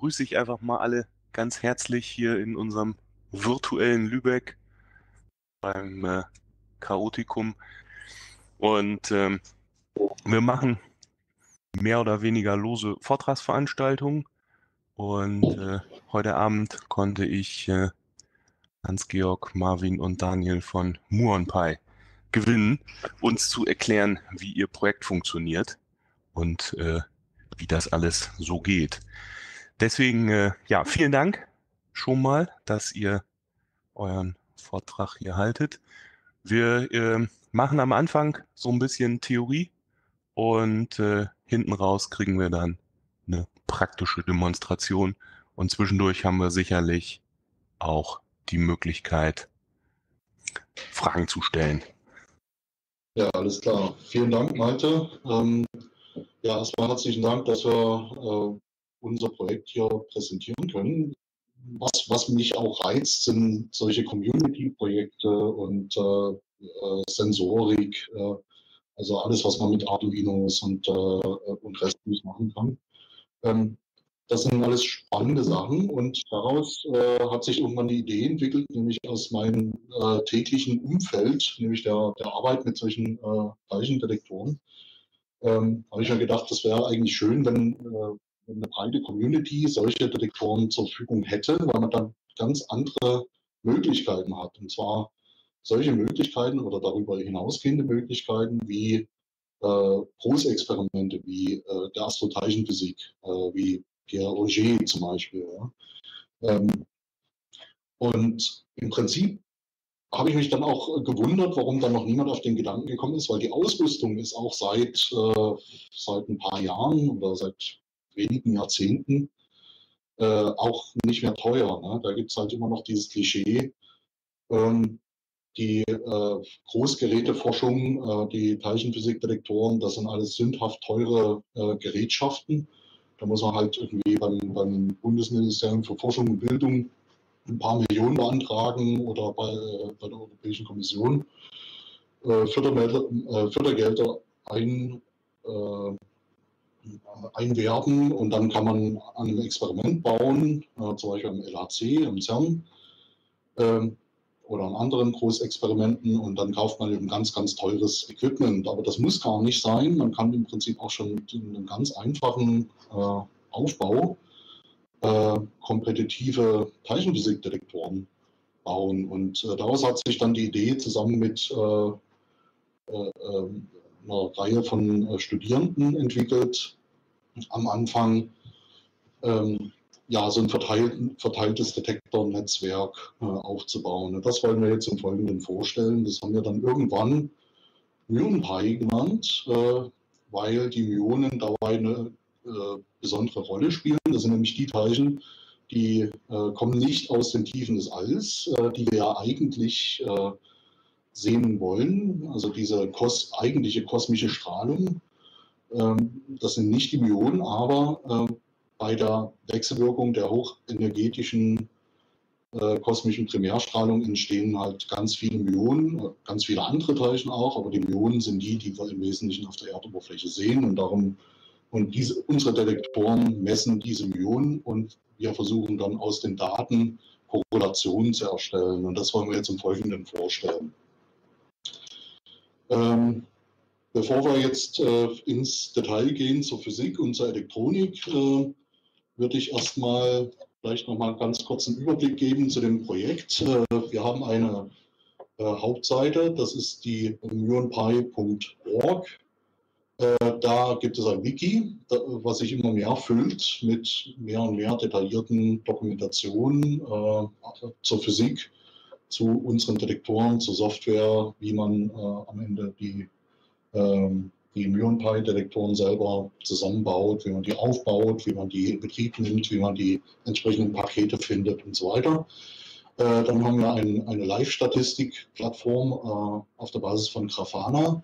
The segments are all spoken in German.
grüße ich einfach mal alle ganz herzlich hier in unserem virtuellen Lübeck beim äh, Chaotikum. Und ähm, wir machen mehr oder weniger lose Vortragsveranstaltungen. Und äh, heute Abend konnte ich äh, Hans-Georg, Marvin und Daniel von Muonpai gewinnen, uns zu erklären, wie ihr Projekt funktioniert und äh, wie das alles so geht. Deswegen, äh, ja, vielen Dank schon mal, dass ihr euren Vortrag hier haltet. Wir äh, machen am Anfang so ein bisschen Theorie und äh, hinten raus kriegen wir dann eine praktische Demonstration und zwischendurch haben wir sicherlich auch die Möglichkeit, Fragen zu stellen. Ja, alles klar. Vielen Dank, Malte. Ähm, ja, erstmal herzlichen Dank, dass wir äh, unser Projekt hier präsentieren können. Was, was mich auch reizt, sind solche Community-Projekte und äh, äh, Sensorik, äh, also alles, was man mit Arduinos und, äh, und restlich machen kann. Ähm, das sind alles spannende Sachen und daraus äh, hat sich irgendwann die Idee entwickelt, nämlich aus meinem äh, täglichen Umfeld, nämlich der, der Arbeit mit solchen äh, Teilchendetektoren. Ähm, habe ich mir gedacht, das wäre eigentlich schön, wenn, äh, wenn eine breite Community solche Detektoren zur Verfügung hätte, weil man dann ganz andere Möglichkeiten hat. Und zwar solche Möglichkeiten oder darüber hinausgehende Möglichkeiten wie äh, Großexperimente, wie äh, der Astroteilchenphysik, äh, wie Pierre Auger zum Beispiel. Ja. Ähm, und im Prinzip habe ich mich dann auch gewundert, warum dann noch niemand auf den Gedanken gekommen ist, weil die Ausrüstung ist auch seit, äh, seit ein paar Jahren oder seit wenigen Jahrzehnten äh, auch nicht mehr teuer. Ne? Da gibt es halt immer noch dieses Klischee, ähm, die äh, Großgeräteforschung, äh, die Teilchenphysikdetektoren, das sind alles sündhaft teure äh, Gerätschaften. Da muss man halt irgendwie beim, beim Bundesministerium für Forschung und Bildung ein paar Millionen beantragen oder bei, bei der Europäischen Kommission äh, Fördergelder, äh, Fördergelder ein, äh, einwerben und dann kann man an einem Experiment bauen, äh, zum Beispiel am LHC, im CERN ähm, oder an anderen Großexperimenten und dann kauft man eben ganz, ganz teures Equipment. Aber das muss gar nicht sein. Man kann im Prinzip auch schon einen ganz einfachen äh, Aufbau äh, kompetitive Teilchenphysikdetektoren bauen. Und äh, daraus hat sich dann die Idee zusammen mit einer Reihe von äh, Studierenden entwickelt, am Anfang ähm, ja, so ein verteiltes Detektornetzwerk äh, aufzubauen. Das wollen wir jetzt im Folgenden vorstellen. Das haben wir dann irgendwann MyonPy genannt, äh, weil die Myonen dabei eine äh, besondere Rolle spielen. Das sind nämlich die Teilchen, die äh, kommen nicht aus den Tiefen des Alls, äh, die wir ja eigentlich sehen wollen. Also diese kos eigentliche kosmische Strahlung. Ähm, das sind nicht die Myonen, aber ähm, bei der Wechselwirkung der hochenergetischen äh, kosmischen Primärstrahlung entstehen halt ganz viele Myonen, ganz viele andere Teilchen auch, aber die Myonen sind die, die wir im Wesentlichen auf der Erdoberfläche sehen und darum und diese, unsere Detektoren messen diese Myonen und wir versuchen dann aus den Daten Korrelationen zu erstellen und das wollen wir jetzt im Folgenden vorstellen. Ähm, bevor wir jetzt äh, ins Detail gehen zur Physik und zur Elektronik, äh, würde ich erstmal vielleicht noch mal ganz kurz einen Überblick geben zu dem Projekt. Äh, wir haben eine äh, Hauptseite, das ist die myonpi.org. Äh, da gibt es ein Wiki, was sich immer mehr füllt mit mehr und mehr detaillierten Dokumentationen zur Physik, zu unseren Detektoren, zur Software, wie man am Ende die ähm, die MyonPy-Detektoren selber zusammenbaut, wie man die aufbaut, wie man die in Betrieb nimmt, wie man die entsprechenden Pakete findet und so weiter. Äh, dann haben wir ein, eine Live-Statistik-Plattform äh, auf der Basis von Grafana,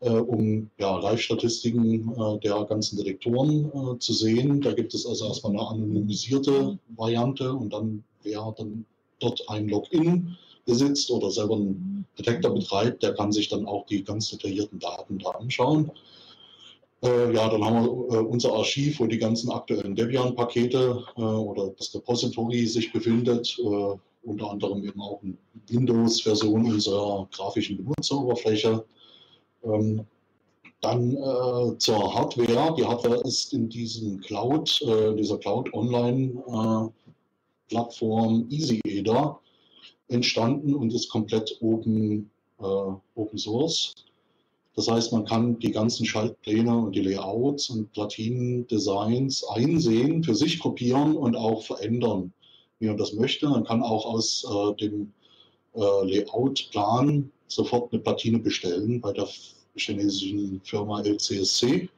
äh, um ja, Live-Statistiken äh, der ganzen Detektoren äh, zu sehen. Da gibt es also erstmal eine anonymisierte Variante und dann wäre dann dort ein Login besitzt oder selber einen Detektor betreibt, der kann sich dann auch die ganz detaillierten Daten da anschauen. Äh, ja, dann haben wir äh, unser Archiv, wo die ganzen aktuellen Debian-Pakete äh, oder das Repository sich befindet. Äh, unter anderem eben auch eine Windows-Version unserer grafischen Benutzeroberfläche. Ähm, dann äh, zur Hardware. Die Hardware ist in diesem Cloud, äh, dieser Cloud-Online-Plattform EasyAder entstanden und ist komplett open, Open Source. Das heißt, man kann die ganzen Schaltpläne und die Layouts und Platinen-Designs einsehen, für sich kopieren und auch verändern, wie man das möchte. Man kann auch aus äh, dem äh, Layout-Plan sofort eine Platine bestellen bei der chinesischen Firma LCSC.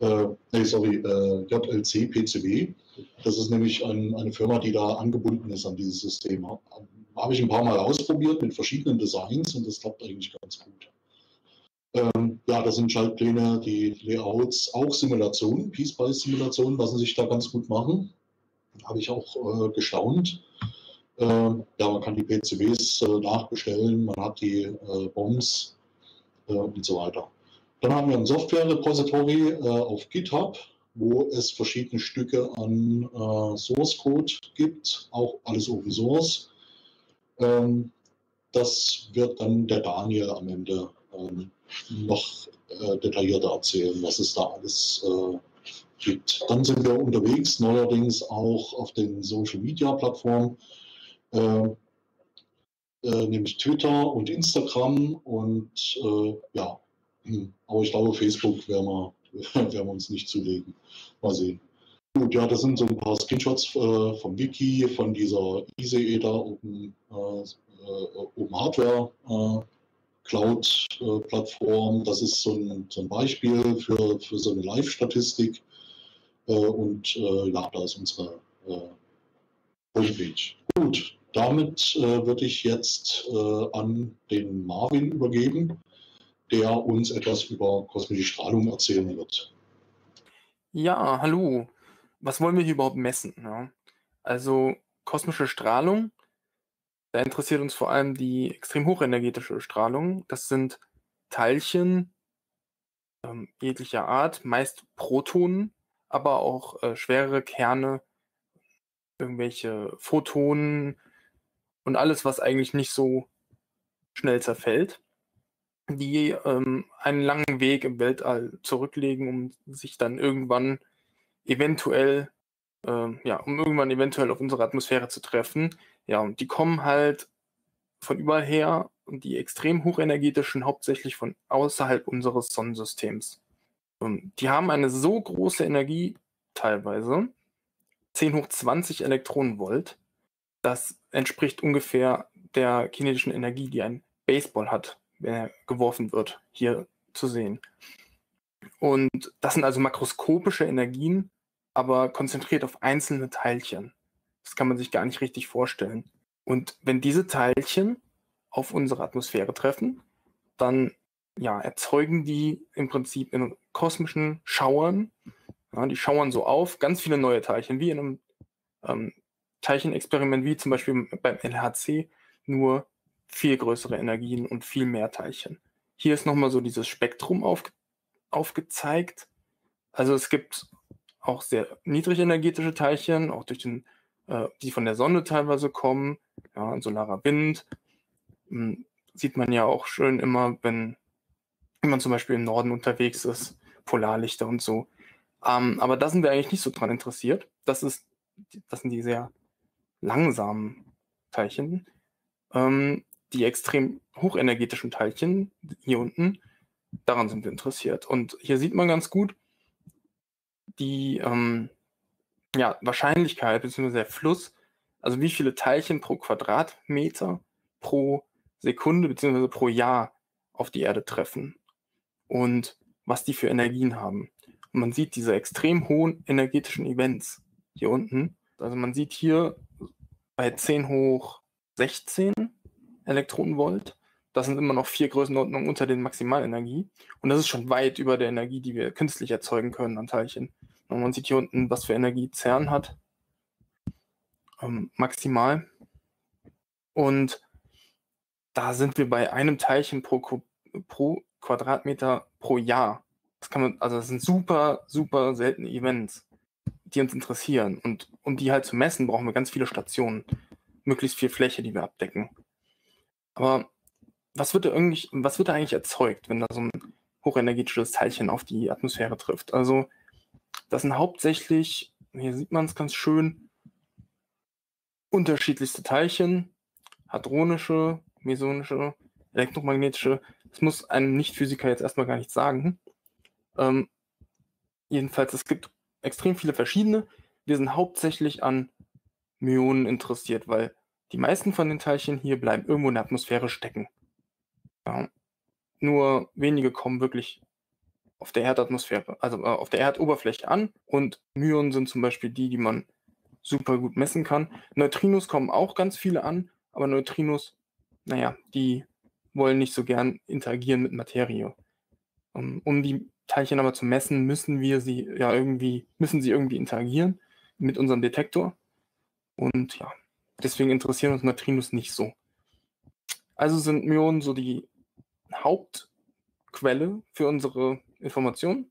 Äh, nee, sorry, äh, JLC PCB. Das ist nämlich ein, eine Firma, die da angebunden ist an dieses System. Habe ich ein paar Mal ausprobiert mit verschiedenen Designs und das klappt eigentlich ganz gut. Ähm, ja, das sind Schaltpläne, die Layouts, auch Simulationen, Piece-by-Simulationen lassen sich da ganz gut machen. Habe ich auch äh, gestaunt. Äh, ja, man kann die PCBs äh, nachbestellen, man hat die äh, Bombs äh, und so weiter. Dann haben wir ein Software-Repository äh, auf GitHub, wo es verschiedene Stücke an Source Code gibt, auch alles Open Source. Ähm, das wird dann der Daniel am Ende ähm, noch äh, detaillierter erzählen, was es da alles äh, gibt. Dann sind wir unterwegs, neuerdings auch auf den Social Media Plattformen, äh, äh nämlich Twitter und Instagram und äh, ja, hm, aber ich glaube, Facebook werden wir, werden uns nicht zulegen. Mal sehen. Gut, ja, das sind so ein paar Screenshots äh, vom Wiki, von dieser EasyEder Open, Open Hardware Cloud-Plattform. Das ist so ein, so ein Beispiel für, für, so eine Live-Statistik. Äh, und äh, ja, da ist unsere äh, Homepage. Gut, damit würde ich jetzt an den Marvin übergeben, der uns etwas über kosmische Strahlung erzählen wird. Ja, hallo. Was wollen wir hier überhaupt messen? Ja? Also kosmische Strahlung da interessiert uns vor allem die extrem hochenergetische Strahlung. Das sind Teilchen ähm, jeglicher Art, meist Protonen, aber auch äh, schwerere Kerne, irgendwelche Photonen und alles, was eigentlich nicht so schnell zerfällt, die ähm, einen langen Weg im Weltall zurücklegen, um sich dann irgendwann eventuell, äh, ja, um irgendwann eventuell auf unsere Atmosphäre zu treffen, ja, und die kommen halt von überall her und die extrem hochenergetischen hauptsächlich von außerhalb unseres Sonnensystems. Und die haben eine so große Energie teilweise, 10 hoch 20 Elektronenvolt, das entspricht ungefähr der kinetischen Energie, die ein Baseball hat, er geworfen wird, hier zu sehen. Und das sind also makroskopische Energien, aber konzentriert auf einzelne Teilchen. Das kann man sich gar nicht richtig vorstellen. Und wenn diese Teilchen auf unsere Atmosphäre treffen, dann ja, erzeugen die im Prinzip in kosmischen Schauern, ja, die schauern so auf, ganz viele neue Teilchen, wie in einem ähm, Teilchenexperiment, wie zum Beispiel beim LHC, nur viel größere Energien und viel mehr Teilchen. Hier ist nochmal so dieses Spektrum auf, aufgezeigt. Also es gibt auch sehr niedrigenergetische Teilchen, auch durch den äh, die von der Sonne teilweise kommen, ja, ein solarer Wind. Hm, sieht man ja auch schön immer, wenn, wenn man zum Beispiel im Norden unterwegs ist, Polarlichter und so. Ähm, aber da sind wir eigentlich nicht so dran interessiert. Das ist, das sind die sehr langsamen Teilchen. Ähm, die extrem hochenergetischen Teilchen hier unten, daran sind wir interessiert. Und hier sieht man ganz gut, die, ähm, ja, Wahrscheinlichkeit bzw. der Fluss, also wie viele Teilchen pro Quadratmeter pro Sekunde bzw. pro Jahr auf die Erde treffen und was die für Energien haben. Und man sieht diese extrem hohen energetischen Events hier unten. Also man sieht hier bei 10 hoch 16 Elektronenvolt. Das sind immer noch vier Größenordnungen unter den Maximalenergie. Und das ist schon weit über der Energie, die wir künstlich erzeugen können an Teilchen. Und man sieht hier unten, was für Energie CERN hat. Ähm, maximal. Und da sind wir bei einem Teilchen pro, pro Quadratmeter pro Jahr. Das kann man, also das sind super, super seltene Events, die uns interessieren. Und um die halt zu messen, brauchen wir ganz viele Stationen. Möglichst viel Fläche, die wir abdecken. Aber was wird da eigentlich, was wird da eigentlich erzeugt, wenn da so ein hochenergetisches Teilchen auf die Atmosphäre trifft? Also, das sind hauptsächlich, hier sieht man es ganz schön, unterschiedlichste Teilchen, hadronische, mesonische, elektromagnetische. Das muss einem Nicht-Physiker jetzt erstmal gar nichts sagen. Ähm, jedenfalls, es gibt extrem viele verschiedene. Wir sind hauptsächlich an Myonen interessiert, weil die meisten von den Teilchen hier bleiben irgendwo in der Atmosphäre stecken. Ja. Nur wenige kommen wirklich auf der Erdatmosphäre, also äh, auf der Erdoberfläche an. Und Myonen sind zum Beispiel die, die man super gut messen kann. Neutrinos kommen auch ganz viele an, aber Neutrinos, naja, die wollen nicht so gern interagieren mit Materie. Um, um die Teilchen aber zu messen, müssen wir sie ja irgendwie, müssen sie irgendwie interagieren mit unserem Detektor. Und ja, deswegen interessieren uns Neutrinos nicht so. Also sind Myonen so die Hauptquelle für unsere Informationen.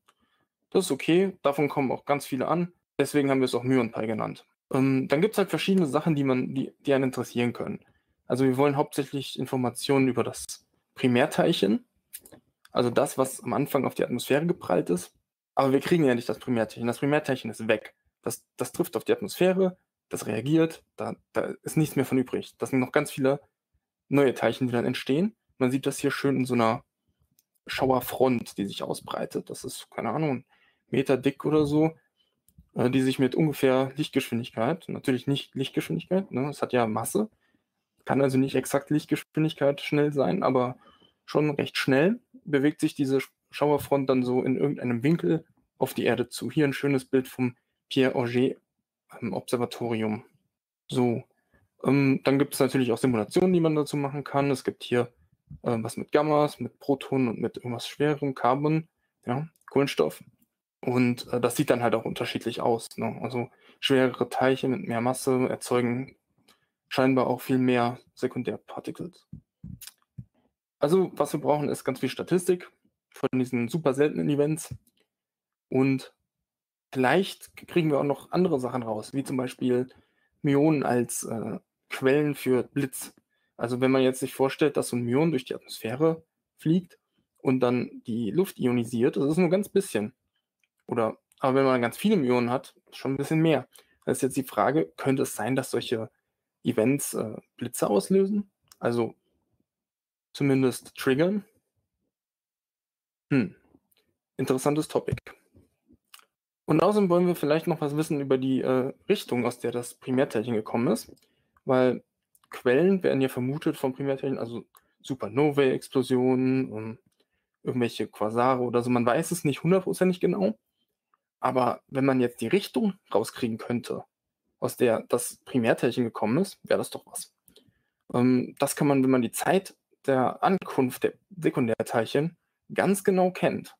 Das ist okay, davon kommen auch ganz viele an. Deswegen haben wir es auch MyonPy genannt. Ähm, dann gibt es halt verschiedene Sachen, die, man, die, die einen interessieren können. Also wir wollen hauptsächlich Informationen über das Primärteilchen, also das, was am Anfang auf die Atmosphäre geprallt ist. Aber wir kriegen ja nicht das Primärteilchen. Das Primärteilchen ist weg. Das, das trifft auf die Atmosphäre, das reagiert, da, da ist nichts mehr von übrig. Das sind noch ganz viele neue Teilchen, die dann entstehen. Man sieht das hier schön in so einer Schauerfront, die sich ausbreitet. Das ist, keine Ahnung, Meter dick oder so. Äh, die sich mit ungefähr Lichtgeschwindigkeit, natürlich nicht Lichtgeschwindigkeit, ne, es hat ja Masse, kann also nicht exakt Lichtgeschwindigkeit schnell sein, aber schon recht schnell bewegt sich diese Schauerfront dann so in irgendeinem Winkel auf die Erde zu. Hier ein schönes Bild vom Pierre Auger ähm, Observatorium. So, ähm, dann gibt es natürlich auch Simulationen, die man dazu machen kann. Es gibt hier äh, was mit Gammas, mit Protonen und mit irgendwas schwerem, Carbon, ja, Kohlenstoff. Und äh, das sieht dann halt auch unterschiedlich aus. Ne? Also schwerere Teilchen mit mehr Masse erzeugen scheinbar auch viel mehr Sekundärparticles. Also was wir brauchen, ist ganz viel Statistik von diesen super seltenen Events. Und vielleicht kriegen wir auch noch andere Sachen raus, wie zum Beispiel Myonen als äh, Quellen für Blitz. Also wenn man jetzt sich vorstellt, dass so ein Myon durch die Atmosphäre fliegt und dann die Luft ionisiert, das ist nur ganz bisschen. Oder, aber wenn man ganz viele Myonen hat, schon ein bisschen mehr. Das ist jetzt die Frage, könnte es sein, dass solche Events äh, Blitze auslösen? Also zumindest triggern? Hm, interessantes Topic. Und außerdem wollen wir vielleicht noch was wissen über die äh, Richtung, aus der das Primärteilchen gekommen ist, weil Quellen werden ja vermutet vom Primärteilchen, also Supernovae-Explosionen, um, irgendwelche Quasare oder so. Man weiß es nicht hundertprozentig genau, aber wenn man jetzt die Richtung rauskriegen könnte, aus der das Primärteilchen gekommen ist, wäre das doch was. Ähm, das kann man, wenn man die Zeit der Ankunft der Sekundärteilchen ganz genau kennt,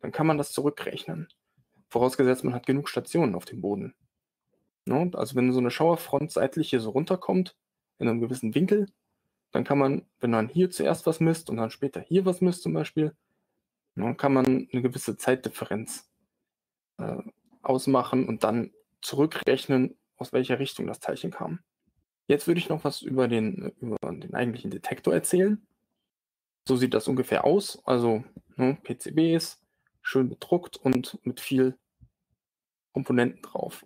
dann kann man das zurückrechnen. Vorausgesetzt, man hat genug Stationen auf dem Boden. Ne? Also wenn so eine Schauerfront seitlich hier so runterkommt, in einem gewissen Winkel, dann kann man, wenn man hier zuerst was misst und dann später hier was misst zum Beispiel, dann kann man eine gewisse Zeitdifferenz äh, ausmachen und dann zurückrechnen, aus welcher Richtung das Teilchen kam. Jetzt würde ich noch was über den, über den eigentlichen Detektor erzählen. So sieht das ungefähr aus. Also ne, PCBs, schön bedruckt und mit viel Komponenten drauf.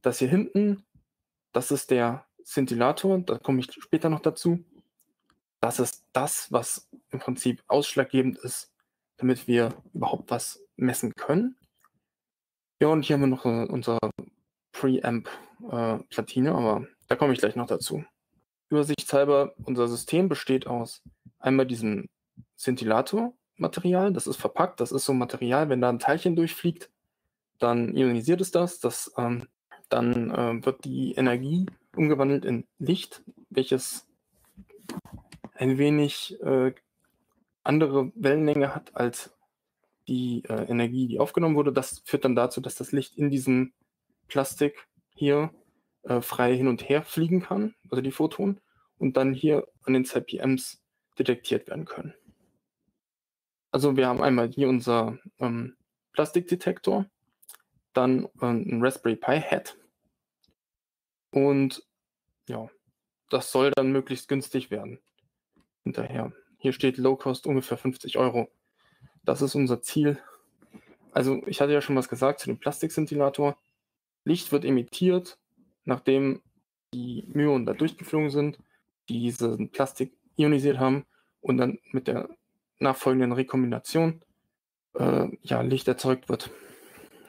Das hier hinten, das ist der Szintillator, da komme ich später noch dazu. Das ist das, was im Prinzip ausschlaggebend ist, damit wir überhaupt was messen können. Ja, und hier haben wir noch äh, unser Preamp-Platine, äh, aber da komme ich gleich noch dazu. Übersichtshalber, unser System besteht aus einmal diesem Szintillator-Material, das ist verpackt, das ist so ein Material, wenn da ein Teilchen durchfliegt, dann ionisiert es das, das ähm, dann äh, wird die Energie umgewandelt in Licht, welches ein wenig äh, andere Wellenlänge hat als die äh, Energie, die aufgenommen wurde, das führt dann dazu, dass das Licht in diesem Plastik hier äh, frei hin und her fliegen kann, also die Photonen, und dann hier an den ZPMs detektiert werden können. Also wir haben einmal hier unser ähm, Plastikdetektor, dann ähm, ein Raspberry Pi Head und ja, das soll dann möglichst günstig werden hinterher. Hier steht Low Cost ungefähr 50 Euro. Das ist unser Ziel. Also ich hatte ja schon was gesagt zu dem Plastikszintillator. Licht wird emittiert, nachdem die Myonen da durchgeflogen sind, diesen Plastik ionisiert haben und dann mit der nachfolgenden Rekombination äh, ja, Licht erzeugt wird.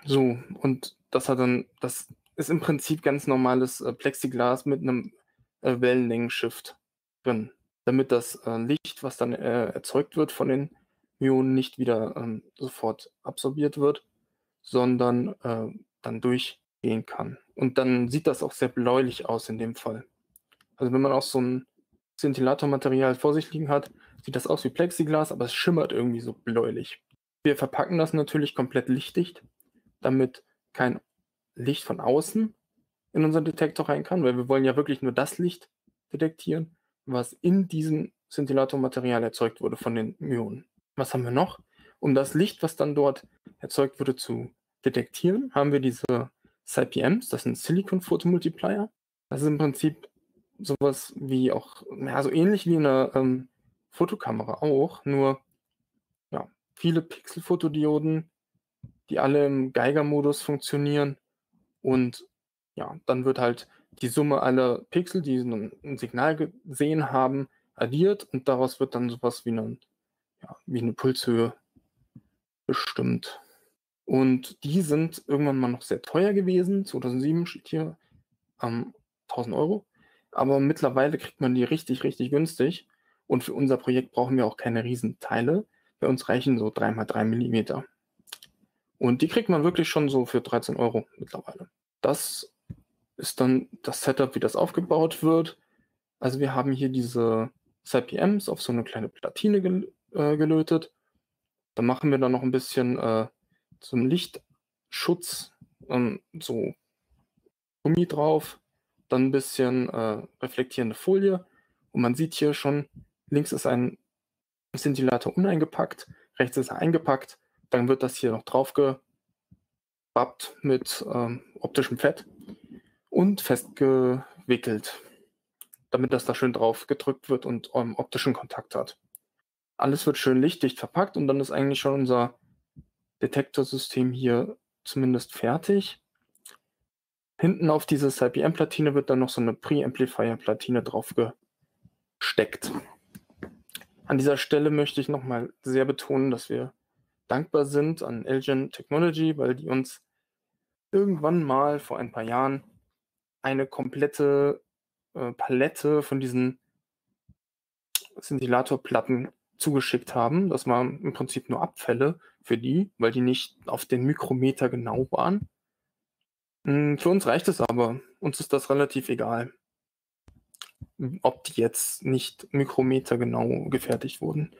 So, und das hat dann, das ist im Prinzip ganz normales äh, Plexiglas mit einem äh, Wellenlängenshift drin, damit das äh, Licht, was dann äh, erzeugt wird von den Myonen, nicht wieder ähm, sofort absorbiert wird, sondern äh, dann durchgehen kann. Und dann sieht das auch sehr bläulich aus in dem Fall. Also wenn man auch so ein Szintillatormaterial vor sich liegen hat, sieht das aus wie Plexiglas, aber es schimmert irgendwie so bläulich. Wir verpacken das natürlich komplett lichtdicht, damit kein Licht von außen in unseren Detektor rein kann, weil wir wollen ja wirklich nur das Licht detektieren, was in diesem Szintillatormaterial erzeugt wurde von den Myonen. Was haben wir noch? Um das Licht, was dann dort erzeugt wurde, zu detektieren, haben wir diese CPMs, das sind Silicon Photomultiplier. Das ist im Prinzip sowas wie auch, ja, so ähnlich wie eine ähm, Fotokamera auch, nur ja, viele Pixel-Fotodioden, die alle im Geiger-Modus funktionieren und ja, dann wird halt die Summe aller Pixel, die ein Signal gesehen haben, addiert und daraus wird dann sowas wie eine, ja, wie eine Pulshöhe bestimmt. Und die sind irgendwann mal noch sehr teuer gewesen. 2007 steht hier ähm, 1000 Euro. Aber mittlerweile kriegt man die richtig, richtig günstig. Und für unser Projekt brauchen wir auch keine Riesenteile. Bei uns reichen so 3x3 mm. Und die kriegt man wirklich schon so für 13 Euro mittlerweile. Das ist dann das Setup, wie das aufgebaut wird. Also wir haben hier diese CPMs auf so eine kleine Platine gel äh, gelötet. Da machen wir dann noch ein bisschen äh, zum Lichtschutz ähm, so Gummi drauf, dann ein bisschen äh, reflektierende Folie und man sieht hier schon, links ist ein Szintillator uneingepackt, rechts ist er eingepackt, dann wird das hier noch drauf gebappt mit ähm, optischem Fett und festgewickelt, damit das da schön drauf gedrückt wird und ähm, optischen Kontakt hat. Alles wird schön lichtdicht verpackt und dann ist eigentlich schon unser Detektorsystem hier zumindest fertig. Hinten auf diese IPM-Platine wird dann noch so eine Pre-Amplifier-Platine drauf gesteckt. An dieser Stelle möchte ich nochmal sehr betonen, dass wir dankbar sind an Elgin Technology, weil die uns irgendwann mal vor ein paar Jahren eine komplette äh, Palette von diesen Szintillatorplatten zugeschickt haben. Das waren im Prinzip nur Abfälle für die, weil die nicht auf den Mikrometer genau waren. Hm, für uns reicht es aber. Uns ist das relativ egal, ob die jetzt nicht Mikrometer genau gefertigt wurden.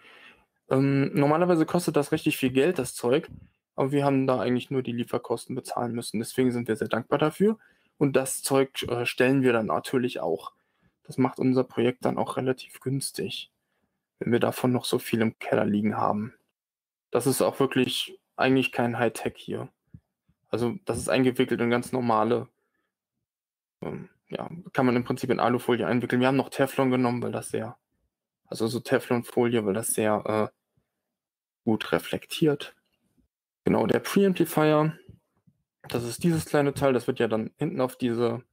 Ähm, normalerweise kostet das richtig viel Geld, das Zeug, aber wir haben da eigentlich nur die Lieferkosten bezahlen müssen. Deswegen sind wir sehr dankbar dafür. Und das Zeug äh, stellen wir dann natürlich auch. Das macht unser Projekt dann auch relativ günstig wenn wir davon noch so viel im Keller liegen haben. Das ist auch wirklich eigentlich kein Hightech hier. Also das ist eingewickelt in ganz normale, ähm, ja, kann man im Prinzip in Alufolie einwickeln. Wir haben noch Teflon genommen, weil das sehr, also so Teflonfolie, weil das sehr äh, gut reflektiert. Genau, der Preamplifier, das ist dieses kleine Teil, das wird ja dann hinten auf diese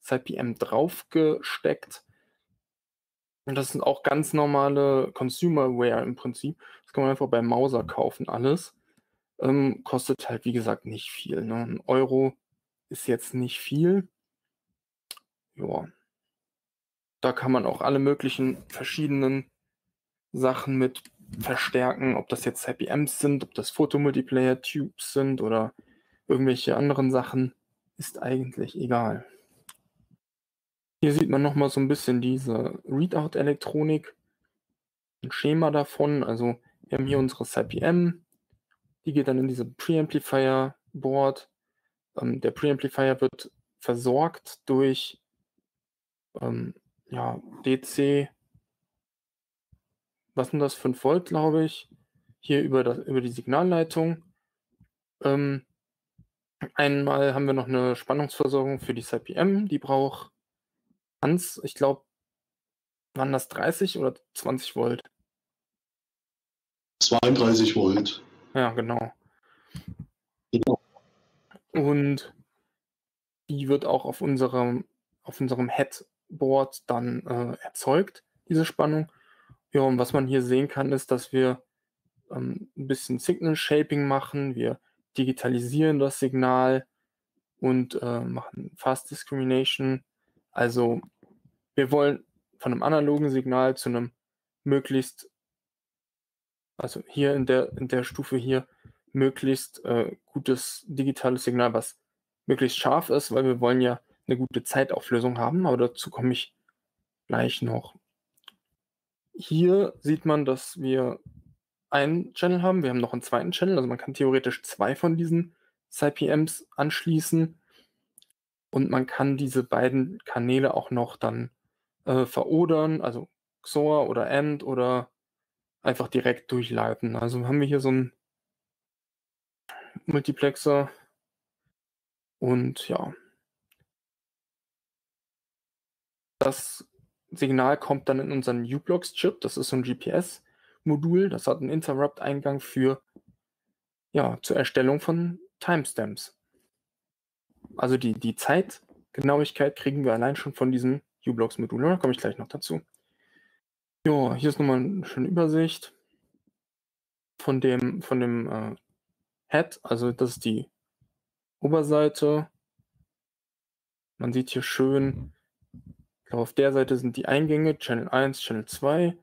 CPM draufgesteckt. Und das sind auch ganz normale Consumerware im Prinzip. Das kann man einfach bei Mauser kaufen, alles. Ähm, kostet halt, wie gesagt, nicht viel. Ne? Ein Euro ist jetzt nicht viel. Ja. Da kann man auch alle möglichen verschiedenen Sachen mit verstärken, ob das jetzt Happy Amps sind, ob das Fotomultiplayer Tubes sind oder irgendwelche anderen Sachen, ist eigentlich egal. Hier sieht man nochmal so ein bisschen diese Readout-Elektronik, ein Schema davon. Also wir haben hier unsere CPM, die geht dann in diese Preamplifier-Board. Ähm, der Preamplifier wird versorgt durch ähm, ja, DC, was sind das, 5 Volt, glaube ich. hier über, das, über die Signalleitung. Ähm, einmal haben wir noch eine Spannungsversorgung für die CPM, die braucht Hans, ich glaube, waren das 30 oder 20 Volt? 32 Volt. Ja, genau. Genau. Und die wird auch auf unserem, auf unserem Headboard dann äh, erzeugt, diese Spannung. Ja, und was man hier sehen kann, ist, dass wir ähm, ein bisschen Signal Shaping machen. Wir digitalisieren das Signal und äh, machen Fast Discrimination. Also wir wollen von einem analogen Signal zu einem möglichst, also hier in der, in der Stufe hier, möglichst äh, gutes digitales Signal, was möglichst scharf ist, weil wir wollen ja eine gute Zeitauflösung haben, aber dazu komme ich gleich noch. Hier sieht man, dass wir einen Channel haben. Wir haben noch einen zweiten Channel, also man kann theoretisch zwei von diesen CPMs anschließen und man kann diese beiden Kanäle auch noch dann äh, verodern, also XOR oder AND oder einfach direkt durchleiten. Also haben wir hier so einen Multiplexer und ja. Das Signal kommt dann in unseren U-Blocks-Chip. Das ist so ein GPS-Modul. Das hat einen Interrupt-Eingang für ja, zur Erstellung von Timestamps. Also die, die Zeitgenauigkeit kriegen wir allein schon von diesem U-Blocks-Modul. Da komme ich gleich noch dazu. Ja, hier ist nochmal eine schöne Übersicht von dem, von dem äh, Head. Also das ist die Oberseite. Man sieht hier schön, glaube, auf der Seite sind die Eingänge, Channel 1, Channel 2.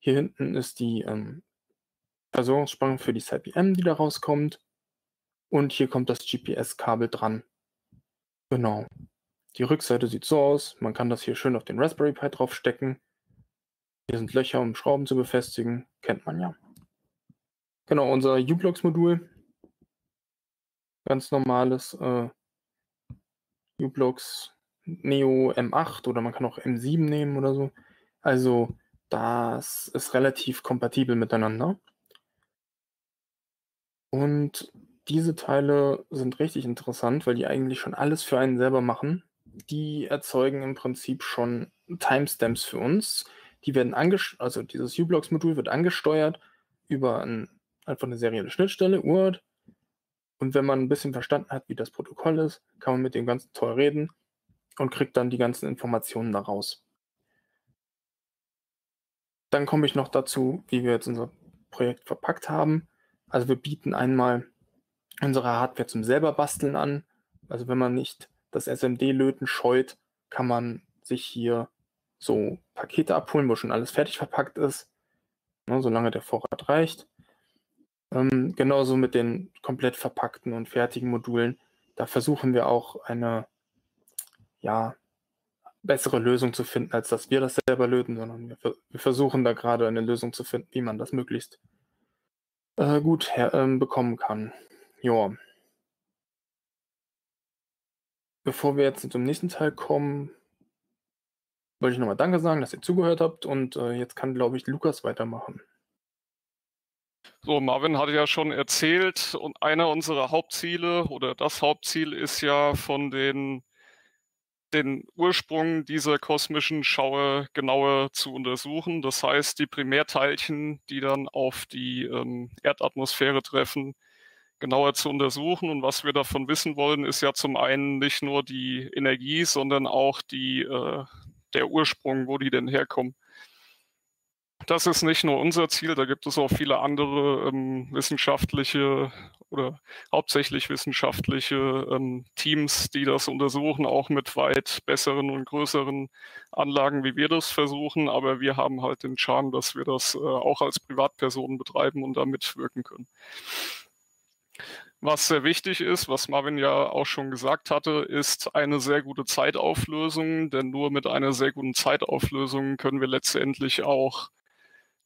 Hier hinten ist die ähm, Versorgungsspannung für die CPM, die da rauskommt. Und hier kommt das GPS-Kabel dran. Genau. Die Rückseite sieht so aus. Man kann das hier schön auf den Raspberry Pi draufstecken. Hier sind Löcher, um Schrauben zu befestigen. Kennt man ja. Genau, unser U-Blocks-Modul ganz normales äh, U-Blocks Neo M8 oder man kann auch M7 nehmen oder so. Also das ist relativ kompatibel miteinander. Und diese Teile sind richtig interessant, weil die eigentlich schon alles für einen selber machen. Die erzeugen im Prinzip schon Timestamps für uns. Die werden angesteuert, also dieses U-Blocks-Modul wird angesteuert über ein, einfach eine serielle Schnittstelle, UART. Und wenn man ein bisschen verstanden hat, wie das Protokoll ist, kann man mit dem ganzen Toll reden und kriegt dann die ganzen Informationen daraus. Dann komme ich noch dazu, wie wir jetzt unser Projekt verpackt haben. Also wir bieten einmal unsere Hardware zum selber basteln an. Also wenn man nicht das SMD-Löten scheut, kann man sich hier so Pakete abholen, wo schon alles fertig verpackt ist, ne, solange der Vorrat reicht. Ähm, genauso mit den komplett verpackten und fertigen Modulen. Da versuchen wir auch eine ja, bessere Lösung zu finden, als dass wir das selber löten, sondern wir, wir versuchen da gerade eine Lösung zu finden, wie man das möglichst äh, gut her, äh, bekommen kann. Ja. Bevor wir jetzt zum nächsten Teil kommen, wollte ich nochmal Danke sagen, dass ihr zugehört habt und äh, jetzt kann, glaube ich, Lukas weitermachen. So, Marvin hatte ja schon erzählt, und einer unserer Hauptziele oder das Hauptziel ist ja von den, den Ursprung dieser kosmischen Schaue genauer zu untersuchen. Das heißt, die Primärteilchen, die dann auf die ähm, Erdatmosphäre treffen, genauer zu untersuchen. Und was wir davon wissen wollen, ist ja zum einen nicht nur die Energie, sondern auch die, äh, der Ursprung, wo die denn herkommen das ist nicht nur unser Ziel, da gibt es auch viele andere ähm, wissenschaftliche oder hauptsächlich wissenschaftliche ähm, Teams, die das untersuchen, auch mit weit besseren und größeren Anlagen, wie wir das versuchen. Aber wir haben halt den Charme, dass wir das äh, auch als Privatpersonen betreiben und damit wirken können. Was sehr wichtig ist, was Marvin ja auch schon gesagt hatte, ist eine sehr gute Zeitauflösung, denn nur mit einer sehr guten Zeitauflösung können wir letztendlich auch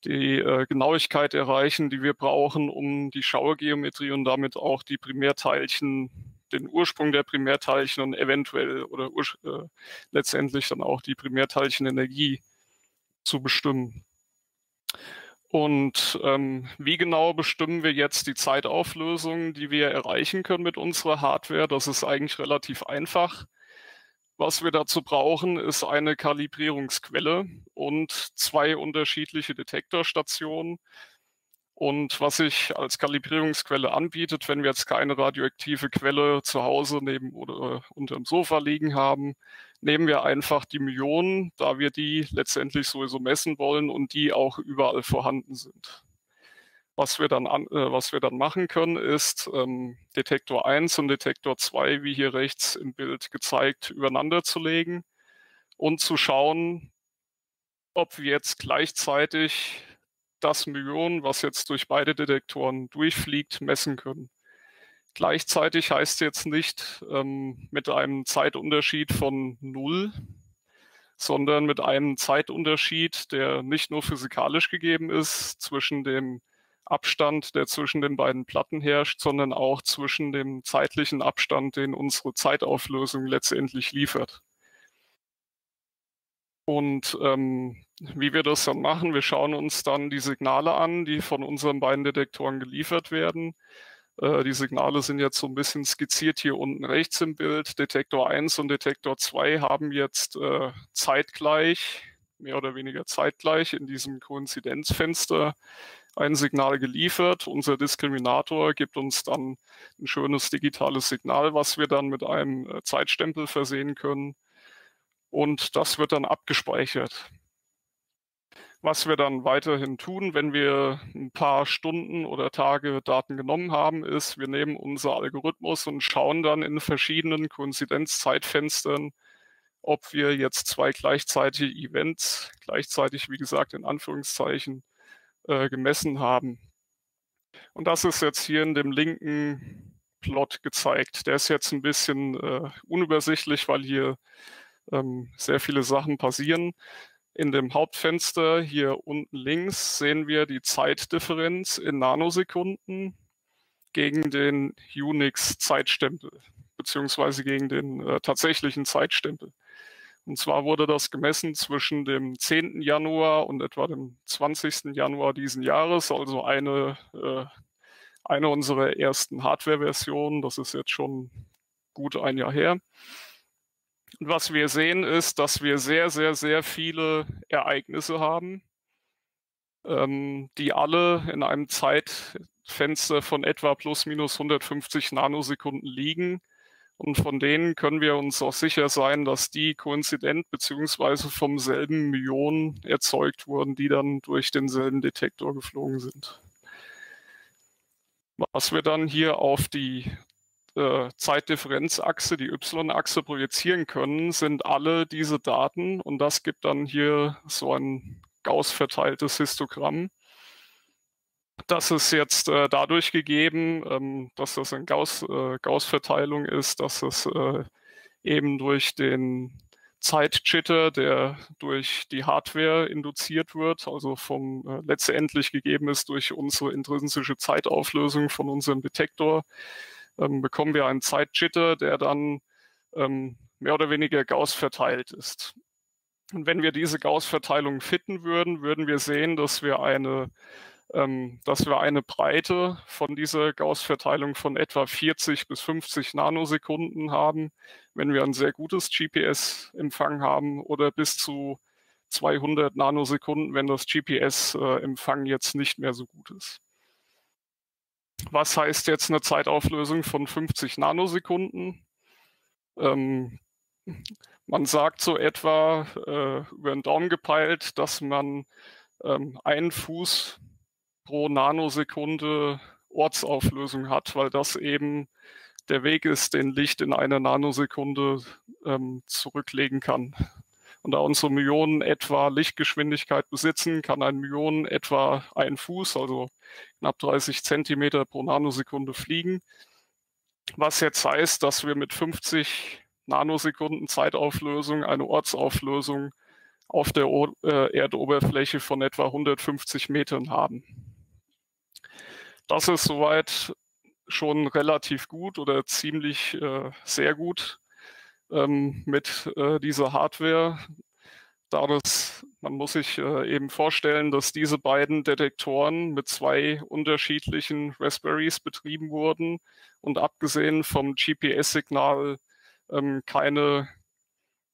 die äh, Genauigkeit erreichen, die wir brauchen, um die Schauergeometrie und damit auch die Primärteilchen, den Ursprung der Primärteilchen und eventuell oder äh, letztendlich dann auch die Primärteilchenenergie zu bestimmen. Und ähm, wie genau bestimmen wir jetzt die Zeitauflösung, die wir erreichen können mit unserer Hardware? Das ist eigentlich relativ einfach. Was wir dazu brauchen, ist eine Kalibrierungsquelle und zwei unterschiedliche Detektorstationen. Und was sich als Kalibrierungsquelle anbietet, wenn wir jetzt keine radioaktive Quelle zu Hause neben oder unter dem Sofa liegen haben, nehmen wir einfach die Myonen, da wir die letztendlich sowieso messen wollen und die auch überall vorhanden sind. Was wir dann, an, äh, was wir dann machen können, ist ähm, Detektor 1 und Detektor 2, wie hier rechts im Bild gezeigt, übereinander zu legen und zu schauen, ob wir jetzt gleichzeitig das Myon, was jetzt durch beide Detektoren durchfliegt, messen können. Gleichzeitig heißt jetzt nicht ähm, mit einem Zeitunterschied von null, sondern mit einem Zeitunterschied, der nicht nur physikalisch gegeben ist zwischen dem Abstand, der zwischen den beiden Platten herrscht, sondern auch zwischen dem zeitlichen Abstand, den unsere Zeitauflösung letztendlich liefert. Und ähm, wie wir das dann machen, wir schauen uns dann die Signale an, die von unseren beiden Detektoren geliefert werden äh, die Signale sind jetzt so ein bisschen skizziert hier unten rechts im Bild. Detektor 1 und Detektor 2 haben jetzt äh, zeitgleich, mehr oder weniger zeitgleich in diesem Koinzidenzfenster ein Signal geliefert. Unser Diskriminator gibt uns dann ein schönes digitales Signal, was wir dann mit einem äh, Zeitstempel versehen können. Und das wird dann abgespeichert. Was wir dann weiterhin tun, wenn wir ein paar Stunden oder Tage Daten genommen haben, ist, wir nehmen unser Algorithmus und schauen dann in verschiedenen Koinzidenzzeitfenstern, ob wir jetzt zwei gleichzeitige Events, gleichzeitig, wie gesagt, in Anführungszeichen, äh, gemessen haben. Und das ist jetzt hier in dem linken Plot gezeigt. Der ist jetzt ein bisschen äh, unübersichtlich, weil hier ähm, sehr viele Sachen passieren. In dem Hauptfenster hier unten links sehen wir die Zeitdifferenz in Nanosekunden gegen den Unix-Zeitstempel, beziehungsweise gegen den äh, tatsächlichen Zeitstempel. Und zwar wurde das gemessen zwischen dem 10. Januar und etwa dem 20. Januar diesen Jahres, also eine, äh, eine unserer ersten Hardware-Versionen. Das ist jetzt schon gut ein Jahr her. Und was wir sehen ist, dass wir sehr, sehr, sehr viele Ereignisse haben, ähm, die alle in einem Zeitfenster von etwa plus minus 150 Nanosekunden liegen. Und von denen können wir uns auch sicher sein, dass die koinzident beziehungsweise vom selben Myon erzeugt wurden, die dann durch denselben Detektor geflogen sind. Was wir dann hier auf die äh, Zeitdifferenzachse, die Y-Achse projizieren können, sind alle diese Daten und das gibt dann hier so ein Gauss-verteiltes Histogramm. Das ist jetzt äh, dadurch gegeben, ähm, dass das eine Gauss, äh, Gauss-Verteilung ist, dass es äh, eben durch den Zeitjitter, der durch die Hardware induziert wird, also vom äh, letztendlich gegeben ist durch unsere intrinsische Zeitauflösung von unserem Detektor, ähm, bekommen wir einen Zeitjitter, der dann ähm, mehr oder weniger Gauss verteilt ist. Und wenn wir diese Gauss-Verteilung fitten würden, würden wir sehen, dass wir eine, ähm, dass wir eine Breite von dieser Gauss-Verteilung von etwa 40 bis 50 Nanosekunden haben, wenn wir ein sehr gutes GPS-Empfang haben oder bis zu 200 Nanosekunden, wenn das GPS-Empfang jetzt nicht mehr so gut ist. Was heißt jetzt eine Zeitauflösung von 50 Nanosekunden? Ähm, man sagt so etwa äh, über den Daumen gepeilt, dass man ähm, einen Fuß pro Nanosekunde Ortsauflösung hat, weil das eben der Weg ist, den Licht in einer Nanosekunde ähm, zurücklegen kann. Und da unsere Myonen etwa Lichtgeschwindigkeit besitzen, kann ein Myon etwa ein Fuß, also knapp 30 Zentimeter pro Nanosekunde fliegen. Was jetzt heißt, dass wir mit 50 Nanosekunden Zeitauflösung eine Ortsauflösung auf der äh, Erdoberfläche von etwa 150 Metern haben. Das ist soweit schon relativ gut oder ziemlich äh, sehr gut ähm, mit äh, dieser Hardware, da das Man muss sich äh, eben vorstellen, dass diese beiden Detektoren mit zwei unterschiedlichen Raspberries betrieben wurden und abgesehen vom GPS-Signal ähm, keine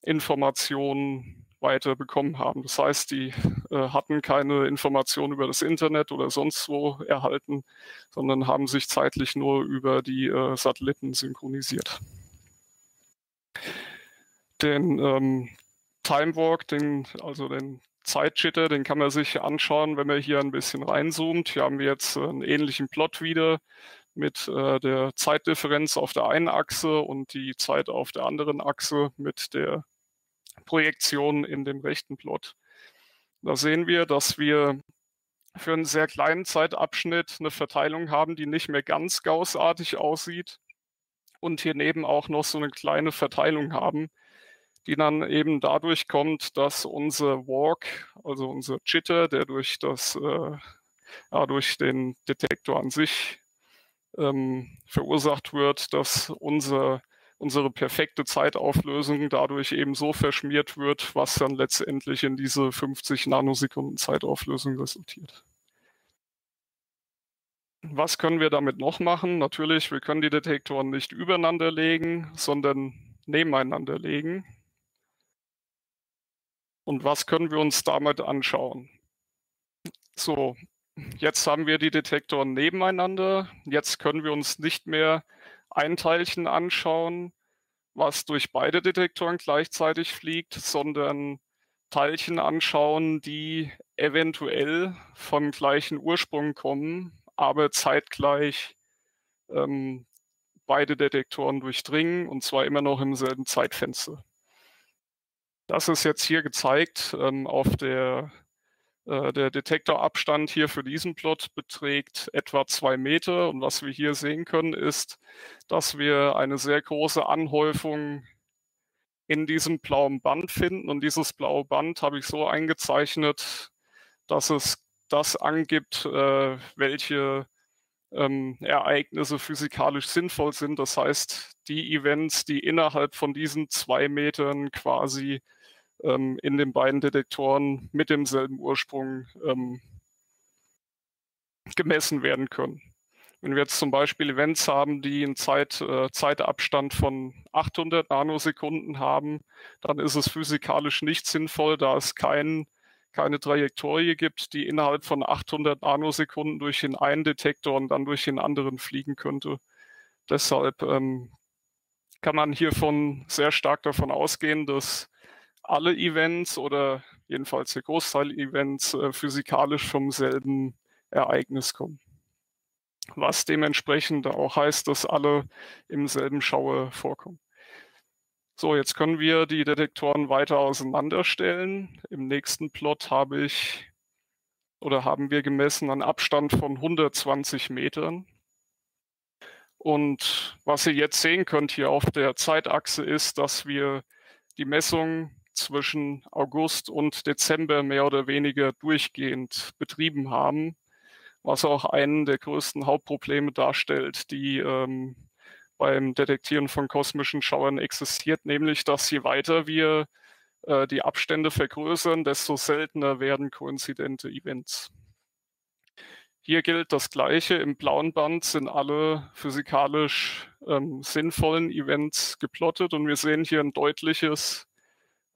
Informationen weiter bekommen haben. Das heißt, die äh, hatten keine Informationen über das Internet oder sonst wo erhalten, sondern haben sich zeitlich nur über die äh, Satelliten synchronisiert. Den ähm, Time Walk, den, also den Zeitjitter, den kann man sich anschauen, wenn man hier ein bisschen reinzoomt. Hier haben wir jetzt einen ähnlichen Plot wieder mit äh, der Zeitdifferenz auf der einen Achse und die Zeit auf der anderen Achse mit der Projektion in dem rechten Plot. Da sehen wir, dass wir für einen sehr kleinen Zeitabschnitt eine Verteilung haben, die nicht mehr ganz gaussartig aussieht und hier neben auch noch so eine kleine Verteilung haben, die dann eben dadurch kommt, dass unser Walk, also unser Jitter, der durch das, äh, ja, durch den Detektor an sich ähm, verursacht wird, dass unser, unsere perfekte Zeitauflösung dadurch eben so verschmiert wird, was dann letztendlich in diese 50 Nanosekunden Zeitauflösung resultiert. Was können wir damit noch machen? Natürlich, wir können die Detektoren nicht übereinander legen, sondern nebeneinander legen. Und was können wir uns damit anschauen? So, jetzt haben wir die Detektoren nebeneinander. Jetzt können wir uns nicht mehr ein Teilchen anschauen, was durch beide Detektoren gleichzeitig fliegt, sondern Teilchen anschauen, die eventuell vom gleichen Ursprung kommen, aber zeitgleich ähm, beide Detektoren durchdringen und zwar immer noch im selben Zeitfenster. Das ist jetzt hier gezeigt ähm, auf der der Detektorabstand hier für diesen Plot beträgt etwa zwei Meter. Und was wir hier sehen können, ist, dass wir eine sehr große Anhäufung in diesem blauen Band finden. Und dieses blaue Band habe ich so eingezeichnet, dass es das angibt, äh, welche ähm, Ereignisse physikalisch sinnvoll sind. Das heißt, die Events, die innerhalb von diesen zwei Metern quasi ähm, in den beiden Detektoren mit demselben Ursprung ähm, gemessen werden können. Wenn wir jetzt zum Beispiel Events haben, die einen Zeit, äh, Zeitabstand von 800 Nanosekunden haben, dann ist es physikalisch nicht sinnvoll, da es kein, keine Trajektorie gibt, die innerhalb von 800 Nanosekunden durch den einen Detektor und dann durch den anderen fliegen könnte. Deshalb ähm, kann man hiervon sehr stark davon ausgehen, dass alle Events oder jedenfalls der Großteil Events äh, physikalisch vom selben Ereignis kommen. Was dementsprechend auch heißt, dass alle im selben Schauer vorkommen. So, jetzt können wir die Detektoren weiter auseinanderstellen. Im nächsten Plot habe ich oder haben wir gemessen einen Abstand von 120 Metern. Und was ihr jetzt sehen könnt hier auf der Zeitachse ist, dass wir die Messung zwischen August und Dezember mehr oder weniger durchgehend betrieben haben, was auch einen der größten Hauptprobleme darstellt, die ähm, beim Detektieren von kosmischen Schauern existiert, nämlich dass je weiter wir äh, die Abstände vergrößern, desto seltener werden koinzidente Events. Hier gilt das Gleiche. Im blauen Band sind alle physikalisch ähm, sinnvollen Events geplottet und wir sehen hier ein deutliches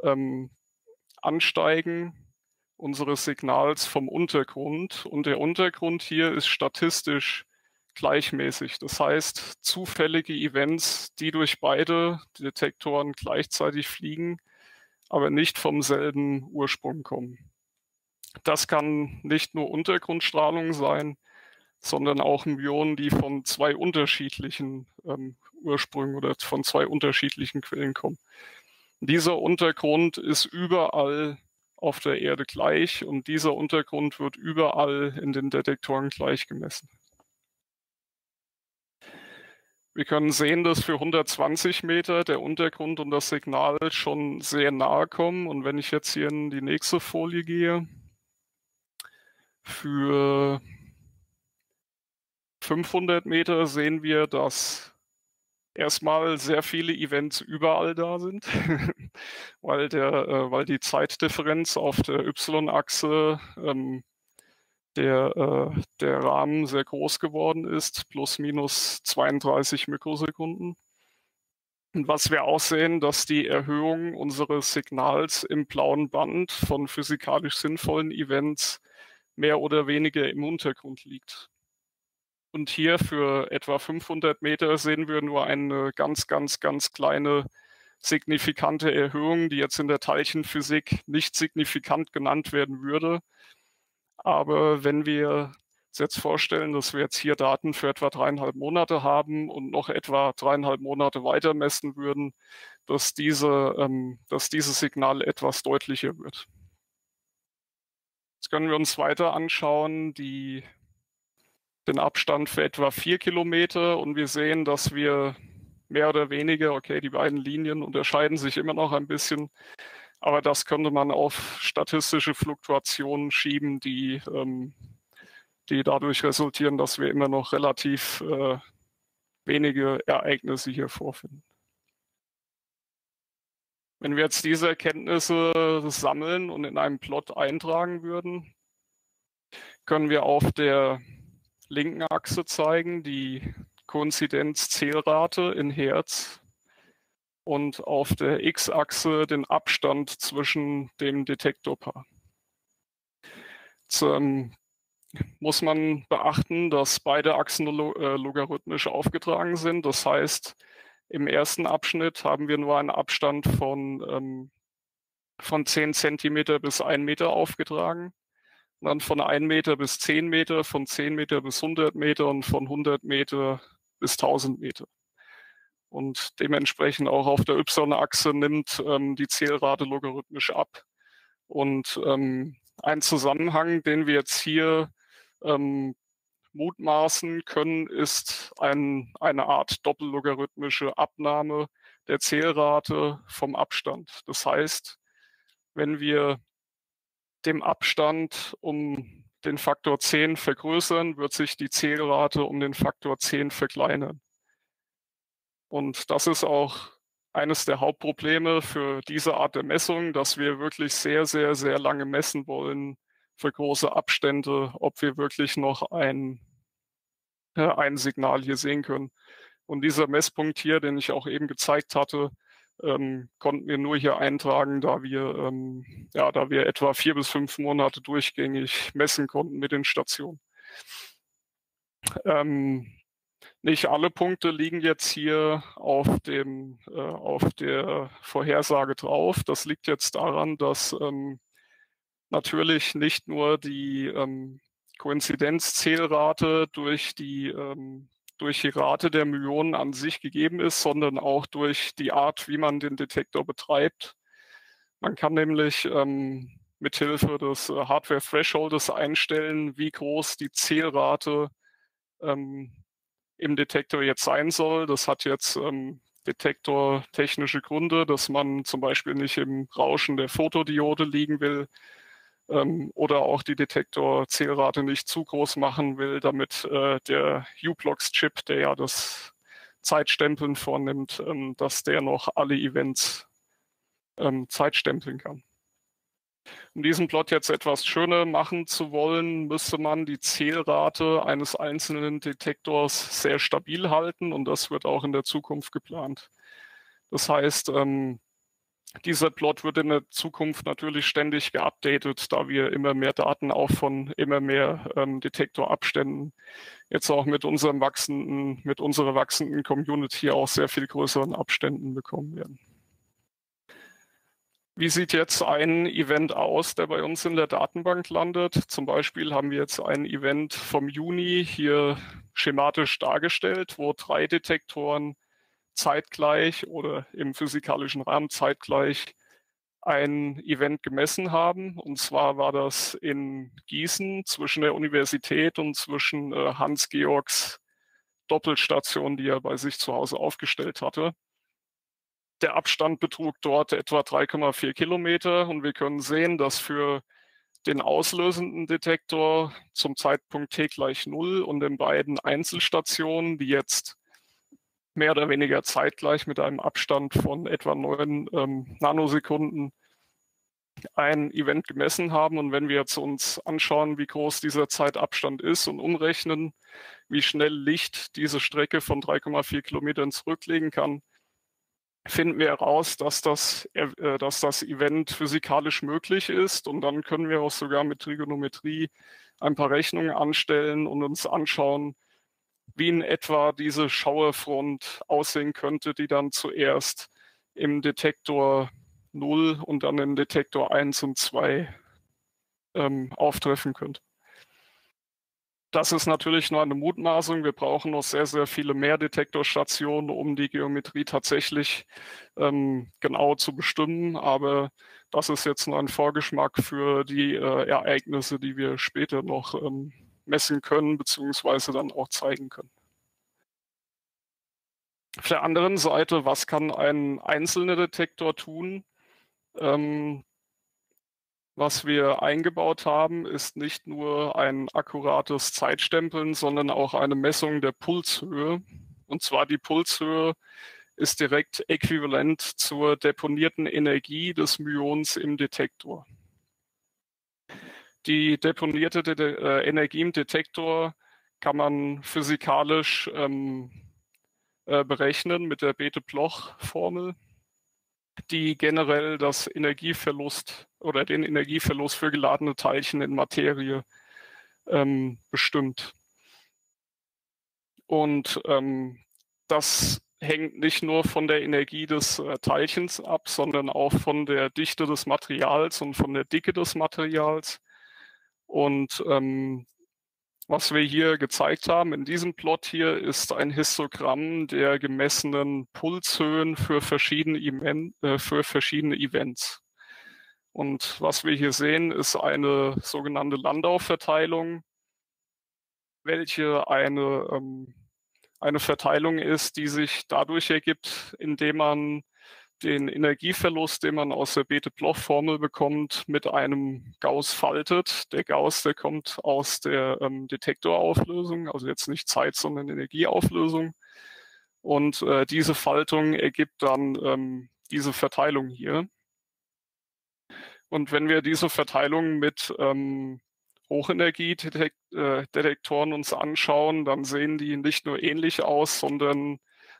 ähm, Ansteigen unseres Signals vom Untergrund. Und der Untergrund hier ist statistisch gleichmäßig. Das heißt, zufällige Events, die durch beide Detektoren gleichzeitig fliegen, aber nicht vom selben Ursprung kommen. Das kann nicht nur Untergrundstrahlung sein, sondern auch Myonen, die von zwei unterschiedlichen ähm, Ursprüngen oder von zwei unterschiedlichen Quellen kommen. Dieser Untergrund ist überall auf der Erde gleich und dieser Untergrund wird überall in den Detektoren gleich gemessen. Wir können sehen, dass für 120 Meter der Untergrund und das Signal schon sehr nahe kommen. Und wenn ich jetzt hier in die nächste Folie gehe, für 500 Meter sehen wir, dass erstmal sehr viele Events überall da sind, weil, der, äh, weil die Zeitdifferenz auf der Y-Achse ähm, der, äh, der Rahmen sehr groß geworden ist, plus minus 32 Mikrosekunden. Und was wir auch sehen, dass die Erhöhung unseres Signals im blauen Band von physikalisch sinnvollen Events mehr oder weniger im Untergrund liegt. Und hier für etwa 500 Meter sehen wir nur eine ganz, ganz, ganz kleine signifikante Erhöhung, die jetzt in der Teilchenphysik nicht signifikant genannt werden würde. Aber wenn wir uns jetzt vorstellen, dass wir jetzt hier Daten für etwa dreieinhalb Monate haben und noch etwa dreieinhalb Monate weiter messen würden, dass, diese, ähm, dass dieses Signal etwas deutlicher wird. Jetzt können wir uns weiter anschauen, die, den Abstand für etwa vier Kilometer und wir sehen, dass wir mehr oder weniger, okay, die beiden Linien unterscheiden sich immer noch ein bisschen, aber das könnte man auf statistische Fluktuationen schieben, die ähm, die dadurch resultieren, dass wir immer noch relativ äh, wenige Ereignisse hier vorfinden. Wenn wir jetzt diese Erkenntnisse sammeln und in einem Plot eintragen würden, können wir auf der linken Achse zeigen die Koinzidenz-Zählrate in Hertz und auf der x-Achse den Abstand zwischen dem Detektorpaar. Zum muss man beachten, dass beide Achsen äh, logarithmisch aufgetragen sind. Das heißt, im ersten Abschnitt haben wir nur einen Abstand von, ähm, von 10 Zentimeter bis 1 Meter aufgetragen. Dann von 1 Meter bis 10 Meter, von 10 Meter bis 100 Meter und von 100 Meter bis 1000 Meter. Und dementsprechend auch auf der Y-Achse nimmt ähm, die Zählrate logarithmisch ab. Und ähm, ein Zusammenhang, den wir jetzt hier ähm, mutmaßen können, ist ein, eine Art doppellogarithmische Abnahme der Zählrate vom Abstand. Das heißt, wenn wir dem Abstand um den Faktor 10 vergrößern, wird sich die Zählrate um den Faktor 10 verkleinern. Und das ist auch eines der Hauptprobleme für diese Art der Messung, dass wir wirklich sehr, sehr, sehr lange messen wollen, für große Abstände, ob wir wirklich noch ein, äh, ein Signal hier sehen können. Und dieser Messpunkt hier, den ich auch eben gezeigt hatte, ähm, konnten wir nur hier eintragen, da wir, ähm, ja, da wir etwa vier bis fünf Monate durchgängig messen konnten mit den Stationen. Ähm, nicht alle Punkte liegen jetzt hier auf dem äh, auf der Vorhersage drauf. Das liegt jetzt daran, dass ähm, natürlich nicht nur die ähm, Koinzidenzzählrate durch die, ähm, durch die Rate der Millionen an sich gegeben ist, sondern auch durch die Art, wie man den Detektor betreibt. Man kann nämlich ähm, mithilfe des äh, Hardware-Thresholdes einstellen, wie groß die Zählrate ähm, im Detektor jetzt sein soll. Das hat jetzt ähm, detektortechnische Gründe, dass man zum Beispiel nicht im Rauschen der Fotodiode liegen will, ähm, oder auch die Detektorzählrate nicht zu groß machen will, damit äh, der U-Blocks-Chip, der ja das Zeitstempeln vornimmt, ähm, dass der noch alle Events ähm, zeitstempeln kann. Um diesen Plot jetzt etwas schöner machen zu wollen, müsste man die Zählrate eines einzelnen Detektors sehr stabil halten und das wird auch in der Zukunft geplant. Das heißt, ähm, dieser Plot wird in der Zukunft natürlich ständig geupdatet, da wir immer mehr Daten auch von immer mehr ähm, Detektorabständen jetzt auch mit unserem wachsenden, mit unserer wachsenden Community auch sehr viel größeren Abständen bekommen werden. Wie sieht jetzt ein Event aus, der bei uns in der Datenbank landet? Zum Beispiel haben wir jetzt ein Event vom Juni hier schematisch dargestellt, wo drei Detektoren zeitgleich oder im physikalischen Rahmen zeitgleich ein Event gemessen haben. Und zwar war das in Gießen zwischen der Universität und zwischen äh, Hans-Georgs Doppelstation, die er bei sich zu Hause aufgestellt hatte. Der Abstand betrug dort etwa 3,4 Kilometer und wir können sehen, dass für den auslösenden Detektor zum Zeitpunkt t gleich 0 und den beiden Einzelstationen, die jetzt mehr oder weniger zeitgleich mit einem Abstand von etwa neun ähm, Nanosekunden ein Event gemessen haben. Und wenn wir jetzt uns anschauen, wie groß dieser Zeitabstand ist und umrechnen, wie schnell Licht diese Strecke von 3,4 Kilometern zurücklegen kann, finden wir heraus, dass das, äh, dass das Event physikalisch möglich ist. Und dann können wir auch sogar mit Trigonometrie ein paar Rechnungen anstellen und uns anschauen, wie in etwa diese Schauerfront aussehen könnte, die dann zuerst im Detektor 0 und dann im Detektor 1 und 2 ähm, auftreffen könnte. Das ist natürlich nur eine Mutmaßung. Wir brauchen noch sehr, sehr viele mehr Detektorstationen, um die Geometrie tatsächlich ähm, genau zu bestimmen. Aber das ist jetzt nur ein Vorgeschmack für die äh, Ereignisse, die wir später noch ähm, messen können, beziehungsweise dann auch zeigen können. Auf der anderen Seite, was kann ein einzelner Detektor tun? Ähm, was wir eingebaut haben, ist nicht nur ein akkurates Zeitstempeln, sondern auch eine Messung der Pulshöhe. Und zwar die Pulshöhe ist direkt äquivalent zur deponierten Energie des Myons im Detektor. Die deponierte De äh, Energie im Detektor kann man physikalisch ähm, äh, berechnen mit der Bethe-Bloch-Formel die generell das Energieverlust oder den Energieverlust für geladene Teilchen in Materie ähm, bestimmt. Und ähm, das hängt nicht nur von der Energie des äh, Teilchens ab, sondern auch von der Dichte des Materials und von der Dicke des Materials. Und ähm, was wir hier gezeigt haben in diesem Plot hier ist ein Histogramm der gemessenen Pulshöhen für verschiedene, Event, äh, für verschiedene Events. Und was wir hier sehen, ist eine sogenannte Landau-Verteilung, welche eine, ähm, eine Verteilung ist, die sich dadurch ergibt, indem man den Energieverlust, den man aus der Bethe-Bloch-Formel bekommt, mit einem Gauss faltet. Der Gauss, der kommt aus der ähm, Detektorauflösung, also jetzt nicht Zeit, sondern Energieauflösung. Und äh, diese Faltung ergibt dann ähm, diese Verteilung hier. Und wenn wir diese Verteilung mit ähm, Hochenergiedetektoren äh, uns anschauen, dann sehen die nicht nur ähnlich aus, sondern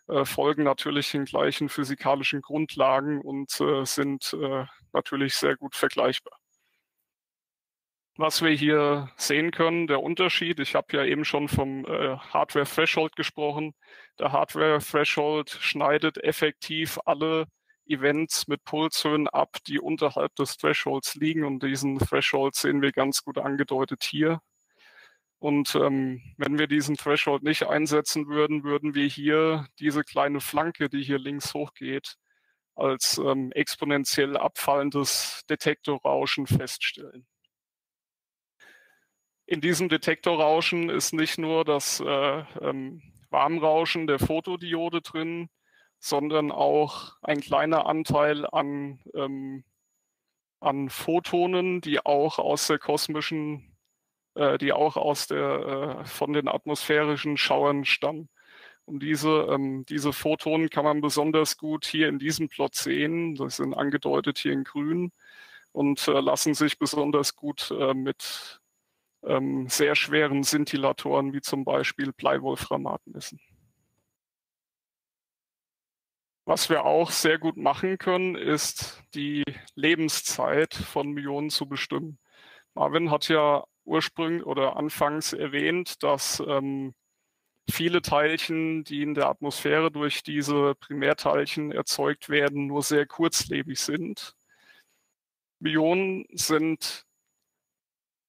äh, folgen natürlich den gleichen physikalischen Grundlagen und äh, sind äh, natürlich sehr gut vergleichbar. Was wir hier sehen können, der Unterschied, ich habe ja eben schon vom äh, Hardware Threshold gesprochen. Der Hardware Threshold schneidet effektiv alle Events mit Pulshöhen ab, die unterhalb des Thresholds liegen. Und diesen Threshold sehen wir ganz gut angedeutet hier. Und ähm, wenn wir diesen Threshold nicht einsetzen würden, würden wir hier diese kleine Flanke, die hier links hochgeht, als ähm, exponentiell abfallendes Detektorrauschen feststellen. In diesem Detektorrauschen ist nicht nur das äh, ähm, Warmrauschen der Fotodiode drin, sondern auch ein kleiner Anteil an, ähm, an Photonen, die auch aus der kosmischen äh, die auch aus der, äh, von den atmosphärischen Schauern stammen. Und diese, ähm, diese Photonen kann man besonders gut hier in diesem Plot sehen. Das sind angedeutet hier in grün und äh, lassen sich besonders gut äh, mit ähm, sehr schweren Scintillatoren wie zum Beispiel Bleiwolframat messen. Was wir auch sehr gut machen können, ist die Lebenszeit von Myonen zu bestimmen. Marvin hat ja ursprünglich oder anfangs erwähnt, dass ähm, viele Teilchen, die in der Atmosphäre durch diese Primärteilchen erzeugt werden, nur sehr kurzlebig sind. Myonen sind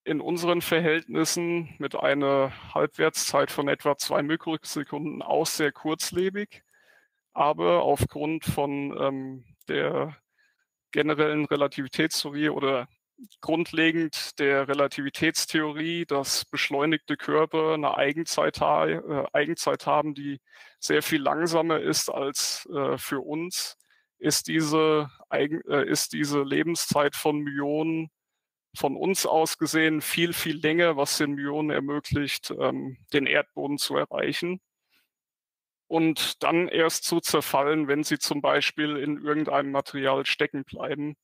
in unseren Verhältnissen mit einer Halbwertszeit von etwa zwei Mikrosekunden auch sehr kurzlebig. Aber aufgrund von ähm, der generellen Relativitätstheorie oder grundlegend der Relativitätstheorie, dass beschleunigte Körper eine Eigenzeit, äh, Eigenzeit haben, die sehr viel langsamer ist als äh, für uns, ist diese, Eigen äh, ist diese Lebenszeit von Myonen von uns aus gesehen viel, viel länger, was den Myonen ermöglicht, ähm, den Erdboden zu erreichen. und dann erst zu zerfallen, wenn sie zum Beispiel in irgendeinem Material stecken bleiben,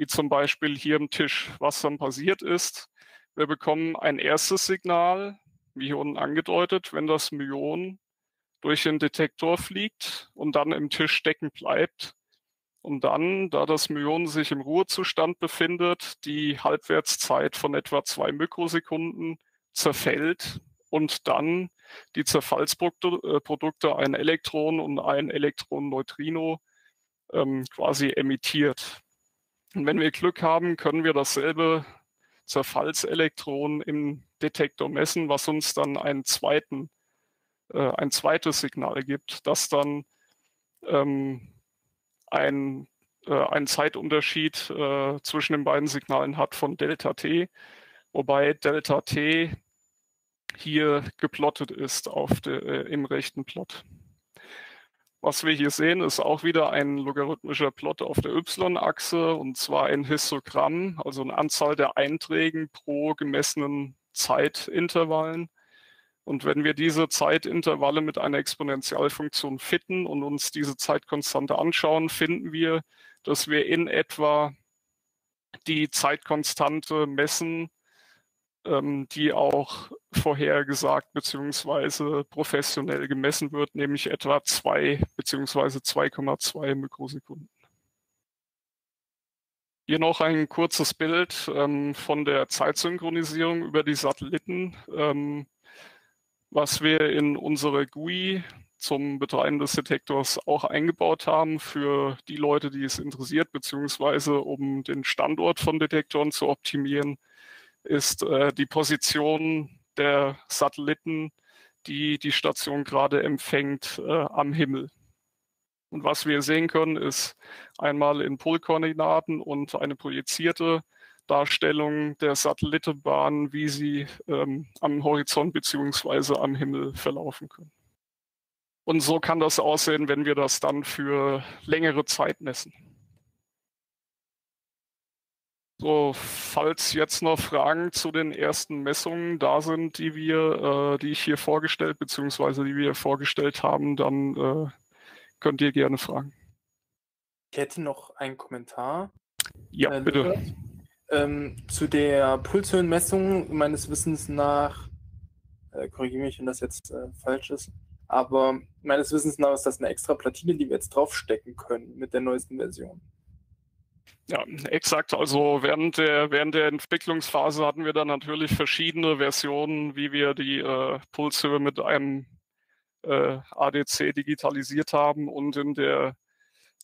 wie zum Beispiel hier im Tisch. Was dann passiert ist, wir bekommen ein erstes Signal, wie hier unten angedeutet, wenn das Myon durch den Detektor fliegt und dann im Tisch stecken bleibt. Und dann, da das Myon sich im Ruhezustand befindet, die Halbwertszeit von etwa zwei Mikrosekunden zerfällt und dann die Zerfallsprodukte, äh, ein Elektron und ein Elektron-Neutrino ähm, quasi emittiert. Und wenn wir Glück haben, können wir dasselbe Zerfallselektron im Detektor messen, was uns dann einen zweiten, äh, ein zweites Signal gibt, das dann ähm, ein, äh, einen Zeitunterschied äh, zwischen den beiden Signalen hat von Delta T, wobei Delta T hier geplottet ist auf de, äh, im rechten Plot. Was wir hier sehen, ist auch wieder ein logarithmischer Plot auf der y-Achse und zwar ein Histogramm, also eine Anzahl der Einträgen pro gemessenen Zeitintervallen. Und wenn wir diese Zeitintervalle mit einer Exponentialfunktion fitten und uns diese Zeitkonstante anschauen, finden wir, dass wir in etwa die Zeitkonstante messen, ähm, die auch vorhergesagt bzw. professionell gemessen wird, nämlich etwa 2 bzw. 2,2 Mikrosekunden. Hier noch ein kurzes Bild ähm, von der Zeitsynchronisierung über die Satelliten, ähm, was wir in unsere GUI zum Betreiben des Detektors auch eingebaut haben für die Leute, die es interessiert, beziehungsweise um den Standort von Detektoren zu optimieren ist äh, die Position der Satelliten, die die Station gerade empfängt, äh, am Himmel. Und was wir sehen können, ist einmal in Polkoordinaten und eine projizierte Darstellung der Satellitenbahn, wie sie ähm, am Horizont beziehungsweise am Himmel verlaufen können. Und so kann das aussehen, wenn wir das dann für längere Zeit messen. So, falls jetzt noch Fragen zu den ersten Messungen da sind, die wir, äh, die ich hier vorgestellt bzw. die wir vorgestellt haben, dann äh, könnt ihr gerne fragen. Ich hätte noch einen Kommentar. Ja, äh, bitte. Ähm, zu der Pulshöhenmessung meines Wissens nach, äh, korrigiere mich, wenn das jetzt äh, falsch ist, aber meines Wissens nach ist das eine extra Platine, die wir jetzt draufstecken können mit der neuesten Version. Ja, exakt. Also während der, während der Entwicklungsphase hatten wir dann natürlich verschiedene Versionen, wie wir die äh, Pulshöhe mit einem äh, ADC digitalisiert haben. Und in der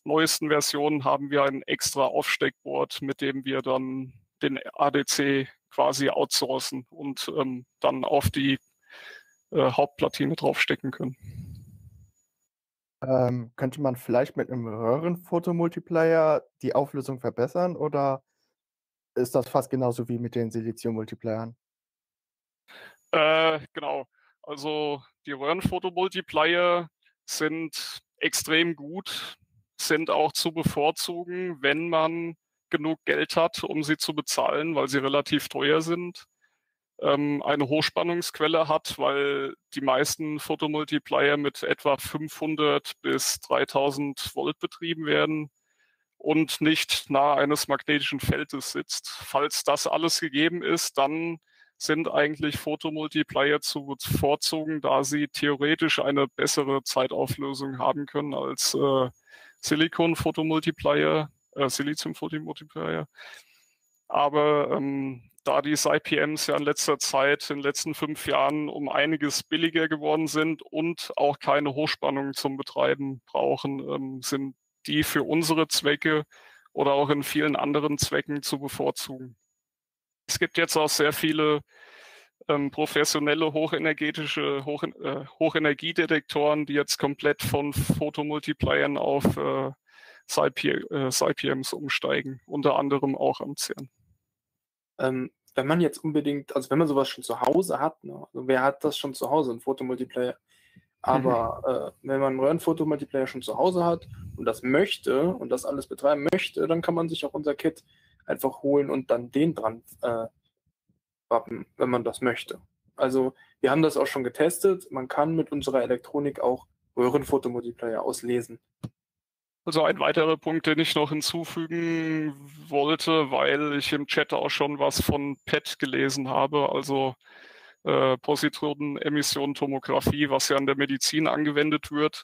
neuesten Version haben wir ein extra Aufsteckboard, mit dem wir dann den ADC quasi outsourcen und ähm, dann auf die äh, Hauptplatine draufstecken können. Ähm, könnte man vielleicht mit einem Röhrenfotomultiplier die Auflösung verbessern oder ist das fast genauso wie mit den Siliziummultipliern? Äh, genau. Also die Röhrenfotomultiplier sind extrem gut, sind auch zu bevorzugen, wenn man genug Geld hat, um sie zu bezahlen, weil sie relativ teuer sind ähm, eine Hochspannungsquelle hat, weil die meisten Fotomultiplier mit etwa 500 bis 3000 Volt betrieben werden und nicht nahe eines magnetischen Feldes sitzt. Falls das alles gegeben ist, dann sind eigentlich Fotomultiplier zu bevorzugen, da sie theoretisch eine bessere Zeitauflösung haben können als äh, Silikon-Fotomultiplier, äh, Silizium-Fotomultiplier. Aber ähm, da die IPMs ja in letzter Zeit, in den letzten fünf Jahren um einiges billiger geworden sind und auch keine Hochspannung zum Betreiben brauchen, ähm, sind die für unsere Zwecke oder auch in vielen anderen Zwecken zu bevorzugen. Es gibt jetzt auch sehr viele ähm, professionelle hochenergetische Hoch, äh, Hochenergiedetektoren, die jetzt komplett von Fotomultipliern auf äh, CIPMs äh, umsteigen, unter anderem auch am CERN. Ähm, wenn man jetzt unbedingt, also wenn man sowas schon zu Hause hat, ne, also wer hat das schon zu Hause, ein Fotomultiplayer? Aber mhm. äh, wenn man einen Röhrenfotomultiplayer schon zu Hause hat und das möchte und das alles betreiben möchte, dann kann man sich auch unser Kit einfach holen und dann den dran äh, wappen, wenn man das möchte. Also wir haben das auch schon getestet. Man kann mit unserer Elektronik auch Röhrenfotomultiplier auslesen. Also ein weiterer Punkt, den ich noch hinzufügen wollte, weil ich im Chat auch schon was von PET gelesen habe, also äh, Positronenemission-Tomographie, was ja in der Medizin angewendet wird.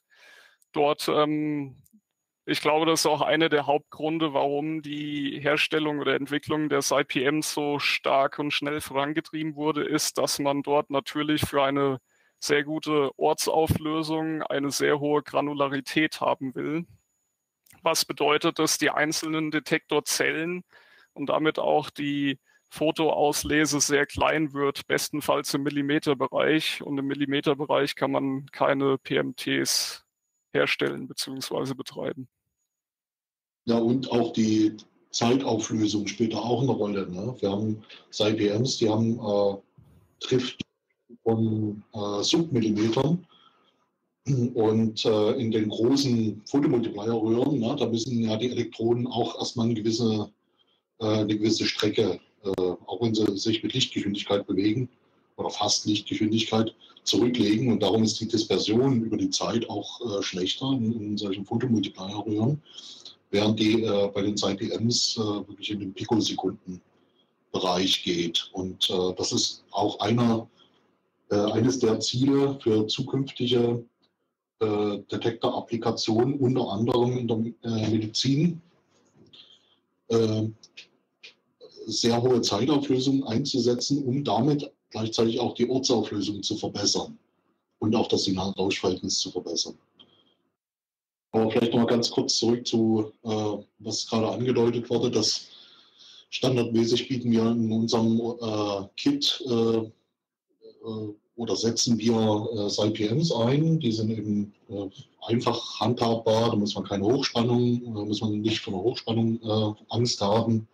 Dort ähm, ich glaube, das ist auch einer der Hauptgründe, warum die Herstellung oder Entwicklung des IPMs so stark und schnell vorangetrieben wurde, ist, dass man dort natürlich für eine sehr gute Ortsauflösung eine sehr hohe Granularität haben will. Was bedeutet, dass die einzelnen Detektorzellen und damit auch die Fotoauslese sehr klein wird, bestenfalls im Millimeterbereich. Und im Millimeterbereich kann man keine PMTs herstellen bzw. betreiben. Ja, und auch die Zeitauflösung spielt da auch eine Rolle. Ne? Wir haben IPMs, die haben äh, Drift von äh, Submillimetern. Und äh, in den großen Fotomultiplierröhren, ne, da müssen ja die Elektronen auch erstmal eine gewisse, äh, eine gewisse Strecke, äh, auch wenn sie sich mit Lichtgeschwindigkeit bewegen oder fast Lichtgeschwindigkeit, zurücklegen. Und darum ist die Dispersion über die Zeit auch äh, schlechter in, in solchen Fotomultiplierröhren, während die äh, bei den IPMs äh, wirklich in den Pikosekunden-Bereich geht. Und das ist auch einer, eines der Ziele für zukünftige äh, Detektor-Applikationen, unter anderem in der Medizin sehr hohe Zeitauflösungen einzusetzen, um damit gleichzeitig auch die Ortsauflösung zu verbessern und auch das Signal-Rauschverhältnis zu verbessern. Aber vielleicht noch mal ganz kurz zurück zu, äh, was gerade angedeutet wurde, dass standardmäßig bieten wir in unserem äh, Kit äh, äh oder setzen wir äh, IPMs ein. Die sind eben äh, einfach handhabbar, da muss man keine Hochspannung, da muss man nicht von der Hochspannung äh, Angst haben.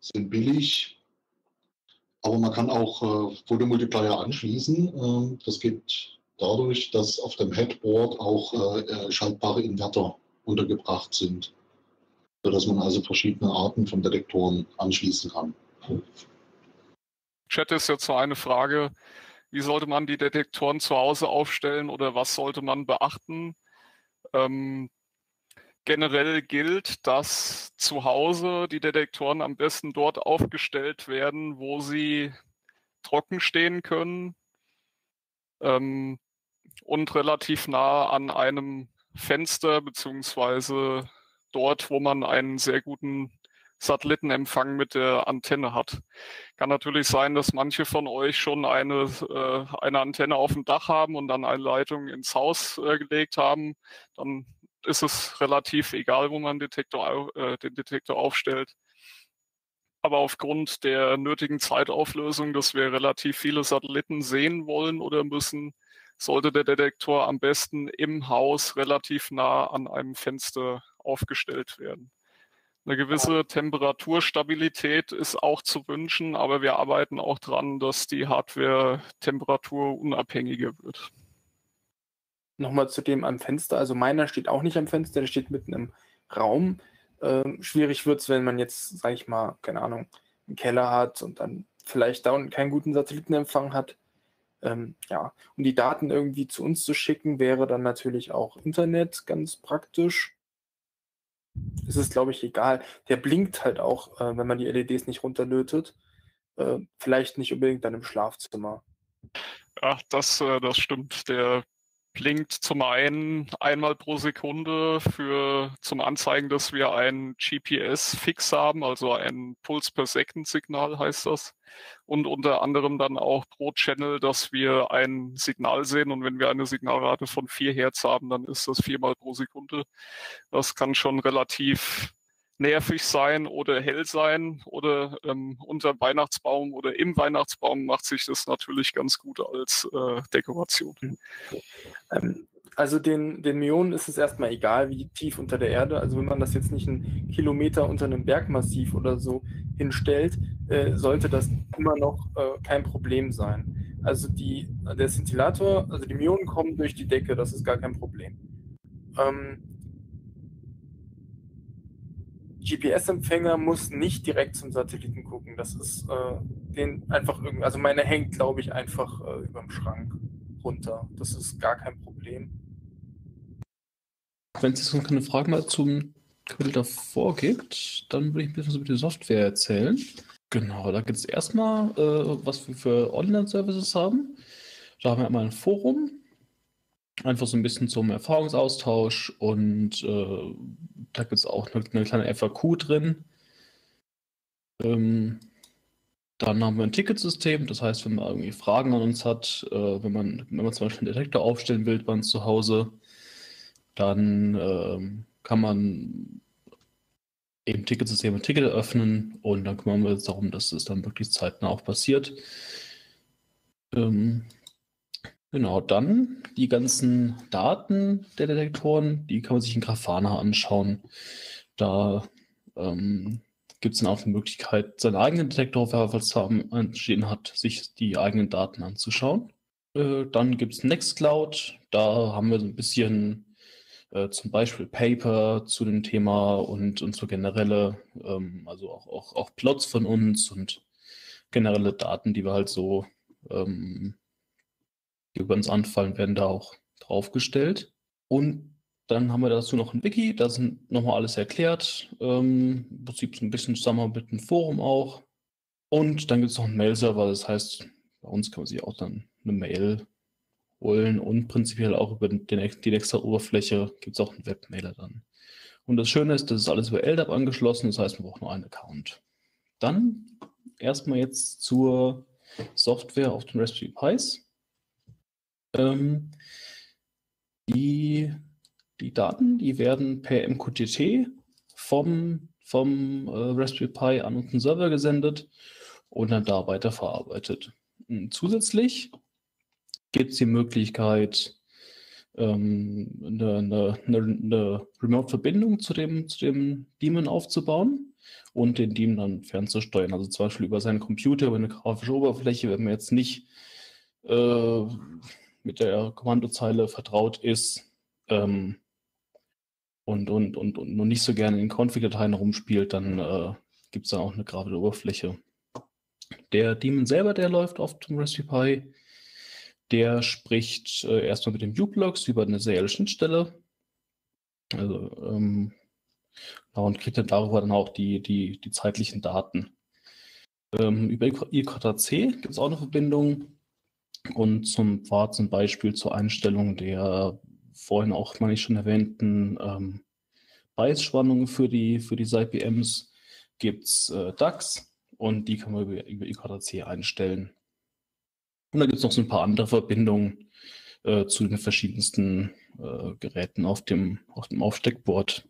sind billig, aber man kann auch äh, Fotomultiplier anschließen. Ähm, das geht dadurch, dass auf dem Headboard auch äh, äh, schaltbare Inverter untergebracht sind, sodass man also verschiedene Arten von Detektoren anschließen kann. Chat ist jetzt so eine Frage, wie sollte man die Detektoren zu Hause aufstellen oder was sollte man beachten? Ähm, generell gilt, dass zu Hause die Detektoren am besten dort aufgestellt werden, wo sie trocken stehen können ähm, und relativ nah an einem Fenster beziehungsweise dort, wo man einen sehr guten Satellitenempfang mit der Antenne hat. Kann natürlich sein, dass manche von euch schon eine, äh, eine Antenne auf dem Dach haben und dann eine Leitung ins Haus äh, gelegt haben. Dann ist es relativ egal, wo man Detektor, äh, den Detektor aufstellt. Aber aufgrund der nötigen Zeitauflösung, dass wir relativ viele Satelliten sehen wollen oder müssen, sollte der Detektor am besten im Haus relativ nah an einem Fenster aufgestellt werden. Eine gewisse Temperaturstabilität ist auch zu wünschen, aber wir arbeiten auch dran, dass die Hardware temperaturunabhängiger wird. Nochmal zu dem am Fenster. Also meiner steht auch nicht am Fenster, der steht mitten im Raum. Ähm, schwierig wird es, wenn man jetzt, sag ich mal, keine Ahnung, einen Keller hat und dann vielleicht da unten keinen guten Satellitenempfang hat. Ähm, ja, um die Daten irgendwie zu uns zu schicken, wäre dann natürlich auch Internet ganz praktisch. Es ist, glaube ich, egal. Der blinkt halt auch, äh, wenn man die LEDs nicht runterlötet. Äh, vielleicht nicht unbedingt dann im Schlafzimmer. Ja, das, äh, das stimmt. Der blinkt zum einen einmal pro Sekunde für zum Anzeigen, dass wir ein GPS-Fix haben, also ein Puls per Second Signal heißt das. Und unter anderem dann auch pro Channel, dass wir ein Signal sehen. Und wenn wir eine Signalrate von 4 Hertz haben, dann ist das viermal pro Sekunde. Das kann schon relativ nervig sein oder hell sein oder ähm, unter Weihnachtsbaum oder im Weihnachtsbaum macht sich das natürlich ganz gut als äh, Dekoration. Ähm, also den, den Myonen ist es erstmal egal, wie tief unter der Erde. Also wenn man das jetzt nicht einen Kilometer unter einem Bergmassiv oder so hinstellt, äh, sollte das immer noch äh, kein Problem sein. Also die, der Szintillator, also die Myonen kommen durch die Decke, das ist gar kein Problem. Ähm, GPS-Empfänger muss nicht direkt zum Satelliten gucken. Das ist äh, den einfach irgendwie, also meine hängt, glaube ich, einfach äh, über dem Schrank. runter. Das ist gar kein Problem. Wenn es jetzt keine Fragen mehr zum Kapitel davor gibt, dann würde ich ein bisschen was über die Software erzählen. Genau, da gibt es erstmal, äh, was wir für Online-Services haben. Da haben wir einmal ein Forum, einfach so ein bisschen zum Erfahrungsaustausch und äh, da gibt es auch eine, eine, kleine FAQ drin. Ähm, dann haben wir ein Ticketsystem, das heißt, wenn man irgendwie Fragen an uns hat, äh, wenn, man, wenn man zum Beispiel einen Detektor aufstellen will bei uns zu Hause, dann äh, kann man eben Ticketsystem ein Ticket öffnen und dann kümmern wir uns darum, dass es dann wirklich zeitnah auch passiert. Ähm, genau, dann die ganzen Daten der Detektoren, die kann man sich in Grafana anschauen. Da ähm, gibt es dann auch die Möglichkeit, seinen eigenen Detektor, falls er stehen hat, sich die eigenen Daten anzuschauen. Äh, dann gibt es Nextcloud, da haben wir so ein bisschen äh, zum Beispiel Paper zu dem Thema und, und so generelle, ähm, also auch, auch, auch Plots von uns und generelle Daten, die wir halt so, ähm, die über uns anfallen, werden da auch draufgestellt. Und dann haben wir dazu noch ein Wiki, da sind nochmal alles erklärt. Ähm, Im Prinzip so ein bisschen zusammen mit dem Forum auch. Und dann gibt es noch einen Mail-Server, das heißt, bei uns kann man sich auch dann eine Mail holen und prinzipiell auch über den, die extra Oberfläche gibt es auch einen Webmailer dann. Und das Schöne ist, das ist alles über LDAP angeschlossen, das heißt, man braucht nur einen Account. Dann erstmal jetzt zur Software auf den Raspberry Pis. Ähm, die, die Daten, die werden per MQTT vom, vom äh, Raspberry Pi an unseren Server gesendet und dann da weiterverarbeitet. Zusätzlich gibt es die Möglichkeit, ähm, eine, eine, eine Remote-Verbindung zu dem, zu dem Daemon aufzubauen und den Daemon dann fernzusteuern. Also zum Beispiel über seinen Computer, über eine grafische Oberfläche, wenn man jetzt nicht äh, mit der Kommandozeile vertraut ist ähm, und, und, und, und noch nicht so gerne in Config-Dateien rumspielt, dann äh, gibt es da auch eine grafische Oberfläche. Der Daemon selber, der läuft auf dem Raspberry Pi der spricht äh, erstmal mit dem U-Blocks über eine serielle Schnittstelle. Also, ähm, und kriegt dann darüber dann auch die, die, die zeitlichen Daten. Ähm, über IKC gibt es auch eine Verbindung. Und zum Pfad zum Beispiel zur Einstellung der vorhin auch, meine ich, schon erwähnten ähm, Preisspannungen für die, für die IPMs gibt es äh, DAX und die kann man über, über IKC einstellen. Und da gibt es noch so ein paar andere Verbindungen äh, zu den verschiedensten äh, Geräten auf dem, auf dem Aufsteckboard.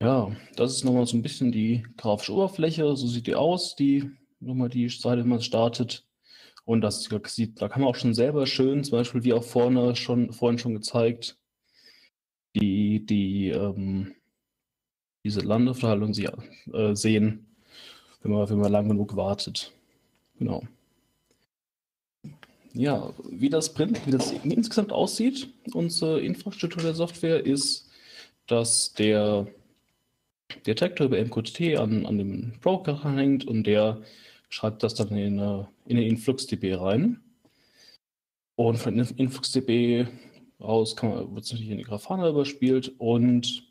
Ja, das ist nochmal so ein bisschen die grafische Oberfläche. So sieht die aus, die nochmal die Seite, wenn man startet. Und das sieht, da kann man auch schon selber schön, zum Beispiel wie auch vorne schon, vorhin schon gezeigt, die, die, ähm, diese Landeverteilung äh, sehen, wenn man, wenn man lang genug wartet. Genau ja, wie das, wie das insgesamt aussieht, unsere Infrastruktur der Software, ist, dass der Detektor über MQTT an, an dem Broker hängt und der schreibt das dann in, in den InfluxDB rein. Und von InfluxDB raus wird es natürlich in die Grafana überspielt und,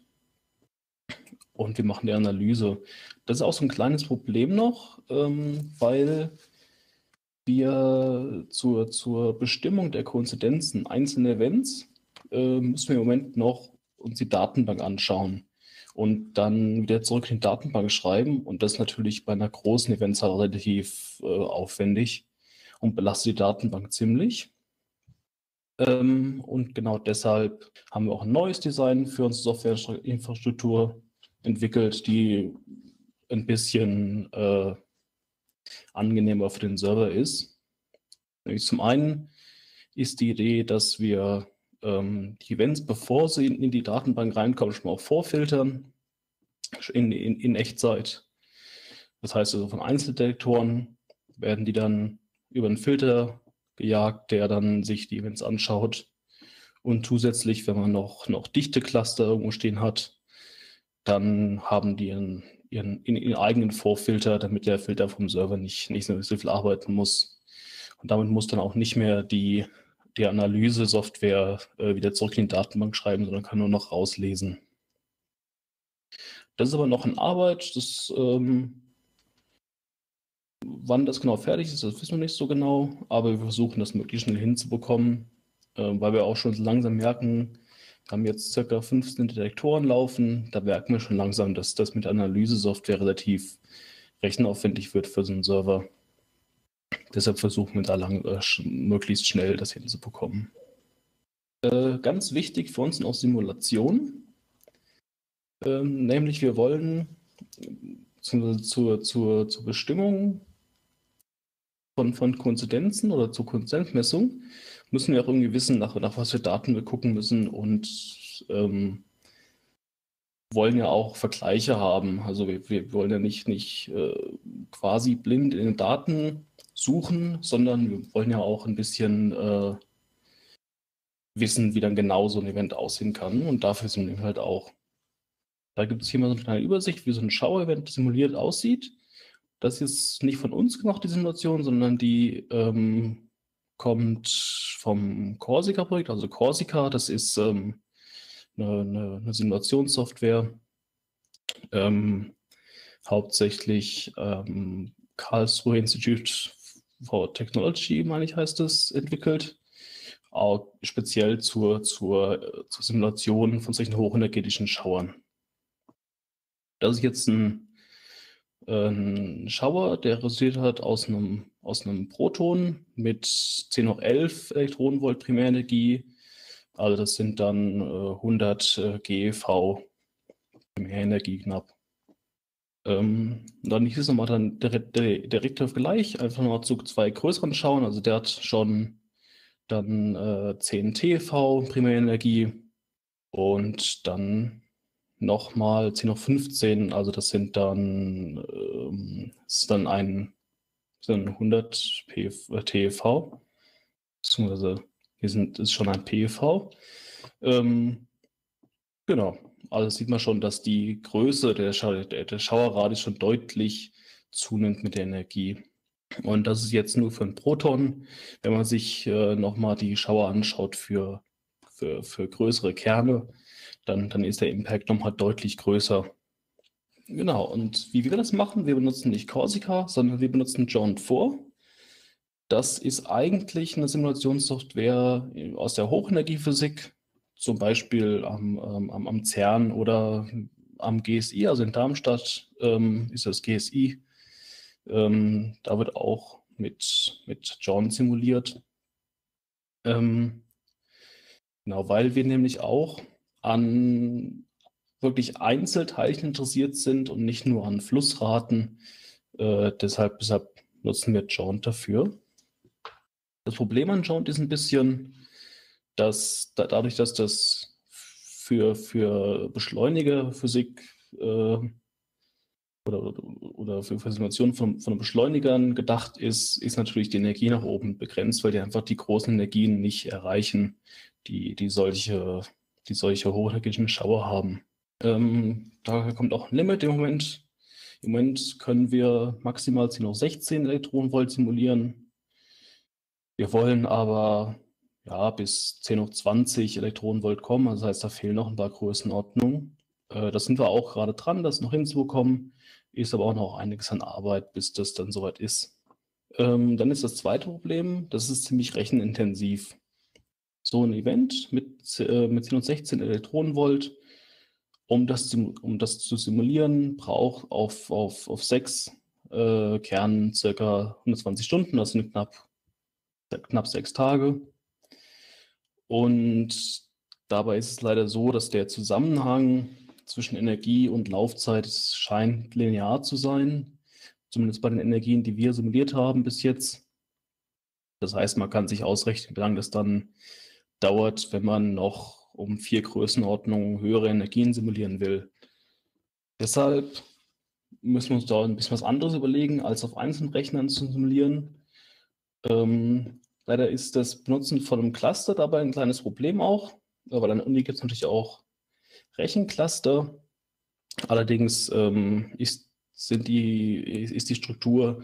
und wir machen die Analyse. Das ist auch so ein kleines Problem noch, ähm, weil wir zur, zur Bestimmung der Koinzidenzen einzelner Events äh, müssen wir im Moment noch uns die Datenbank anschauen und dann wieder zurück in die Datenbank schreiben. Und das ist natürlich bei einer großen Eventzahl relativ äh, aufwendig und belastet die Datenbank ziemlich. Ähm, und genau deshalb haben wir auch ein neues Design für unsere Softwareinfrastruktur entwickelt, die ein bisschen äh, angenehmer für den Server ist. Zum einen ist die Idee, dass wir ähm, die Events, bevor sie in, in, die Datenbank reinkommen, schon mal vorfiltern in, in, in Echtzeit. Das heißt also von Einzeldetektoren werden die dann über einen Filter gejagt, der dann sich die Events anschaut. Und zusätzlich, wenn man noch, noch dichte Cluster irgendwo stehen hat, dann haben die einen ihren, ihren eigenen Vorfilter, damit der Filter vom Server nicht, nicht so viel arbeiten muss. Und damit muss dann auch nicht mehr die die Analyse-Software äh, wieder zurück in die Datenbank schreiben, sondern kann nur noch rauslesen. Das ist aber noch in Arbeit. Das, ähm, wann das genau fertig ist, das wissen wir nicht so genau, aber wir versuchen das möglichst schnell hinzubekommen, äh, weil wir auch schon langsam merken, wir haben jetzt circa 15 Detektoren laufen. Da merken wir schon langsam, dass das mit Analyse-Software relativ rechenaufwendig wird für so einen Server. Deshalb versuchen wir da lang, äh, möglichst schnell das hinzubekommen. Äh, ganz wichtig für uns sind auch Simulationen. Ähm, nämlich wir wollen zur, zur, zur, zur Bestimmung von, von Koinzidenzen oder zur Koinzidenzmessung müssen wir auch irgendwie wissen, nach, nach was für Daten wir gucken müssen und ähm, wollen ja auch Vergleiche haben. Also wir, wir wollen ja nicht, nicht äh, quasi blind in den Daten suchen, sondern wir wollen ja auch ein bisschen äh, wissen, wie dann genau so ein Event aussehen kann. Und dafür sind wir halt auch. Da gibt es hier mal so eine kleine Übersicht, wie so ein Schauevent simuliert aussieht. Das ist nicht von uns gemacht, die Simulation, sondern die ähm, kommt vom Corsica-Projekt. Also Corsica, das ist ähm, eine, eine, eine, Simulationssoftware, ähm, hauptsächlich ähm, Karlsruhe Institute for Technology, meine ich, heißt es, entwickelt. Auch speziell zur, zur, zur Simulation von solchen hochenergetischen Schauern. Das ist jetzt ein, ein Schauer, der resultiert hat aus einem, aus einem Proton mit 10 hoch 11 Elektronenvolt Primärenergie. Also das sind dann 100 äh, GeV Primärenergie knapp. Ähm, dann hieß es nochmal dann direkt, direkt auf gleich, einfach noch zu zwei größeren schauen. Also der hat schon dann äh, 10 TV Primärenergie und dann nochmal 10 auf 15, also das sind dann, ähm, ist dann ein sind 100 PV, TeV, beziehungsweise hier sind, ist schon ein PV. Ähm, genau, also sieht man schon, dass die Größe der, Schau der, Schauerradius schon deutlich zunimmt mit der Energie. Und das ist jetzt nur für ein Proton. Wenn man sich äh, nochmal die Schauer anschaut für, für, für größere Kerne, dann, dann ist der Impact nochmal deutlich größer. Genau, und wie wir das machen, wir benutzen nicht Corsica, sondern wir benutzen John 4. Das ist eigentlich eine Simulationssoftware aus der Hochenergiephysik, zum Beispiel am, ähm, am, am CERN oder am GSI, also in Darmstadt ähm, ist das GSI. Ähm, da wird auch mit, mit John simuliert. Ähm, genau, weil wir nämlich auch an wirklich Einzelteilchen interessiert sind und nicht nur an Flussraten. Äh, deshalb, deshalb nutzen wir Jaunt dafür. Das Problem an Jaunt ist ein bisschen, dass da, dadurch, dass das für, für Beschleunigerphysik äh, oder, oder für, für Simulationen von, von Beschleunigern gedacht ist, ist natürlich die Energie nach oben begrenzt, weil die einfach die großen Energien nicht erreichen, die, die solche, die solche hochenergetischen Schauer haben. Ähm, daher kommt auch ein Limit im Moment. Im Moment können wir maximal 10 hoch 16 Elektronenvolt simulieren. Wir wollen aber ja, bis 10 hoch 20 Elektronenvolt kommen. Also das heißt, da fehlen noch ein paar Größenordnungen. Äh, das sind wir auch gerade dran, das noch hinzubekommen. Ist aber auch noch einiges an Arbeit, bis das dann soweit ist. Ähm, dann ist das zweite Problem, das ist ziemlich rechenintensiv. So ein Event mit, äh, mit 10 und 16 Elektronenvolt, um das, um das zu simulieren, braucht auf, auf, auf sechs äh, Kernen circa 120 Stunden, das sind knapp, knapp sechs Tage. Und dabei ist es leider so, dass der Zusammenhang zwischen Energie und Laufzeit scheint linear zu sein. Zumindest bei den Energien, die wir simuliert haben bis jetzt. Das heißt, man kann sich ausrechnen, wie lange das dann dauert, wenn man noch um vier Größenordnungen höhere Energien simulieren will. Deshalb müssen wir uns da ein bisschen was anderes überlegen, als auf einzelnen Rechnern zu simulieren. Ähm, Leider ist das Benutzen von einem Cluster dabei ein kleines Problem auch, aber an der Uni gibt es natürlich auch Rechencluster. Allerdings ähm, ist, sind die, ist die Struktur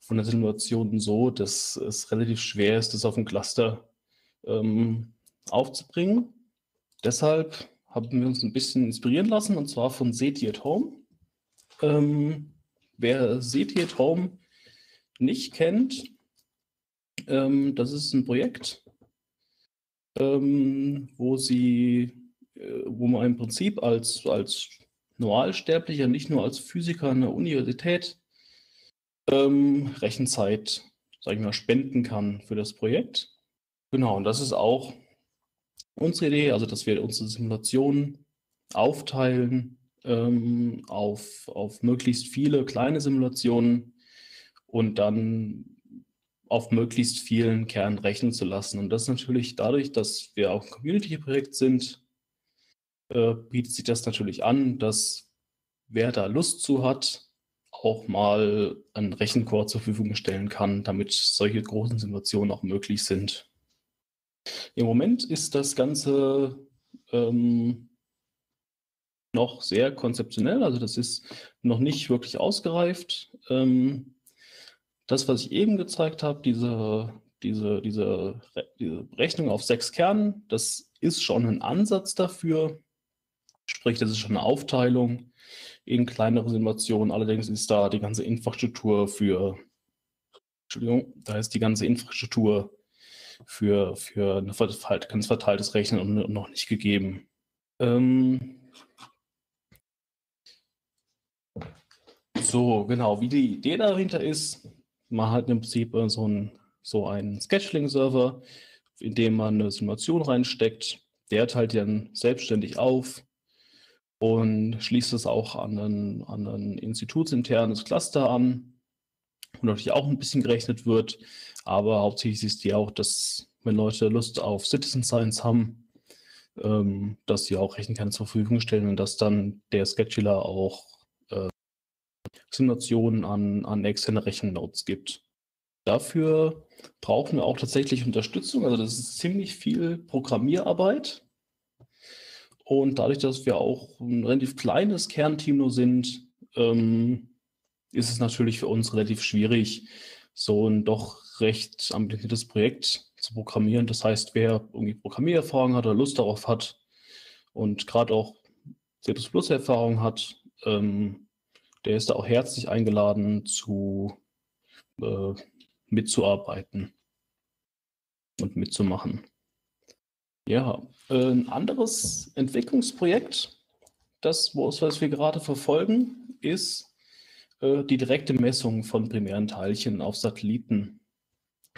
von der Simulation so, dass es relativ schwer ist, das auf dem Cluster ähm, aufzubringen. Deshalb haben wir uns ein bisschen inspirieren lassen und zwar von SETI at Home. Ähm, wer SETI at Home nicht kennt, ähm, das ist ein Projekt, ähm, wo sie, äh, wo man im Prinzip als, als Normalsterblicher, nicht nur als Physiker an der Universität, ähm, Rechenzeit, sage ich mal, spenden kann für das Projekt. Genau, und das ist auch unsere Idee, also dass wir unsere Simulationen aufteilen ähm, auf, auf möglichst viele kleine Simulationen und dann auf möglichst vielen Kernen rechnen zu lassen. Und das natürlich dadurch, dass wir auch ein Community-Projekt sind, äh, bietet sich das natürlich an, dass wer da Lust zu hat, auch mal einen Rechencore zur Verfügung stellen kann, damit solche großen Simulationen auch möglich sind. Im Moment ist das Ganze ähm, noch sehr konzeptionell, also das ist noch nicht wirklich ausgereift. Ähm, das, was ich eben gezeigt habe, diese, diese, diese, diese Rechnung auf sechs Kernen, das ist schon ein Ansatz dafür. Sprich, das ist schon eine Aufteilung in kleinere Simulationen. Allerdings ist da die ganze Infrastruktur für, Entschuldigung, da ist die ganze Infrastruktur für, für ein ganz verteiltes Rechnen noch nicht gegeben. Ähm so, genau, wie die Idee dahinter ist, man hat im Prinzip so, ein, so einen Scheduling-Server, in dem man eine Simulation reinsteckt. Der teilt dann selbstständig auf und schließt es auch an ein, an ein institutsinternes Cluster an, wo natürlich auch ein bisschen gerechnet wird. Aber hauptsächlich ist die auch, dass wenn Leute Lust auf Citizen Science haben, ähm, dass sie auch Rechenkerne zur Verfügung stellen und dass dann der Scheduler auch äh, Simulationen an, an externe Rechennodes gibt. Dafür brauchen wir auch tatsächlich Unterstützung. Also das ist ziemlich viel Programmierarbeit. Und dadurch, dass wir auch ein relativ kleines Kernteam nur sind, ähm, ist es natürlich für uns relativ schwierig, so ein doch recht ambitioniertes Projekt zu programmieren. Das heißt, wer irgendwie Programmiererfahrung hat oder Lust darauf hat und gerade auch C++-Erfahrung hat, ähm, der ist da auch herzlich eingeladen, zu äh, mitzuarbeiten und mitzumachen. Ja, ein anderes Entwicklungsprojekt, das, was wir gerade verfolgen, ist äh, die direkte Messung von primären Teilchen auf Satelliten.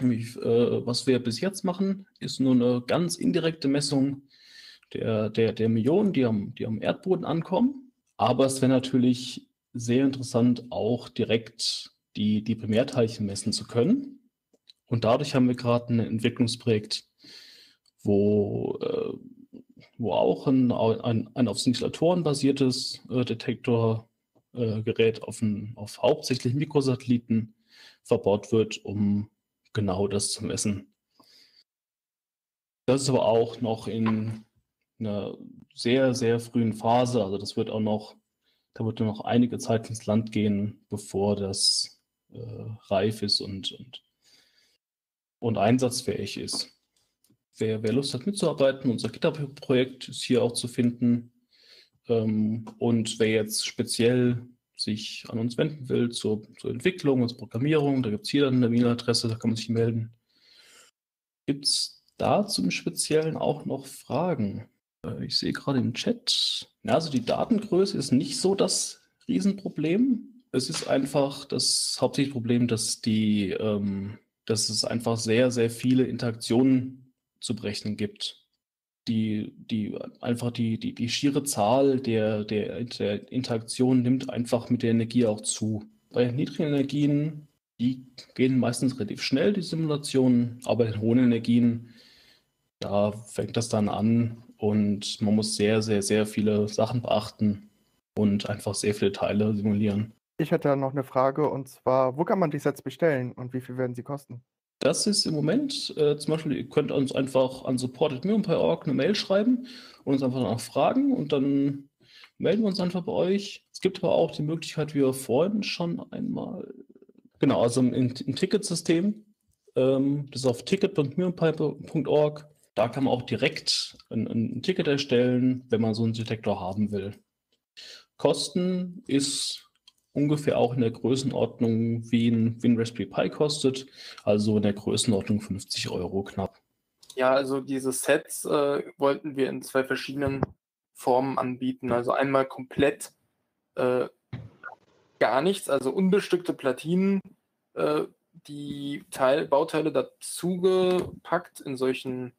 Nämlich, äh, was wir bis jetzt machen, ist nur eine ganz indirekte Messung der, der, der Millionen, die am, die am Erdboden ankommen. Aber es wäre natürlich sehr interessant, auch direkt die, die Primärteilchen messen zu können. Und dadurch haben wir gerade ein Entwicklungsprojekt, wo, äh, wo auch ein, ein, ein auf Singulatoren basiertes äh, Detektorgerät auf, auf hauptsächlich Mikrosatelliten verbaut wird, um genau das zu messen. Das ist aber auch noch in einer sehr, sehr frühen Phase. Also das wird auch noch da wird noch einige Zeit ins Land gehen, bevor das äh, reif ist und, und, und einsatzfähig ist. Wer, wer Lust hat mitzuarbeiten, unser GitHub-Projekt ist hier auch zu finden. Ähm, und wer jetzt speziell sich an uns wenden will zur, zur Entwicklung, zur Programmierung, da gibt es hier dann eine E-Mail-Adresse, da kann man sich melden. Gibt es dazu im Speziellen auch noch Fragen? Äh, ich sehe gerade im Chat, also die Datengröße ist nicht so das Riesenproblem. Es ist einfach das hauptsächliche Problem, dass die, ähm, dass es einfach sehr, sehr viele Interaktionen zu berechnen gibt. Die, die einfach die, die, die schiere Zahl der, der, der Interaktionen nimmt einfach mit der Energie auch zu. Bei niedrigen Energien, die gehen meistens relativ schnell, die Simulationen, aber bei den hohen Energien, da fängt das dann an, und man muss sehr, sehr, sehr viele Sachen beachten und einfach sehr viele Teile simulieren. Ich hätte noch eine Frage und zwar, wo kann man die Sets bestellen und wie viel werden sie kosten? Das ist im Moment, äh, zum Beispiel, ihr könnt uns einfach an support.mirror.org eine Mail schreiben und uns einfach danach fragen und dann melden wir uns einfach bei euch. Es gibt aber auch die Möglichkeit, wie wir vorhin schon einmal, genau, also im, im Ticketsystem, ähm, das ist auf ticket.mirror.org da kann man auch direkt ein, ein Ticket erstellen, wenn man so einen Detektor haben will. Kosten ist ungefähr auch in der Größenordnung, wie ein, wie ein Raspberry Pi kostet, also in der Größenordnung 50 Euro knapp. Ja, also diese Sets äh, wollten wir in zwei verschiedenen Formen anbieten. Also einmal komplett äh, gar nichts, also unbestückte Platinen, äh, die Teil, Bauteile dazu gepackt in solchen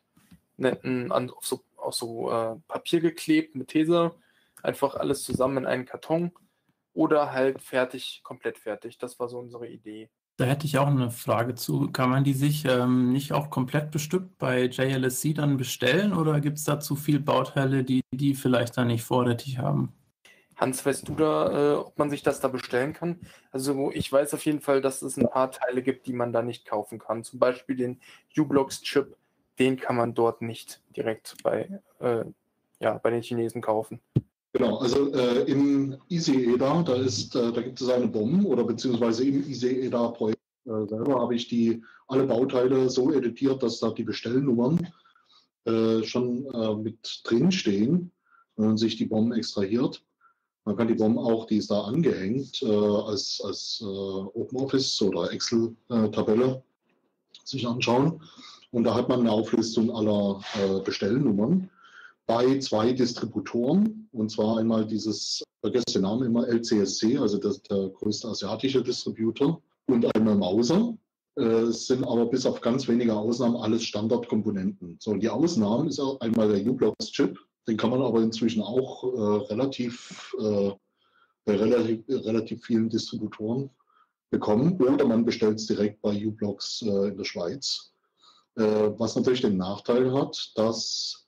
netten, auf so, auf so äh, Papier geklebt mit Tesa, einfach alles zusammen in einen Karton oder halt fertig, komplett fertig. Das war so unsere Idee. Da hätte ich auch eine Frage zu. Kann man die sich ähm, nicht auch komplett bestückt bei JLSC dann bestellen oder gibt es da zu viele Bauteile, die die vielleicht dann nicht vorrätig haben? Hans, weißt du da, äh, ob man sich das da bestellen kann? Also ich weiß auf jeden Fall, dass es ein paar Teile gibt, die man da nicht kaufen kann. Zum Beispiel den U-Blocks-Chip, den kann man dort nicht direkt bei, äh, ja, bei den Chinesen kaufen. Genau, also äh, im EasyEDA, da, äh, da gibt es eine BOM oder beziehungsweise im EasyEDA-Projekt äh, selber habe ich die alle Bauteile so editiert, dass da die Bestellnummern äh, schon äh, mit drin stehen, wenn man sich die BOM extrahiert. Man kann die BOM auch, die ist da angehängt, äh, als, als OpenOffice oder Excel-Tabelle sich anschauen. Und da hat man eine Auflistung aller Bestellnummern bei zwei Distributoren, und zwar einmal dieses, vergesst den Namen immer, LCSC, also das, der größte asiatische Distributor, und einmal Mauser. Äh, sind aber bis auf ganz wenige Ausnahmen alles Standardkomponenten. So, die Ausnahmen ist auch einmal der U-Blocks-Chip, den kann man aber inzwischen auch äh, relativ, äh, bei relativ, relativ vielen Distributoren bekommen oder man bestellt es direkt bei U-Blocks äh, in der Schweiz. Äh, was natürlich den Nachteil hat, dass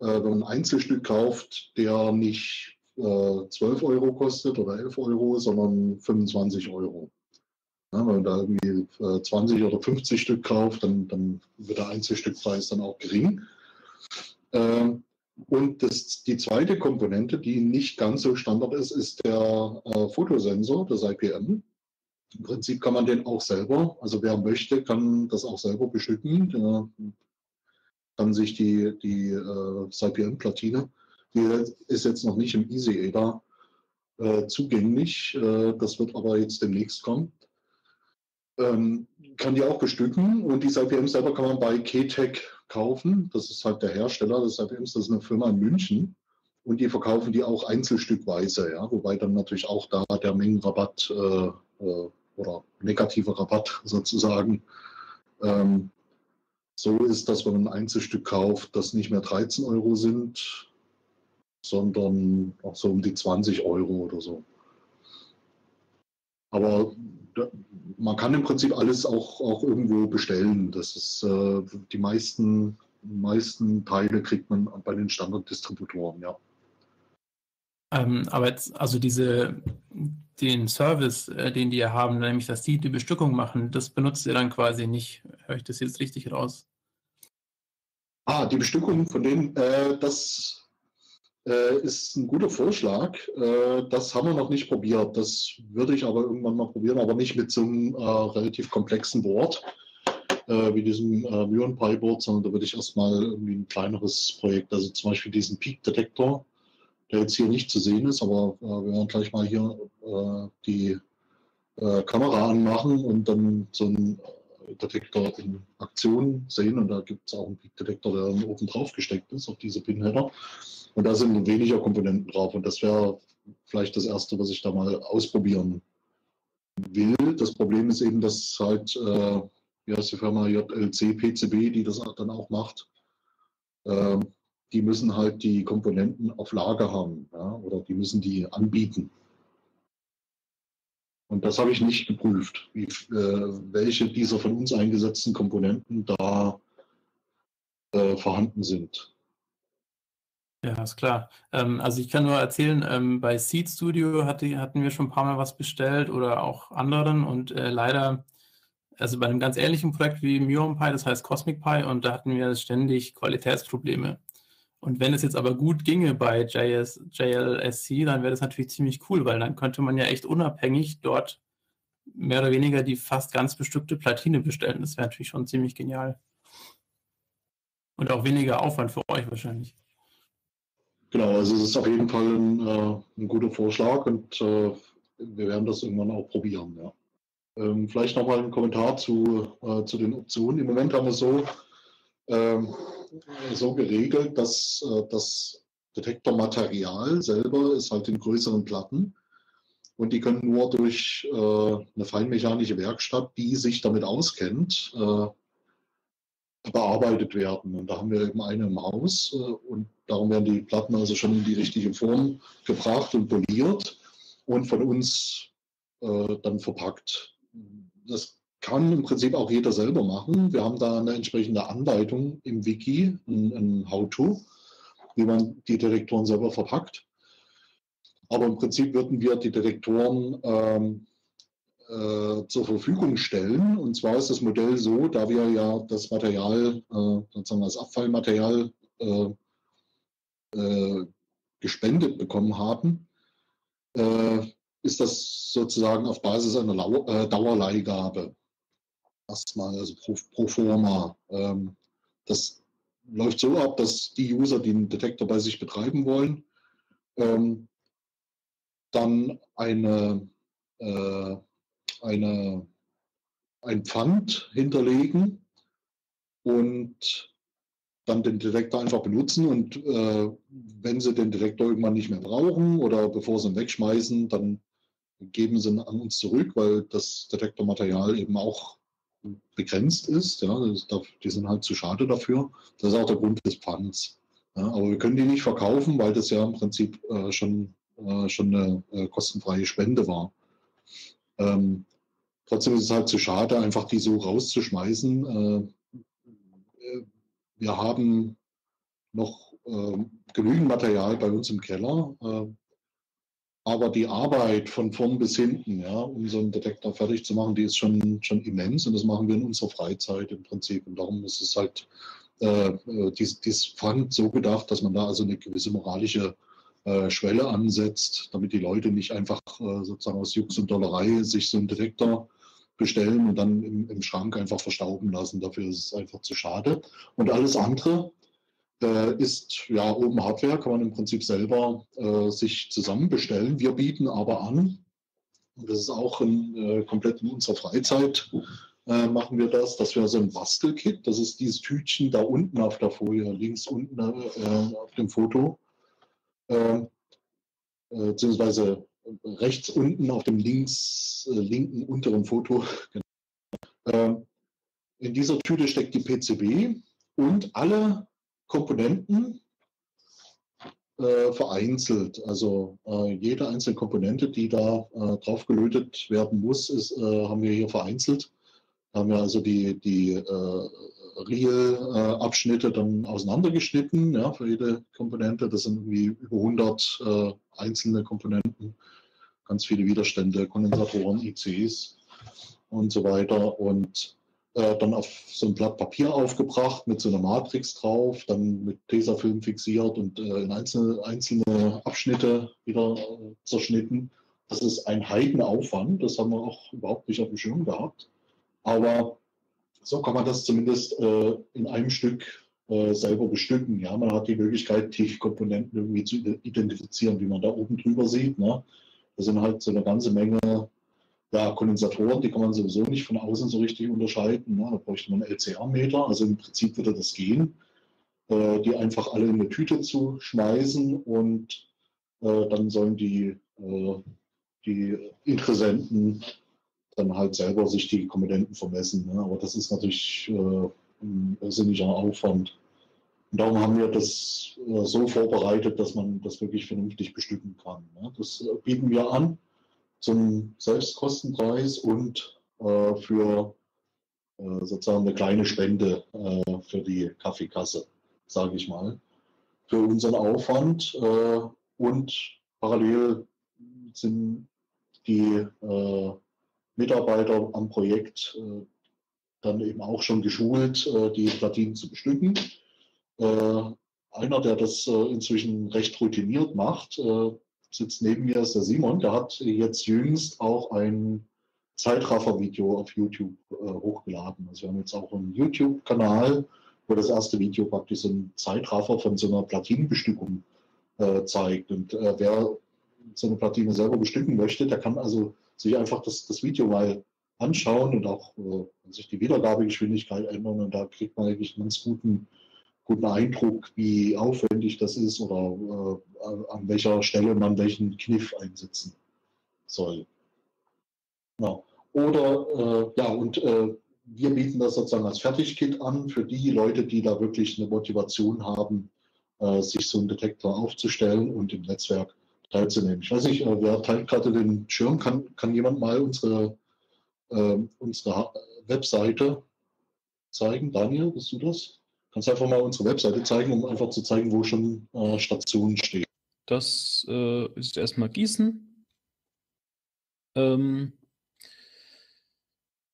äh, wenn man ein Einzelstück kauft, der nicht äh, 12 Euro kostet oder 11 Euro, sondern 25 Euro. Ja, wenn man da irgendwie äh, 20 oder 50 Stück kauft, dann, dann wird der Einzelstückpreis dann auch gering. Ähm, und das, die zweite Komponente, die nicht ganz so Standard ist, ist der äh, Fotosensor, das IPM. Im Prinzip kann man den auch selber, also wer möchte, kann das auch selber bestücken. Der kann sich die, die äh, CPM-Platine, die ist jetzt noch nicht im Easy-Ada äh, zugänglich. Äh, das wird aber jetzt demnächst kommen. Ähm, kann die auch bestücken und die CPM selber kann man bei KTEC kaufen. Das ist halt der Hersteller des CPMs, das ist eine Firma in München. Und die verkaufen die auch einzelstückweise, ja, wobei dann natürlich auch da der Mengenrabatt äh, äh oder negativer Rabatt sozusagen ähm, so ist, dass wenn man ein Einzelstück kauft, das nicht mehr 13 Euro sind, sondern auch so um die 20 Euro oder so. Aber man kann im Prinzip alles auch, auch irgendwo bestellen. Das ist äh, die meisten, meisten Teile kriegt man bei den Standarddistributoren, ja. Ähm, aber jetzt, also diese, den Service, äh, den die ja haben, nämlich dass die die Bestückung machen, das benutzt ihr dann quasi nicht. Höre ich das jetzt richtig raus? Ah, die Bestückung von denen, äh, das äh, ist ein guter Vorschlag. Äh, das haben wir noch nicht probiert. Das würde ich aber irgendwann mal probieren, aber nicht mit so einem äh, relativ komplexen Board äh, wie diesem äh, Muon Pi Board, sondern da würde ich erstmal irgendwie ein kleineres Projekt, also zum Beispiel diesen Peak-Detektor, der jetzt hier nicht zu sehen ist, aber äh, wir werden gleich mal hier die Kamera anmachen und dann so ein Detektor in Aktion sehen. Und da gibt es auch einen Peak-Detektor, der dann oben drauf gesteckt ist, auf diese Pinheader. Und da sind weniger Komponenten drauf. Und das wäre vielleicht das Erste, was ich da mal ausprobieren will. Das Problem ist eben, dass halt, äh, wie heißt die Firma JLC PCB, die das dann auch macht, äh, die müssen halt die Komponenten auf Lager haben ja, oder die müssen die anbieten. Und das habe ich nicht geprüft, wie, äh, welche dieser von uns eingesetzten Komponenten da äh, vorhanden sind. Ja, ist klar. Ähm, also ich kann nur erzählen, ähm, bei Seed Studio hatte, hatten wir schon ein paar Mal was bestellt oder auch anderen und äh, leider, also bei einem ganz ähnlichen Projekt wie Muon Pi, das heißt Cosmic Pi, und da hatten wir ständig Qualitätsprobleme. Und wenn es jetzt aber gut ginge bei JS, JLSC, dann wäre das natürlich ziemlich cool, weil dann könnte man ja echt unabhängig dort mehr oder weniger die fast ganz bestückte Platine bestellen. Das wäre natürlich schon ziemlich genial. Und auch weniger Aufwand für euch wahrscheinlich. Genau, also es ist auf jeden Fall ein, äh, ein guter Vorschlag und äh, wir werden das irgendwann auch probieren. Ja. Ähm, vielleicht nochmal ein Kommentar zu, äh, zu den Optionen. Im Moment haben wir so, ähm, so geregelt, dass äh, das Detektormaterial selber ist halt in größeren Platten und die können nur durch äh, eine feinmechanische Werkstatt, die sich damit auskennt, äh, bearbeitet werden. Und da haben wir eben eine im Haus äh, und darum werden die Platten also schon in die richtige Form gebracht und poliert und von uns äh, dann verpackt. Das kann im Prinzip auch jeder selber machen. Wir haben da eine entsprechende Anleitung im Wiki, ein, ein How-To, wie man die Detektoren selber verpackt. Aber im Prinzip würden wir die Detektoren ähm, äh, zur Verfügung stellen. Und zwar ist das Modell so, da wir ja das Material, äh, sozusagen als Abfallmaterial äh, äh gespendet bekommen haben, äh, ist das sozusagen auf Basis einer Lau äh, Dauerleihgabe. Erstmal, also pro, pro forma. Ähm, das läuft so ab, dass die User, die einen Detektor bei sich betreiben wollen, ähm, dann eine äh, eine, ein Pfand hinterlegen und dann den Detektor einfach benutzen und äh, wenn sie den Detektor irgendwann nicht mehr brauchen oder bevor sie ihn wegschmeißen, dann geben sie ihn an uns zurück, weil das Detektormaterial eben auch begrenzt ist. Ja, die sind halt zu schade dafür. Das ist auch der Grund des Pfands. Ja, aber wir können die nicht verkaufen, weil das ja im Prinzip äh, schon, äh, schon eine äh, kostenfreie Spende war. Ähm, trotzdem ist es halt zu schade, einfach die so rauszuschmeißen. Äh, wir haben noch äh, genügend Material bei uns im Keller, äh, aber die Arbeit von vorn bis hinten, ja, um so einen Detektor fertig zu machen, die ist schon, schon immens und das machen wir in unserer Freizeit im Prinzip. Und darum ist es halt äh, dies, dies Pfand so gedacht, dass man da also eine gewisse moralische äh, Schwelle ansetzt, damit die Leute nicht einfach äh, sozusagen aus Jux und Dollerei sich so einen Detektor bestellen und dann im, im, Schrank einfach verstauben lassen. Dafür ist es einfach zu schade. Und alles andere äh, ist ja oben Hardware, kann man im Prinzip selber äh, sich zusammen bestellen. Wir bieten aber an, und das ist auch in, äh, komplett in unserer Freizeit, äh, machen wir das, dass wir so ein Bastelkit, das ist dieses Tütchen da unten auf der Folie, links unten auf dem Foto, äh, beziehungsweise rechts unten auf dem links, äh, linken unteren Foto. äh, in dieser Tüte steckt die PCB und alle Komponenten äh, vereinzelt. Also äh, jede einzelne Komponente, die da äh, drauf gelötet werden muss, ist, äh, haben wir hier vereinzelt. Da haben wir also die, die äh, Riel-Abschnitte dann auseinandergeschnitten, ja, für jede Komponente. Das sind irgendwie über 100 äh, einzelne Komponenten, ganz viele Widerstände, Kondensatoren, ICs und so weiter. Und äh, dann auf so ein Blatt Papier aufgebracht mit so einer Matrix drauf, dann mit Tesafilm fixiert und äh, in einzelne, einzelne Abschnitte wieder äh, zerschnitten. Das ist ein Heidenaufwand, das haben wir auch überhaupt nicht auf dem Schirm gehabt. Aber so kann man das zumindest äh, in einem Stück äh, selber bestücken. Ja, man hat die Möglichkeit, die Komponenten irgendwie zu identifizieren, wie man da oben drüber sieht. Ne? Das sind halt so eine ganze Menge ja, Kondensatoren, die kann man sowieso nicht von außen so richtig unterscheiden. Ne? Da bräuchte man einen LCR-Meter, also im Prinzip würde das gehen, äh, die einfach alle in eine Tüte zu schmeißen und äh, dann sollen die, äh, die Interessenten dann halt selber sich die Komponenten vermessen. Ne? Aber das ist natürlich äh, ein irrsinniger Aufwand. Und darum haben wir das äh, so vorbereitet, dass man das wirklich vernünftig bestücken kann. Ne? Das äh, bieten wir an zum Selbstkostenpreis und äh, für äh, sozusagen eine kleine Spende äh, für die Kaffeekasse, sage ich mal, für unseren Aufwand. Äh, und parallel sind die Mitarbeiter am Projekt äh, dann eben auch schon geschult, äh, die Platinen zu bestücken. Äh, einer, der das inzwischen recht routiniert macht, sitzt neben mir, ist der Simon. Der hat jetzt jüngst auch ein Zeitraffer-Video auf YouTube hochgeladen. Also wir haben jetzt auch einen YouTube-Kanal, wo das erste Video praktisch so einen Zeitraffer von so einer Platinenbestückung äh, zeigt. Und äh, wer so eine Platine selber bestücken möchte, der kann also sich einfach das, das Video mal anschauen und auch äh, sich die Wiedergabegeschwindigkeit ändern. Und da kriegt man eigentlich einen ganz guten, guten Eindruck, wie aufwendig das ist oder äh, an welcher Stelle man welchen Kniff einsetzen soll. Ja. Oder, äh, ja, und äh, wir bieten das sozusagen als Fertigkit an für die Leute, die da wirklich eine Motivation haben, äh, sich so einen Detektor aufzustellen und im Netzwerk teilzunehmen. Ich weiß nicht, äh, wer teilt gerade den Schirm? Kann, kann jemand mal unsere, äh, unsere Webseite zeigen? Daniel, bist du das? Kannst einfach mal unsere Webseite zeigen, um einfach zu zeigen, wo schon äh, Stationen stehen. Das äh, ist erstmal Gießen. Ähm,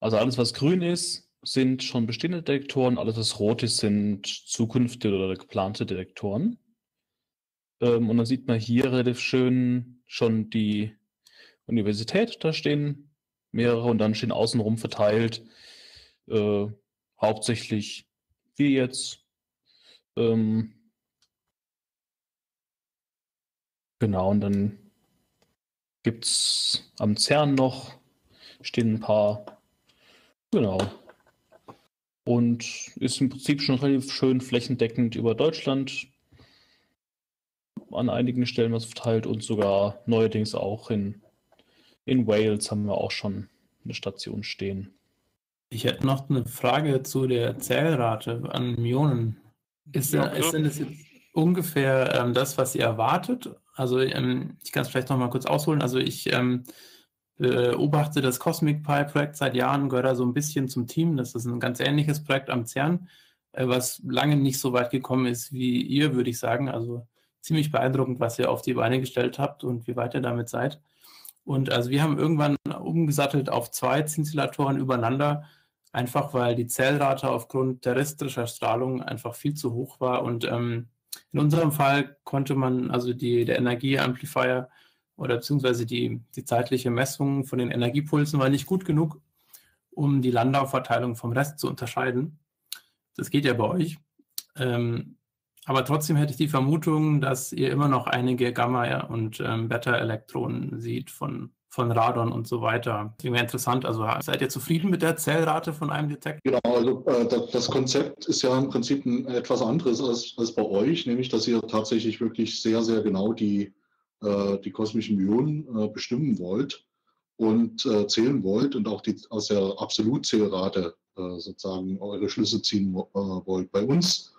also alles, was grün ist, sind schon bestehende Detektoren. Alles, was rot ist, sind zukünftige oder geplante Detektoren. Ähm, und dann sieht man hier relativ schön schon die Universität. Da stehen mehrere und dann stehen außenrum verteilt äh, hauptsächlich wie jetzt. Ähm, genau, und dann gibt es am CERN noch, stehen ein paar, genau. Und ist im Prinzip schon relativ schön flächendeckend über Deutschland an einigen Stellen was verteilt und sogar neuerdings auch in, in Wales haben wir auch schon eine Station stehen. Ich hätte noch eine Frage zu der Zählrate an Myonen. Ist, ja, ist denn das jetzt ungefähr ähm, das, was ihr erwartet? Also ähm, ich kann es vielleicht noch mal kurz ausholen. Also ich ähm, beobachte das Cosmic Pi Projekt seit Jahren, gehöre da so ein bisschen zum Team. Das ist ein ganz ähnliches Projekt am CERN, äh, was lange nicht so weit gekommen ist wie ihr, würde ich sagen. Also ziemlich beeindruckend, was ihr auf die Beine gestellt habt und wie weit ihr damit seid. Und also wir haben irgendwann umgesattelt auf zwei Szintilatoren übereinander, einfach weil die Zellrate aufgrund terrestrischer Strahlung einfach viel zu hoch war. Und ähm, in unserem Fall konnte man also die, der Energieamplifier oder beziehungsweise die, die zeitliche Messung von den Energiepulsen war nicht gut genug, um die Landauverteilung vom Rest zu unterscheiden. Das geht ja bei euch. Ähm, aber trotzdem hätte ich die Vermutung, dass ihr immer noch einige Gamma- und ähm, Beta-Elektronen seht von, von Radon und so weiter. Das wäre interessant. Also seid ihr zufrieden mit der Zellrate von einem Detektor? Genau, also äh, das Konzept ist ja im Prinzip ein, etwas anderes als, als bei euch, nämlich dass ihr tatsächlich wirklich sehr, sehr genau die, äh, die kosmischen Myonen äh, bestimmen wollt und äh, zählen wollt und auch die, aus der Absolutzählrate äh, sozusagen eure Schlüsse ziehen äh, wollt. Bei uns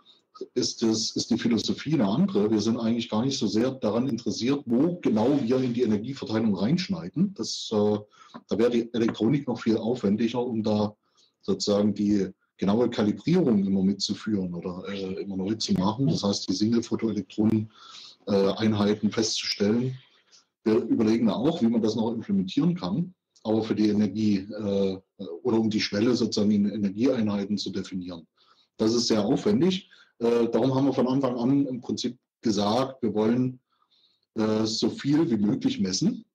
ist, das, ist die Philosophie eine andere. Wir sind eigentlich gar nicht so sehr daran interessiert, wo genau wir in die Energieverteilung reinschneiden. Das, äh, da wäre die Elektronik noch viel aufwendiger, um da sozusagen die genaue Kalibrierung immer mitzuführen oder äh, immer neu zu machen. Das heißt, die Single-Photoelektron-Einheiten äh, festzustellen. Wir überlegen auch, wie man das noch implementieren kann. Aber für die Energie äh, oder um die Schwelle sozusagen in Energieeinheiten zu definieren. Das ist sehr aufwendig. Äh, darum haben wir von Anfang an im Prinzip gesagt, wir wollen äh, so viel wie möglich messen.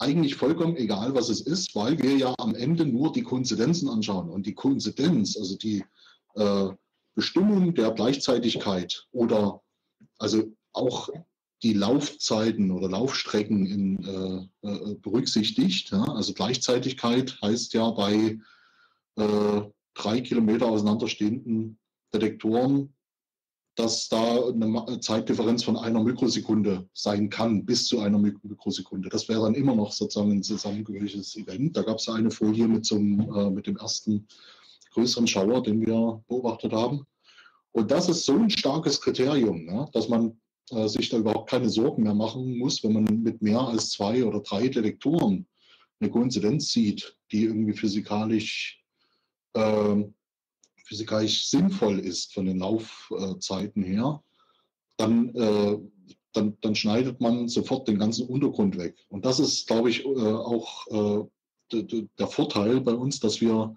Eigentlich vollkommen egal, was es ist, weil wir ja am Ende nur die Koinzidenzen anschauen. Und die Koinzidenz, also die äh, Bestimmung der Gleichzeitigkeit oder also auch die Laufzeiten oder Laufstrecken in, äh, äh, berücksichtigt. Ja? Also Gleichzeitigkeit heißt ja bei äh, drei Kilometer auseinanderstehenden Detektoren, dass da eine Zeitdifferenz von einer Mikrosekunde sein kann, bis zu einer Mikrosekunde. Das wäre dann immer noch sozusagen ein zusammengehöriges Event. Da gab es eine Folie mit, so äh, mit dem ersten größeren Schauer, den wir beobachtet haben. Und das ist so ein starkes Kriterium, ne, dass man äh, sich da überhaupt keine Sorgen mehr machen muss, wenn man mit mehr als zwei oder drei Detektoren eine Koinzidenz sieht, die irgendwie physikalisch äh, physikalisch sinnvoll ist von den Laufzeiten her, dann, äh, dann, dann schneidet man sofort den ganzen Untergrund weg. Und das ist, glaube ich, äh, auch äh, der Vorteil bei uns, dass wir,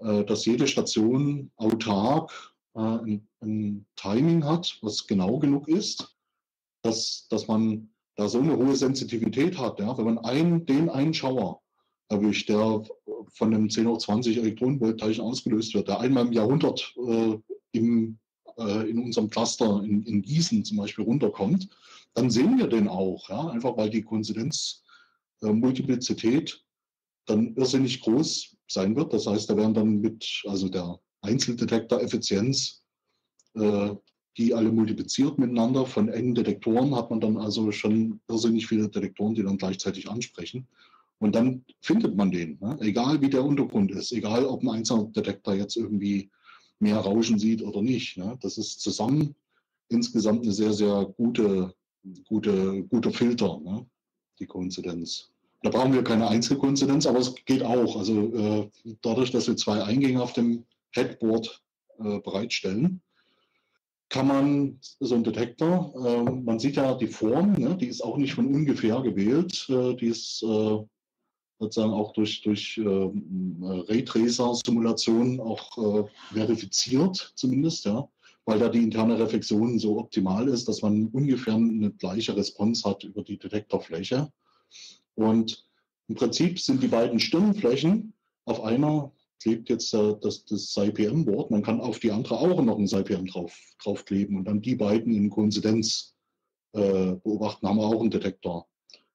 dass jede Station autark ein, ein, Timing hat, was genau genug ist, dass, dass man da so eine hohe Sensitivität hat. Ja? Wenn man einen, den einen Schauer erwischt, der von einem 10 hoch 20 Elektronenvoltteilchen ausgelöst wird, der einmal im Jahrhundert äh, im, äh, in unserem Cluster in, in, Gießen zum Beispiel runterkommt, dann sehen wir den auch, ja? einfach weil die Koinzidenzmultiplizität äh, dann irrsinnig groß sein wird. Das heißt, da werden dann mit, also der Einzeldetektor-Effizienz, äh, die alle multipliziert miteinander von engen Detektoren, hat man dann also schon irrsinnig viele Detektoren, die dann gleichzeitig ansprechen. Und dann findet man den, ne? egal wie der Untergrund ist, egal ob ein einzelner Detektor jetzt irgendwie mehr Rauschen sieht oder nicht. Ne? Das ist zusammen insgesamt eine sehr, sehr gute, gute, guter Filter, ne? die Koinzidenz. Da brauchen wir keine Einzelkoinzidenz, aber es geht auch. Also äh, dadurch, dass wir zwei Eingänge auf dem Headboard äh, bereitstellen, kann man so ein Detektor, äh, man sieht ja die Form, ne, die ist auch nicht von ungefähr gewählt, äh, die ist äh, sozusagen auch durch, durch ähm, Raytracer-Simulationen auch äh, verifiziert zumindest, ja, weil da die interne Reflexion so optimal ist, dass man ungefähr eine gleiche Response hat über die Detektorfläche. Und im Prinzip sind die beiden Stirnflächen auf einer klebt jetzt äh, das, das SciPM-Board. Man kann auf die andere auch noch ein SciPM drauf, draufkleben und dann die beiden in Koinzidenz äh, beobachten, haben wir auch einen Detektor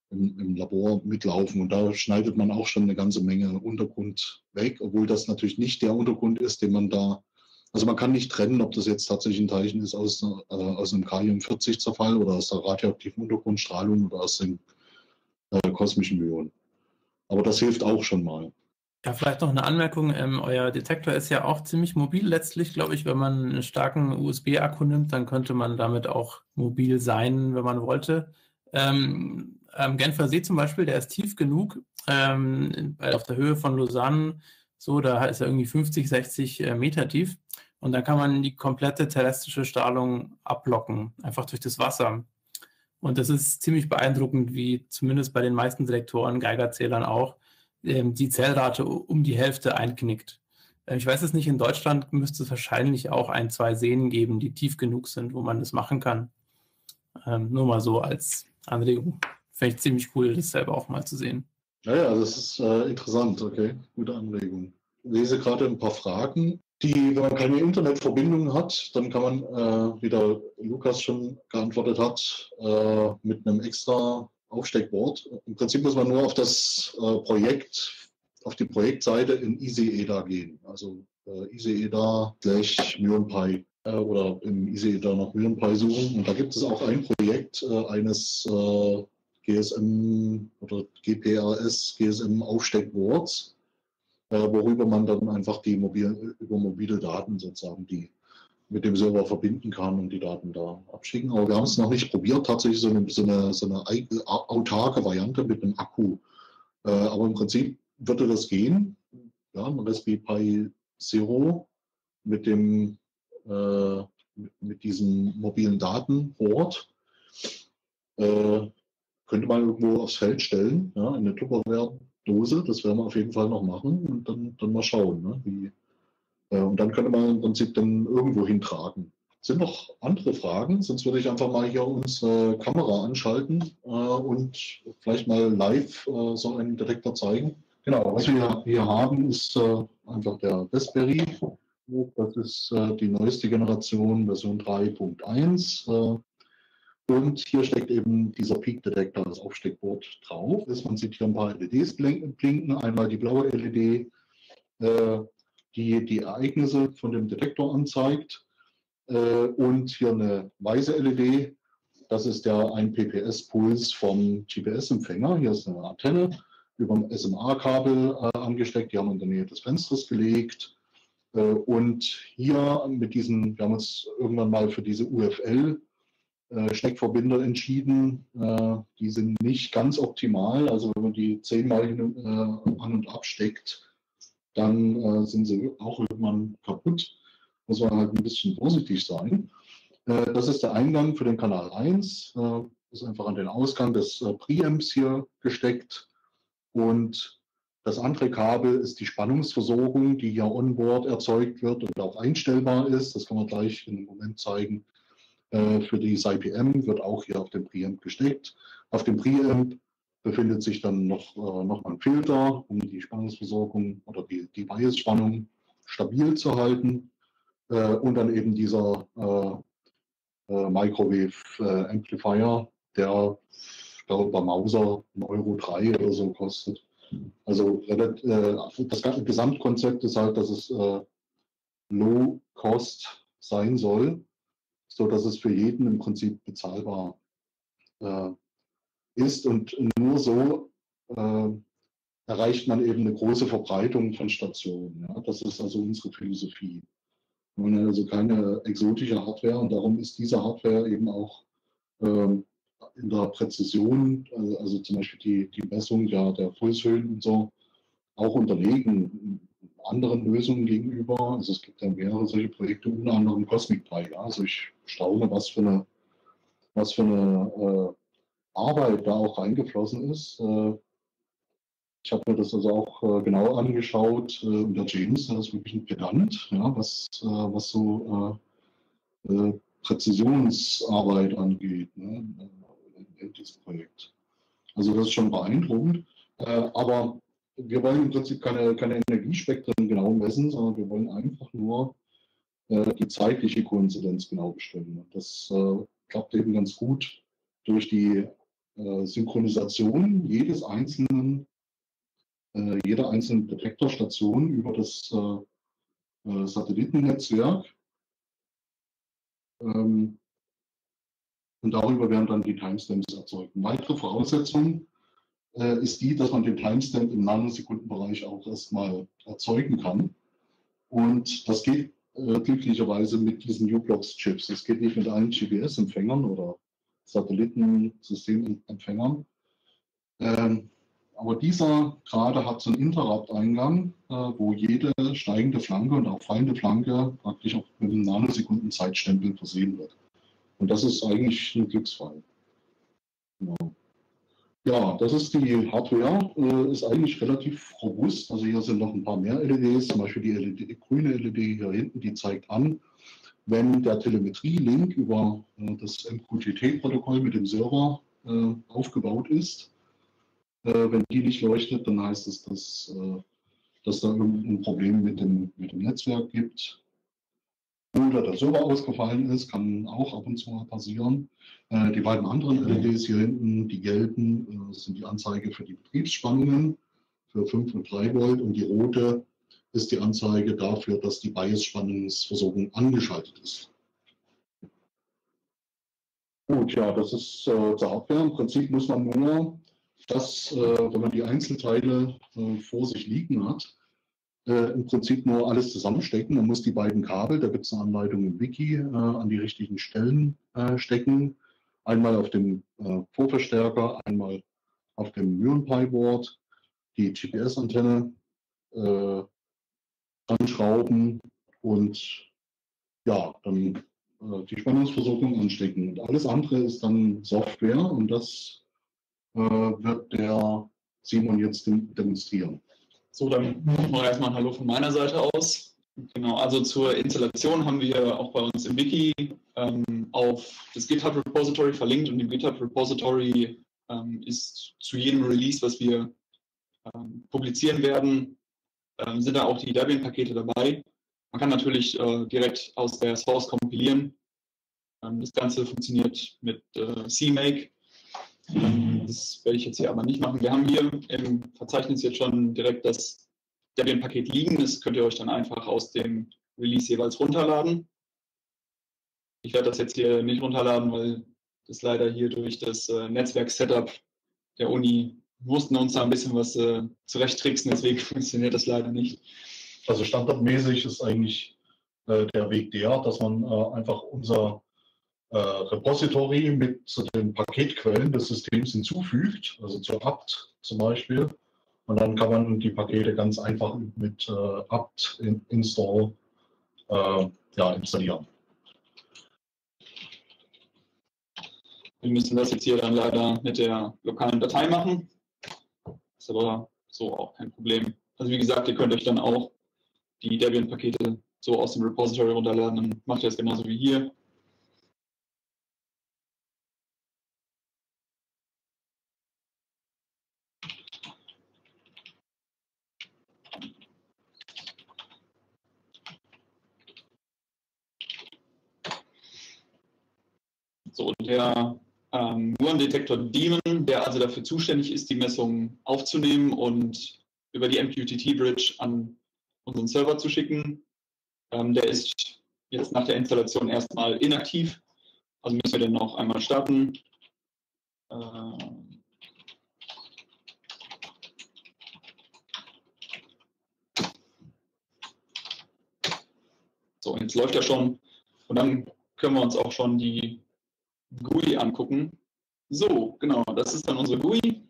im, im, Labor mitlaufen. Und da schneidet man auch schon eine ganze Menge Untergrund weg, obwohl das natürlich nicht der Untergrund ist, den man da, also man kann nicht trennen, ob das jetzt tatsächlich ein Teilchen ist aus, äh, aus einem Kalium-40-Zerfall oder aus der radioaktiven Untergrundstrahlung oder aus den äh, kosmischen Myonen. Aber das hilft auch schon mal. Ja, vielleicht noch eine Anmerkung. Ähm, euer Detektor ist ja auch ziemlich mobil letztlich, glaube ich. Wenn man einen starken USB-Akku nimmt, dann könnte man damit auch mobil sein, wenn man wollte. Ähm, am Genfer See zum Beispiel, der ist tief genug, ähm, auf der Höhe von Lausanne, so, da ist er irgendwie 50, 60 äh, Meter tief. Und dann kann man die komplette terrestrische Strahlung ablocken, einfach durch das Wasser. Und das ist ziemlich beeindruckend, wie zumindest bei den meisten Detektoren, Geigerzählern auch, ähm, die Zellrate um die Hälfte einknickt. Äh, ich weiß es nicht, in Deutschland müsste es wahrscheinlich auch ein, zwei Seen geben, die tief genug sind, wo man das machen kann. Ähm, nur mal so als Anregung. Fände ich ziemlich cool, das selber auch mal zu sehen. Ja, ja, das ist äh, interessant, okay. Gute Anregung. Ich lese gerade ein paar Fragen die, wenn man keine Internetverbindung hat, dann kann man, äh, wie der Lukas schon geantwortet hat, äh, mit einem extra Aufsteckboard. Im Prinzip muss man nur auf das äh, Projekt, auf die Projektseite in EasyEDA gehen. Also äh, EasyEDA slash MyonPy äh, oder im EasyEDA nach MyonPy suchen. Und da gibt es auch ein Projekt äh, eines äh, GSM oder GPRS GSM Aufsteckboards äh, worüber man dann einfach die mobil, über mobile Daten sozusagen die mit dem Server verbinden kann und die Daten da abschicken. Aber wir haben es noch nicht probiert, tatsächlich so eine, so eine, so eine autarke Variante mit einem Akku. Äh, aber im Prinzip würde das gehen. Ja, ein Raspberry Pi Zero mit dem äh, mit diesem mobilen Datenboard äh, könnte man irgendwo aufs Feld stellen, ja, in eine Tupperware Dose. Das werden wir auf jeden Fall noch machen und dann, dann mal schauen, ne, wie. Äh, und dann könnte man im Prinzip dann irgendwo hintragen. Sind noch andere Fragen? Sonst würde ich einfach mal hier unsere Kamera anschalten äh, und vielleicht mal live äh, so einen Detektor zeigen. Genau, was wir hier haben, ist äh, einfach der Raspberry. Das ist äh, die neueste Generation, Version 3.1. Und hier steckt eben dieser Peak Detector, das Aufsteckboard drauf. Man sieht hier ein paar LEDs blinken. Einmal die blaue LED, äh, die die Ereignisse von dem Detektor anzeigt. Äh, und hier eine weiße LED, das ist der 1 PPS-Puls vom GPS-Empfänger. Hier ist eine Antenne über ein SMA-Kabel äh, angesteckt. Die haben wir in der Nähe des Fensters gelegt. Äh, und hier mit diesen, wir haben uns irgendwann mal für diese UFL äh, Steckverbinder entschieden. Äh, die sind nicht ganz optimal. Also wenn man die zehnmal an und absteckt, dann sind sie auch irgendwann kaputt. Muss man halt ein bisschen vorsichtig sein. Das ist der Eingang für den Kanal 1. Äh, ist einfach an den Ausgang des Preamps hier gesteckt. Und das andere Kabel ist die Spannungsversorgung, die hier onboard erzeugt wird und auch einstellbar ist. Das kann man gleich in einem Moment zeigen. Äh, für die IPM wird auch hier auf dem Preamp gesteckt. Auf dem Preamp befindet sich dann noch, äh, noch ein Filter, um die Spannungsversorgung oder die, die Bias-Spannung stabil zu halten. Äh, und dann eben dieser äh, Microwave Amplifier, der ich glaube bei Mauser 1,03 Euro oder so kostet. Also das Gesamtkonzept ist halt, dass es Low Cost sein soll, so dass es für jeden im Prinzip bezahlbar ist und nur so äh, erreicht man eben eine große Verbreitung von Stationen. Das ist also unsere Philosophie. Wir wollen also keine exotische Hardware und darum ist diese Hardware eben auch ähm, in der Präzision, also, also zum Beispiel die, die Messung ja, der Pulshöhen und so, auch unterlegen anderen Lösungen gegenüber. Also es gibt ja mehrere solche Projekte, unter anderem Cosmic Pi. Ja? Also ich staune, was für eine, was für eine äh, Arbeit da auch reingeflossen ist. Äh, ich habe mir das also auch äh, genau angeschaut äh, und der James, der ist wirklich ein Pedant, ja, was, was so Präzisionsarbeit angeht ne, in diesem Projekt. Also das ist schon beeindruckend. aber wir wollen im Prinzip keine, keine Energiespektren genau messen, sondern wir wollen einfach nur die zeitliche Koinzidenz genau bestimmen. Und das klappt eben ganz gut durch die äh, Synchronisation jedes einzelnen, äh, jeder einzelnen Detektorstation über das äh, Satellitennetzwerk. Ähm, und darüber werden dann die Timestamps erzeugt. Eine weitere Voraussetzung äh, ist die, dass man den Timestamp im Nanosekundenbereich auch erstmal erzeugen kann. Und das geht äh, glücklicherweise mit diesen U-Blocks-Chips. Es geht nicht mit allen GPS-Empfängern oder Satellitensystementempfängern. Ähm, aber dieser gerade hat so einen Interrupt-Eingang, äh, wo jede steigende Flanke und auch fallende Flanke praktisch auch mit einem Nanosekunden-Zeitstempel versehen wird. Und das ist eigentlich ein Glücksfall. Genau. Ja, das ist die Hardware, äh, ist eigentlich relativ robust. Also hier sind noch ein paar mehr LEDs, zum Beispiel die, LED, die grüne LED hier hinten, die zeigt an, wenn der Telemetrie-Link über äh, das MQTT-Protokoll mit dem Server äh, aufgebaut ist. Äh, wenn die nicht leuchtet, dann heißt es, dass, äh, dass da irgendein Problem mit dem, mit dem Netzwerk gibt. Oder der Server ausgefallen ist, kann auch ab und zu mal passieren. Äh, die beiden anderen LEDs hier hinten, die gelben, äh, sind die Anzeige für die Betriebsspannungen für 5 und 3 Volt und die rote ist die Anzeige dafür, dass die Bias-Spannungsversorgung angeschaltet ist. Gut, ja, das ist äh, zur Hardware. Im Prinzip muss man nur das, äh, wenn man die Einzelteile äh, vor sich liegen hat, äh, im Prinzip nur alles zusammenstecken. Man muss die beiden Kabel, da gibt es eine Anleitung im Wiki, äh, an die richtigen Stellen äh, stecken. Einmal auf dem Vorverstärker, einmal auf dem Myron-Pi-Board, die GPS-Antenne anschrauben und ja, dann äh, die Spannungsversorgung anstecken. Und alles andere ist dann Software und das äh, wird der Simon jetzt demonstrieren. So, dann machen wir erstmal ein Hallo von meiner Seite aus. Genau, also zur Installation haben wir auch bei uns im Wiki ähm, auf das GitHub Repository verlinkt und im GitHub Repository ähm, ist zu jedem Release, was wir ähm, publizieren werden, ähm, sind da auch die Debian-Pakete dabei. Man kann natürlich äh, direkt aus der Source kompilieren. Ähm, das Ganze funktioniert mit äh, CMake. Das werde ich jetzt hier aber nicht machen. Wir haben hier im Verzeichnis jetzt schon direkt das Debian-Paket liegen. Das könnt ihr euch dann einfach aus dem Release jeweils runterladen. Ich werde das jetzt hier nicht runterladen, weil das leider hier durch das äh, Netzwerk-Setup der Uni mussten uns da ein bisschen was äh, zurechttricksen, deswegen funktioniert das leider nicht. Also standardmäßig ist eigentlich äh, der Weg der, dass man äh, einfach unser äh, Repository mit zu den Paketquellen des Systems hinzufügt, also zur apt zum Beispiel. Und dann kann man die Pakete ganz einfach mit äh, apt in, install äh, ja, installieren. Wir müssen das jetzt hier dann leider mit der lokalen Datei machen. Ist aber so auch kein Problem. Also wie gesagt, ihr könnt euch dann auch die Debian-Pakete so aus dem Repository runterladen, dann macht ihr das genauso wie hier. So, der ähm, Murendetektor Daemon, der also dafür zuständig ist, die Messungen aufzunehmen und über die MQTT-Bridge an unseren Server zu schicken, ähm, der ist jetzt nach der Installation erstmal inaktiv. Also müssen wir den noch einmal starten. Ähm, so, jetzt läuft er schon. Und dann können wir uns auch schon die GUI angucken. So, genau, das ist dann unsere GUI.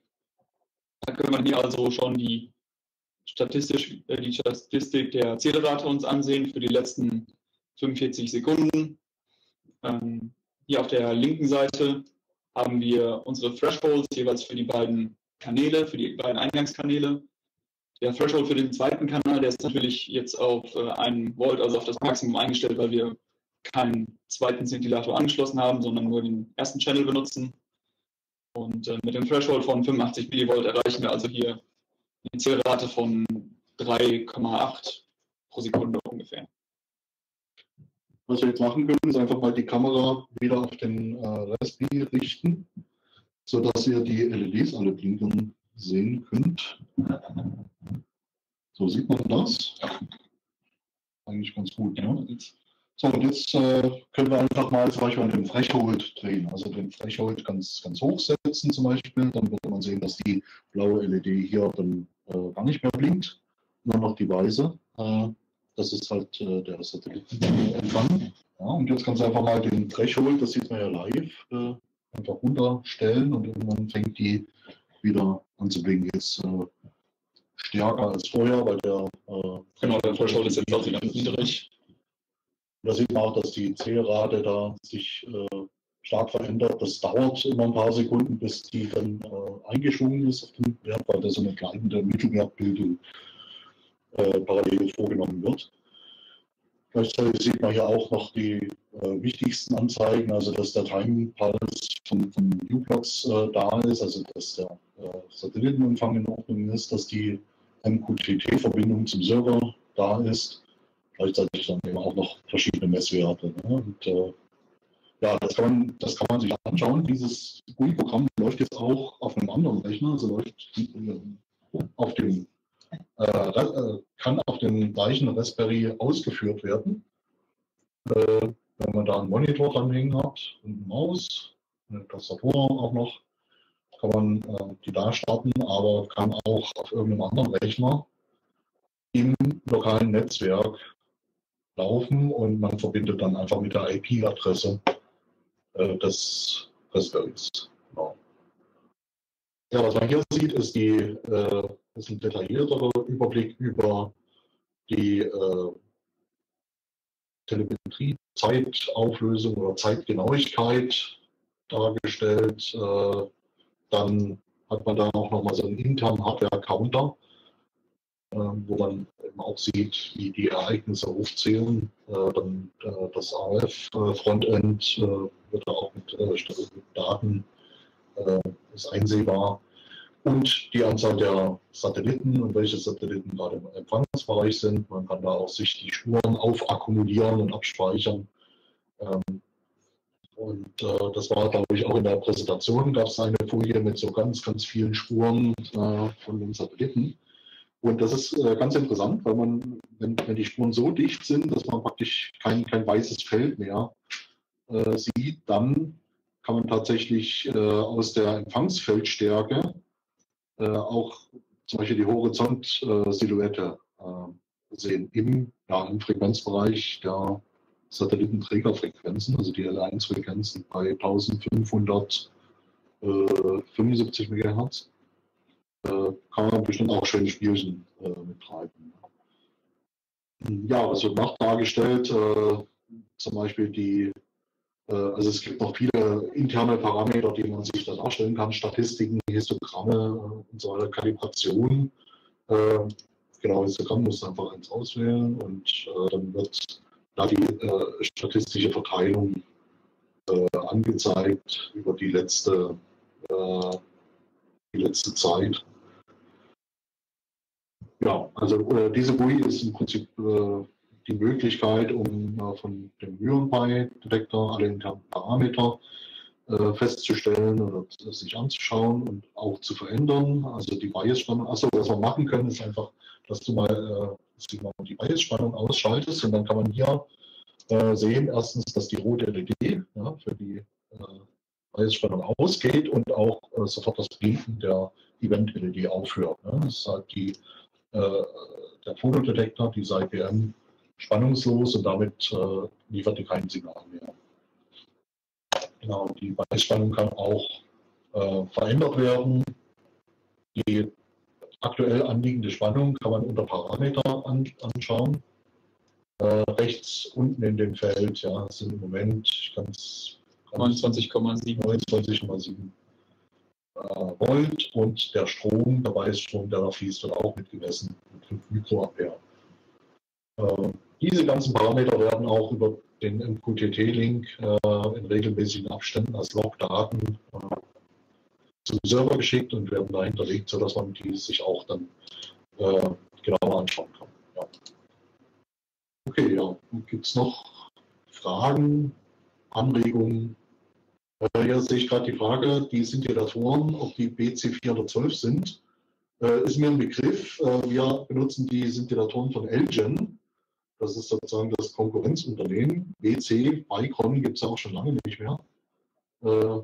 Da können wir hier also schon die, statistisch, äh, die Statistik der Zählrate uns ansehen für die letzten 45 Sekunden. Ähm, hier auf der linken Seite haben wir unsere Thresholds jeweils für die beiden Kanäle, für die beiden Eingangskanäle. Der Threshold für den zweiten Kanal, der ist natürlich jetzt auf äh, einen Volt, also auf das Maximum eingestellt, weil wir keinen zweiten Szintillator angeschlossen haben, sondern nur den ersten Channel benutzen. Und äh, mit dem Threshold von 85 Millivolt erreichen wir also hier eine Zählrate von 3,8 pro Sekunde ungefähr. Was wir jetzt machen können, ist einfach mal die Kamera wieder auf den äh, Raspberry richten, sodass ihr die LEDs alle blinken sehen könnt. So sieht man das. Eigentlich ganz gut. Ne? So, und jetzt äh, können wir einfach mal zum Beispiel an den Threshold drehen. Also den Threshold ganz, ganz hoch setzen zum Beispiel. Dann wird man sehen, dass die blaue LED hier dann äh, gar nicht mehr blinkt. Nur noch die weiße. Äh, das ist halt äh, der Satellitenempfang. Ja, und jetzt kannst du einfach mal den Threshold, das sieht man ja live, äh, einfach runterstellen und irgendwann fängt die wieder an zu blinken. Jetzt äh, stärker als vorher, weil der. Genau, der Threshold ist jetzt auch wieder niedrig. Da sieht man auch, dass die Zählrate da sich äh, stark verändert. Das dauert immer ein paar Sekunden, bis die dann äh, eingeschwungen ist auf den Wert, weil da so eine kleine Mittelwertbildung äh, parallel vorgenommen wird. Gleichzeitig sieht man hier auch noch die äh, wichtigsten Anzeigen, also dass der Time Pulse von, von U-Blocks äh, da ist, also dass der äh, Satellitenempfang in Ordnung ist, dass die MQTT-Verbindung zum Server da ist. Gleichzeitig dann eben auch noch verschiedene Messwerte. Ne? Und, äh, ja, das kann, man, das kann man sich anschauen. Dieses GUI-Programm läuft jetzt auch auf einem anderen Rechner, also läuft äh, auf dem äh, äh, kann auf dem gleichen Raspberry ausgeführt werden. Äh, wenn man da einen Monitor dranhängen hat und eine Maus, eine Tastatur auch noch, kann man äh, die da starten, aber kann auch auf irgendeinem anderen Rechner im lokalen Netzwerk laufen und man verbindet dann einfach mit der IP-Adresse äh, des Raspberries. Genau. Ja, was man hier sieht, ist die äh, ist ein detaillierterer Überblick über die äh, Telemetrie-Zeitauflösung oder Zeitgenauigkeit dargestellt. Äh, dann hat man da auch nochmal so einen internen Hardware-Counter, wo man eben auch sieht, wie die Ereignisse aufzählen. Äh, dann äh, das AF-Frontend äh, wird da auch mit, mit Daten ist einsehbar und die Anzahl der Satelliten und welche Satelliten gerade im Empfangsbereich sind. Man kann da auch sich die Spuren aufakkumulieren und abspeichern. Ähm, und äh, das war, glaube ich, auch in der Präsentation, gab es eine Folie mit so ganz, ganz vielen Spuren äh, von den Satelliten. Und das ist äh, ganz interessant, weil man, wenn, wenn, die Spuren so dicht sind, dass man praktisch kein, kein weißes Feld mehr äh, sieht, dann kann man tatsächlich äh, aus der Empfangsfeldstärke äh, auch zum Beispiel die Horizont-Silhouette äh, sehen im, ja, im Frequenzbereich der Satellitenträgerfrequenzen, also die L1-Frequenzen bei 1575 MHz. Äh, kann man bestimmt auch schöne Spielchen äh, mittreiben. Ja, was wird noch dargestellt? Äh, zum Beispiel die also es gibt noch viele interne Parameter, die man sich da darstellen kann, Statistiken, Histogramme und so weiter, Kalibration. Äh, genau, Histogramm muss einfach eins auswählen und dann wird da die statistische Verteilung angezeigt über die letzte, die letzte Zeit. Ja, also diese GUI ist im Prinzip die Möglichkeit, um äh, von dem MyronPy-Detektor alle internen Parameter äh, festzustellen oder sich anzuschauen und auch zu verändern. Also die Bias-Spannung. Achso, was wir machen können, ist einfach, dass du mal, äh, die Bias-Spannung ausschaltest und dann kann man hier äh, sehen, erstens, dass die rote LED ja, für die äh, Bias-Spannung ausgeht und auch äh, sofort das Blinken der Event-LED aufhört. Ne? Das ist halt die, äh, der Fotodetektor, die IPM, spannungslos und damit äh, liefert die kein Signal mehr. Genau, die Beispannung kann auch äh, verändert werden. Die aktuell anliegende Spannung kann man unter Parameter an, anschauen. Äh, rechts unten in dem Feld ja, sind im Moment, ich kann es 29,7 29,7 äh, Volt und der Strom, der Weißstrom, der da fließt, wird auch mitgemessen mit 5 Mikroampere. Äh, diese ganzen Parameter werden auch über den MQTT-Link äh, in regelmäßigen Abständen als Logdaten äh, zum Server geschickt und werden da hinterlegt, sodass man die sich auch dann äh, genauer anschauen kann. Ja. Okay, ja. Gibt es noch Fragen, Anregungen? Hier sehe ich gerade die Frage, die Scintillatoren, ob die BC412 sind, äh, ist mir ein Begriff. Äh, wir benutzen die Scintillatoren von Elgin. Das ist sozusagen das Konkurrenzunternehmen. BC, Bicon gibt es auch schon lange nicht mehr. Äh,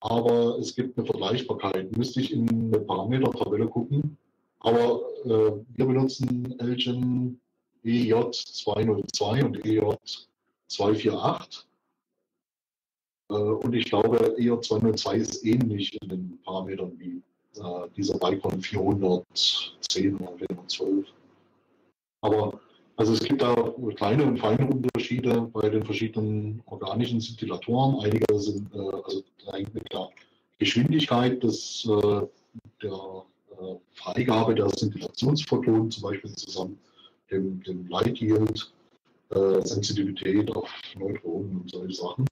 aber es gibt eine Vergleichbarkeit. Müsste ich in eine Parametertabelle gucken. Aber äh, wir benutzen Elgin EJ202 und EJ248. Äh, und ich glaube, EJ202 ist ähnlich in den Parametern wie äh, dieser Bicon 410 oder 412. Aber also es gibt da kleine und feine Unterschiede bei den verschiedenen organischen Scintillatoren. Einige sind äh, also mit der Geschwindigkeit des, der Freigabe der Scintillationsfotonen zum Beispiel zusammen, dem, dem Light Yield, Sensitivität auf Neutronen und solche Sachen.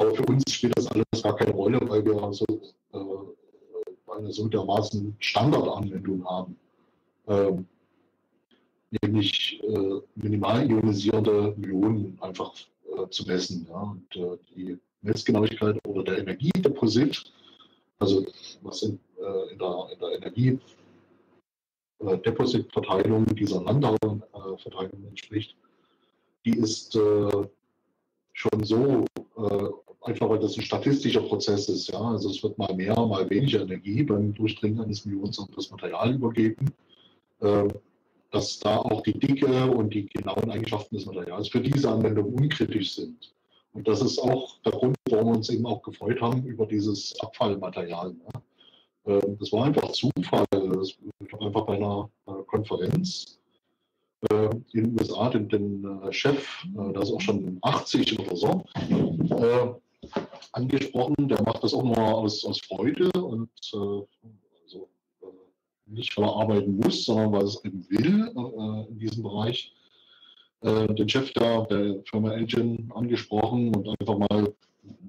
Aber für uns spielt das alles gar keine Rolle, weil wir so, äh, eine so dermaßen Standardanwendung haben. Ähm, nämlich äh, minimal ionisierende Myonen einfach äh, zu messen. Ja? Und äh, die Messgenauigkeit oder der Energiedeposit, also was in, äh, in der, in der Energiedepositverteilung äh, dieser Landau-Verteilung entspricht, die ist äh, schon so einfach weil das ein statistischer Prozess ist. Ja? Also es wird mal mehr, mal weniger Energie beim Durchdringen eines Myons auf das Material übergeben. Ähm, dass da auch die Dicke und die genauen Eigenschaften des Materials für diese Anwendung unkritisch sind. Und das ist auch der Grund, warum wir uns eben auch gefreut haben über dieses Abfallmaterial. Ne? Ähm, das war einfach Zufall. Das war einfach bei einer Konferenz äh, in den USA den, den äh, Chef, äh, das ist auch schon 80 oder so, angesprochen. Der macht das auch nur aus, aus Freude und nicht weil er arbeiten muss, sondern weil es eben will äh, in diesem Bereich. Äh, den Chef der, der Firma Engine angesprochen und einfach mal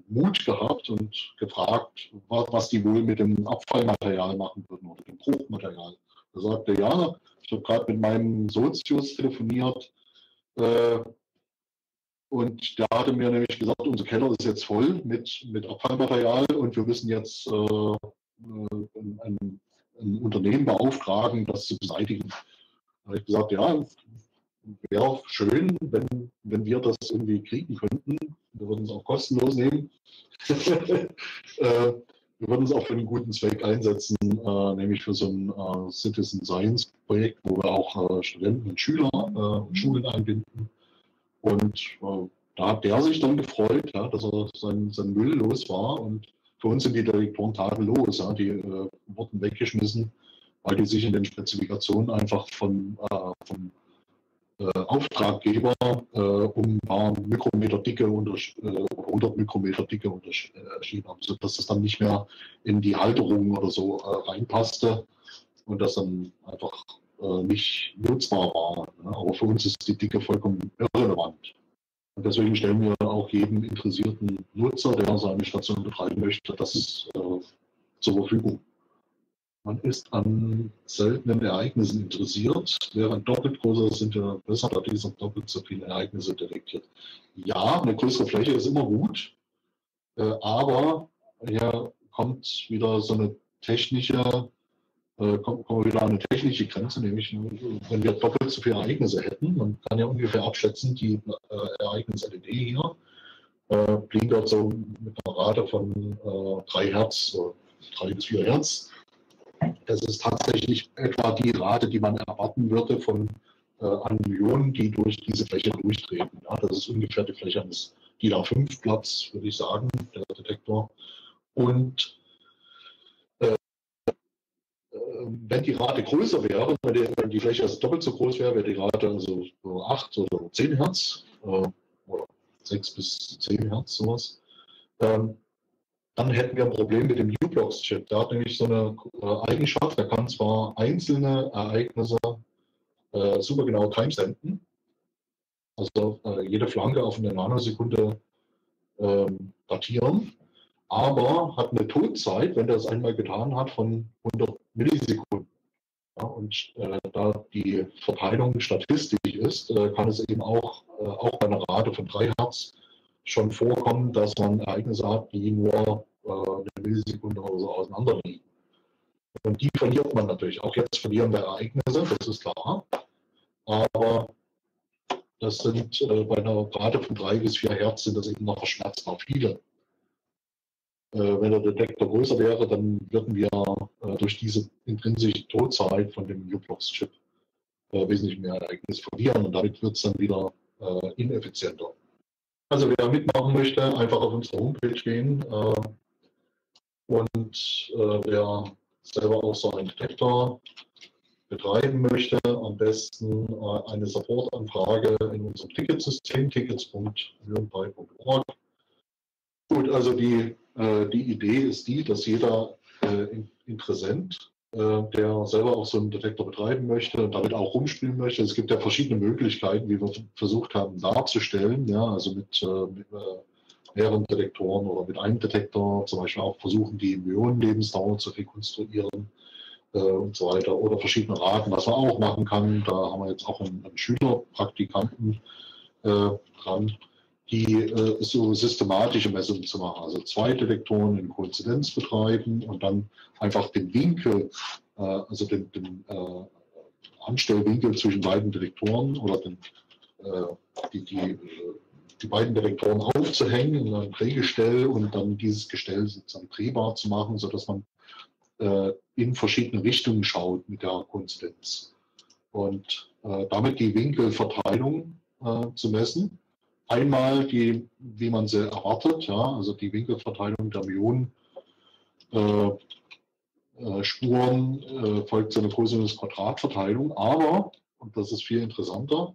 Mut gehabt und gefragt, was, die wohl mit dem Abfallmaterial machen würden oder dem Bruchmaterial. Er sagte, ja, ich habe gerade mit meinem Sozius telefoniert äh, und der hatte mir nämlich gesagt, unser Keller ist jetzt voll mit, mit Abfallmaterial und wir müssen jetzt äh, äh ein, ein Unternehmen beauftragen, das zu beseitigen. Da habe ich gesagt, ja, wäre schön, wenn, wenn wir das irgendwie kriegen könnten. Wir würden es auch kostenlos nehmen. Äh, wir würden es auch für einen guten Zweck einsetzen, äh, nämlich für so ein äh, Citizen Science Projekt, wo wir auch äh, Studenten und Schüler äh, und Schulen einbinden. Und äh, da hat der sich dann gefreut, ja, dass er sein, sein Müll los war und für uns sind die Detektoren tadellos. Ja. Die äh, wurden weggeschmissen, weil die sich in den Spezifikationen einfach von, äh, vom äh, Auftraggeber äh, um ein paar Mikrometer Dicke oder 100 Mikrometer Dicke unterschieden haben, sodass das dann nicht mehr in die Halterung oder so äh, reinpasste und das dann einfach äh, nicht nutzbar war. Aber für uns ist die Dicke vollkommen irrelevant. Und deswegen stellen wir auch jedem interessierten Nutzer, der seine Station betreiben möchte, das äh, zur Verfügung. Man ist an seltenen Ereignissen interessiert. Während doppelt größer sind ja besser, da dieser doppelt so viele Ereignisse detektiert. Ja, eine größere Fläche ist immer gut. Äh, aber hier kommt wieder so eine technische, äh, kommt, kommt wieder eine technische Grenze, nämlich wenn wir doppelt so viele Ereignisse hätten, man kann ja ungefähr abschätzen, die äh, Ereignis-LED hier äh, blinkt so mit einer Rate von äh, 3 Hertz, 3 bis 4 Hertz. Das ist tatsächlich etwa die Rate, die man erwarten würde von äh, an die durch diese Fläche durchtreten. Ja, das ist ungefähr die Fläche eines DIN A5-Platz, würde ich sagen, der Detektor. Und äh, äh, wenn die Rate größer wäre, wenn die, wenn die, Fläche also doppelt so groß wäre, wäre die Rate also 8 oder 10 Hertz äh, oder 6 bis 10 Hertz, sowas. Ähm, dann hätten wir ein Problem mit dem U-Blocks-Chip. Der hat nämlich so eine äh, Eigenschaft, der kann zwar einzelne Ereignisse äh, super genau timestampen, also äh, jede Flanke auf eine Nanosekunde ähm, datieren, aber hat eine Todzeit, wenn er es einmal getan hat, von 100 Millisekunden. Ja, und äh, da die Verteilung statistisch ist, äh, kann es eben auch, äh, auch bei einer Rate von 3 Hertz schon vorkommen, dass man Ereignisse hat, die nur äh, eine Millisekunde oder so auseinander liegen. Und die verliert man natürlich. Auch jetzt verlieren wir Ereignisse, das ist klar. Aber das sind äh, bei einer Rate von 3 bis 4 Hertz sind das eben noch verschmerzbar viele. Äh, wenn der Detektor größer wäre, dann würden wir äh, durch diese intrinsische Todzeit von dem U-Blocks-Chip äh, wesentlich mehr Ereignisse verlieren und damit wird es dann wieder ineffizienter. Also wer mitmachen möchte, einfach auf unsere Homepage gehen und wer selber auch so einen Detektor betreiben möchte, am besten eine Supportanfrage in unserem Ticketsystem, tickets.nürnberg.org. Gut, also die, die Idee ist die, dass jeder äh, Interessent, der selber auch so einen Detektor betreiben möchte und damit auch rumspielen möchte, es gibt ja verschiedene Möglichkeiten, wie wir versucht haben darzustellen, ja, also mit, mit mehreren Detektoren oder mit einem Detektor zum Beispiel auch versuchen, die Myonenlebensdauer zu rekonstruieren äh, und so weiter. Oder verschiedene Raten, was man auch machen kann. Da haben wir jetzt auch einen, einen Schülerpraktikanten äh, dran, die äh, so systematische Messungen zu machen. Also zwei Detektoren in Koinzidenz betreiben und dann einfach den Winkel, äh, also den, den äh, Anstellwinkel zwischen beiden Detektoren oder den, äh, die, die, die beiden Detektoren aufzuhängen in einem Drehgestell und dann dieses Gestell sozusagen drehbar zu machen, sodass man äh, in verschiedene Richtungen schaut mit der Konsistenz. Und äh, damit die Winkelverteilung äh, zu messen. Einmal die, wie man sie erwartet, ja, also die Winkelverteilung der Myonen. Äh, äh, äh, folgt so eine Cosinus-Quadratverteilung, aber, und das ist viel interessanter,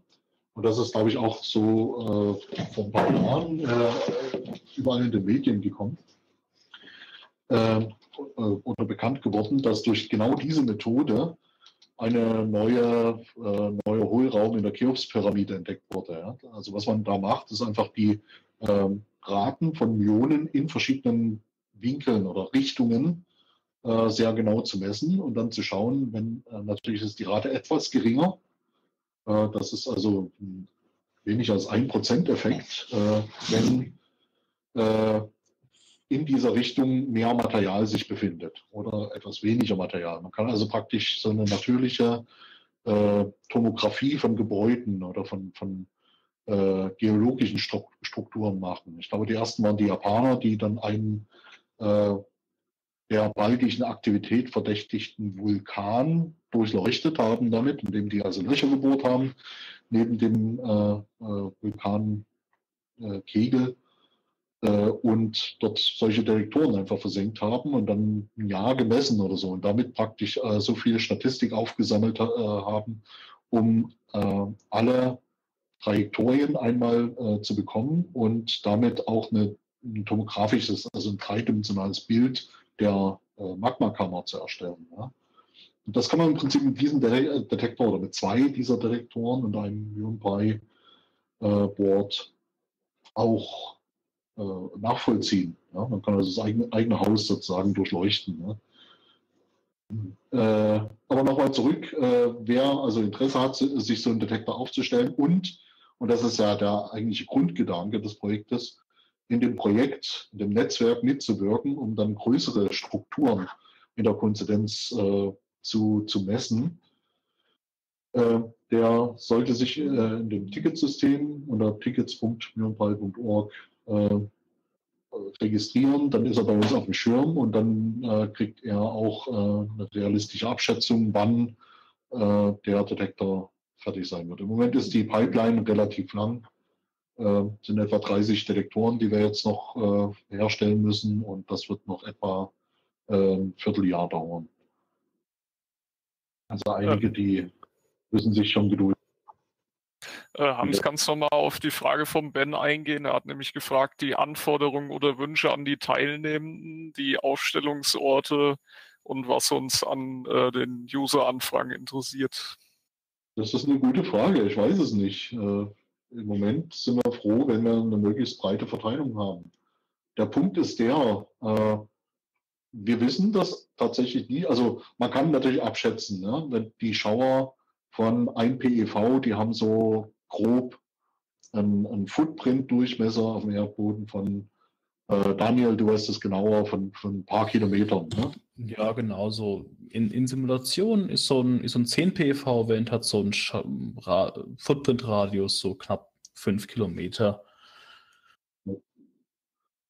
und das ist, glaube ich, auch so äh, vor ein paar Jahren äh, überall in den Medien gekommen, äh, oder bekannt geworden, dass durch genau diese Methode eine neue, äh, neue Hohlraum in der Cheops-Pyramide entdeckt wurde. Ja. Also was man da macht, ist einfach die ähm, Raten von Myonen in verschiedenen Winkeln oder Richtungen äh, sehr genau zu messen und dann zu schauen, wenn äh, natürlich ist die Rate etwas geringer, äh, das ist also weniger als ein Prozent-Effekt, äh, wenn in dieser Richtung mehr Material sich befindet oder etwas weniger Material. Man kann also praktisch so eine natürliche äh, Tomographie von Gebäuden oder von, von äh, geologischen Strukturen machen. Ich glaube, die ersten waren die Japaner, die dann einen äh, der baltischen Aktivität verdächtigten Vulkan durchleuchtet haben damit, indem die also Löcher gebohrt haben neben dem äh, äh, Vulkankegel und dort solche Detektoren einfach versenkt haben und dann ein Jahr gemessen oder so und damit praktisch äh, so viel Statistik aufgesammelt äh, haben, um äh, alle Trajektorien einmal äh, zu bekommen und damit auch eine, ein tomografisches, also ein dreidimensionales Bild der äh, Magmakammer zu erstellen. Ja. Und das kann man im Prinzip mit diesem Detektor oder mit zwei dieser Detektoren und einem MyonPy-Board auch äh, nachvollziehen. Ja? Man kann also das eigene, eigene Haus sozusagen durchleuchten. Ja? Äh, aber nochmal zurück, äh, wer also Interesse hat, sich so einen Detektor aufzustellen und, und das ist ja der eigentliche Grundgedanke des Projektes, in dem Projekt, in dem Netzwerk mitzuwirken, um dann größere Strukturen in der Konzidenz äh, zu, zu messen. Äh, der sollte sich äh, in dem Ticketsystem unter tickets.mürnpal.org äh, registrieren, dann ist er bei uns auf dem Schirm und dann äh, kriegt er auch äh, eine realistische Abschätzung, wann äh, der Detektor fertig sein wird. Im Moment ist die Pipeline relativ lang. Äh, sind etwa 30 Detektoren, die wir jetzt noch äh, herstellen müssen und das wird noch etwa ein Vierteljahr dauern. Also einige, die müssen sich schon gedulden. Äh, Hans, kannst du nochmal auf die Frage von Ben eingehen? Er hat nämlich gefragt, die Anforderungen oder Wünsche an die Teilnehmenden, die Aufstellungsorte und was uns an äh, den User-Anfragen interessiert. Das ist eine gute Frage. Ich weiß es nicht. Äh, Im Moment sind wir froh, wenn wir eine möglichst breite Verteilung haben. Der Punkt ist der, äh, wir wissen das tatsächlich nie. Also man kann natürlich abschätzen, ne? die Schauer von 1 PEV, die haben so grob einen, einen Footprint-Durchmesser auf dem Erdboden von, äh, Daniel, du weißt es genauer, von, von ein paar Kilometern. Ne? Ja, genau so. In, in Simulationen ist so ein, ist so ein 10 PV-Vent hat so einen Footprint-Radius so knapp 5 Kilometer.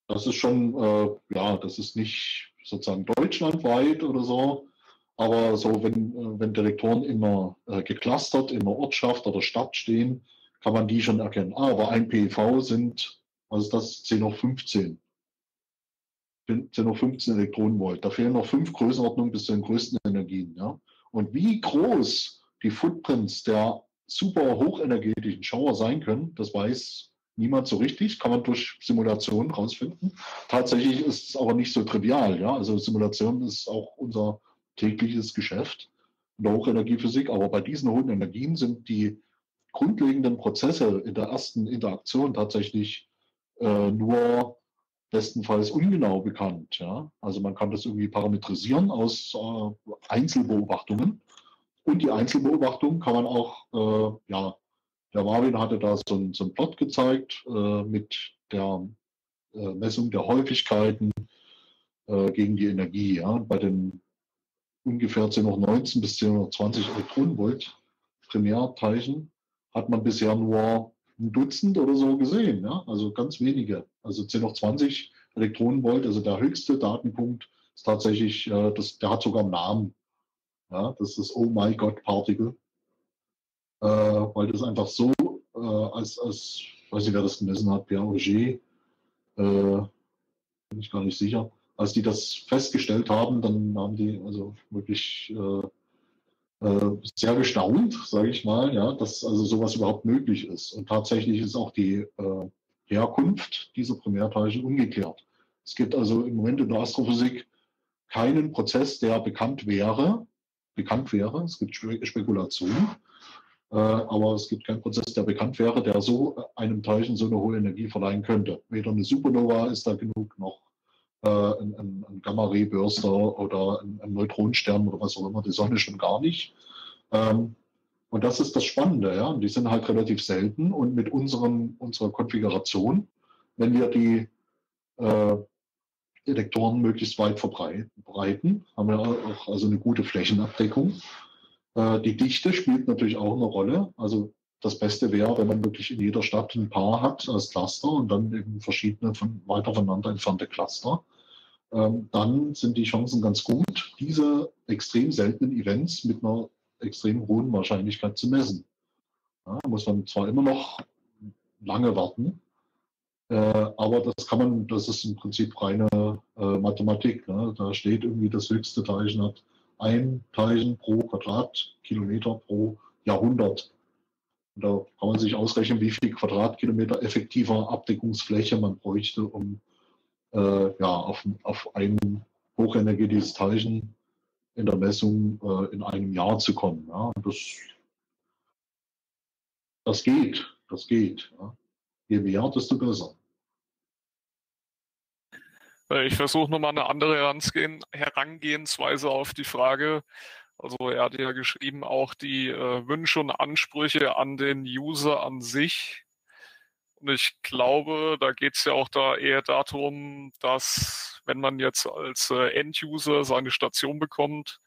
Das ist schon, äh, ja, das ist nicht sozusagen deutschlandweit oder so, aber so, wenn, äh, wenn Direktoren immer äh, geclustert in der Ortschaft oder Stadt stehen, kann man die schon erkennen. Ah, aber ein PV sind, ist das, 10 hoch 15. 10 hoch 15 Elektronenvolt. Da fehlen noch fünf Größenordnungen bis zu den größten Energien. Ja? Und wie groß die Footprints der super hochenergetischen Schauer sein können, das weiß niemand so richtig, kann man durch Simulationen rausfinden. Tatsächlich ist es aber nicht so trivial. Ja? Also Simulation ist auch unser tägliches Geschäft in der Hochenergiephysik. Aber bei diesen hohen Energien sind die grundlegenden Prozesse in der ersten Interaktion tatsächlich äh, nur bestenfalls ungenau bekannt. Ja? Also man kann das irgendwie parametrisieren aus äh, Einzelbeobachtungen. Und die Einzelbeobachtung kann man auch, äh, ja, der Marvin hatte da so so ein Plot gezeigt äh, mit der äh, Messung der Häufigkeiten äh, gegen die Energie. Ja? Bei den ungefähr 1019 bis 1020 Elektronenvolt Primärteilchen hat man bisher nur ein Dutzend oder so gesehen. Ja? Also ganz wenige. Also 1020 Elektronenvolt, also der höchste Datenpunkt ist tatsächlich, äh, das, der hat sogar einen Namen. Ja? Das ist Oh My God Particle. Äh, weil das einfach so äh, als, als, weiß nicht, wer das gemessen hat, Pierre Auger, äh, bin ich gar nicht sicher, als die das festgestellt haben, dann haben die also wirklich äh, äh, sehr gestaunt, sage ich mal, ja, dass also sowas überhaupt möglich ist. Und tatsächlich ist auch die äh, Herkunft dieser Primärteilchen ungeklärt. Es gibt also im Moment in der Astrophysik keinen Prozess, der bekannt wäre, bekannt wäre. Es gibt Spekulationen, äh, aber es gibt keinen Prozess, der bekannt wäre, der so einem Teilchen so eine hohe Energie verleihen könnte. Weder eine Supernova ist da genug, noch äh, ein, ein, ein Gamma-Ray-Bürster oder ein, ein, Neutronenstern oder was auch immer, die Sonne schon gar nicht. Ähm, und das ist das Spannende, ja. Und die sind halt relativ selten und mit unserem, unserer Konfiguration, wenn wir die äh, Detektoren möglichst weit verbreiten, haben wir auch also eine gute Flächenabdeckung. Äh, die Dichte spielt natürlich auch eine Rolle. Also das Beste wäre, wenn man wirklich in jeder Stadt ein Paar hat als Cluster und dann eben verschiedene von, weiter voneinander entfernte Cluster. Ähm, dann sind die Chancen ganz gut, diese extrem seltenen Events mit einer extrem hohen Wahrscheinlichkeit zu messen. Ja, muss man zwar immer noch lange warten, äh, aber das kann man, das ist im Prinzip reine äh, Mathematik. Ne? Da steht irgendwie, das höchste Teilchen hat ein Teilchen pro Quadratkilometer pro Jahrhundert. Da kann man sich ausrechnen, wie viel Quadratkilometer effektiver Abdeckungsfläche man bräuchte, um äh, ja, auf, auf ein hochenergetisches Teilchen in der Messung äh, in einem Jahr zu kommen. Ja. Das, das geht, das geht. Ja. Je mehr, desto besser. Ich versuche nochmal eine andere Herangehensweise auf die Frage, also er hat ja geschrieben, auch die äh, Wünsche und Ansprüche an den User an sich. Und ich glaube, da geht es ja auch da eher darum, dass wenn man jetzt als äh, End-User seine Station bekommt,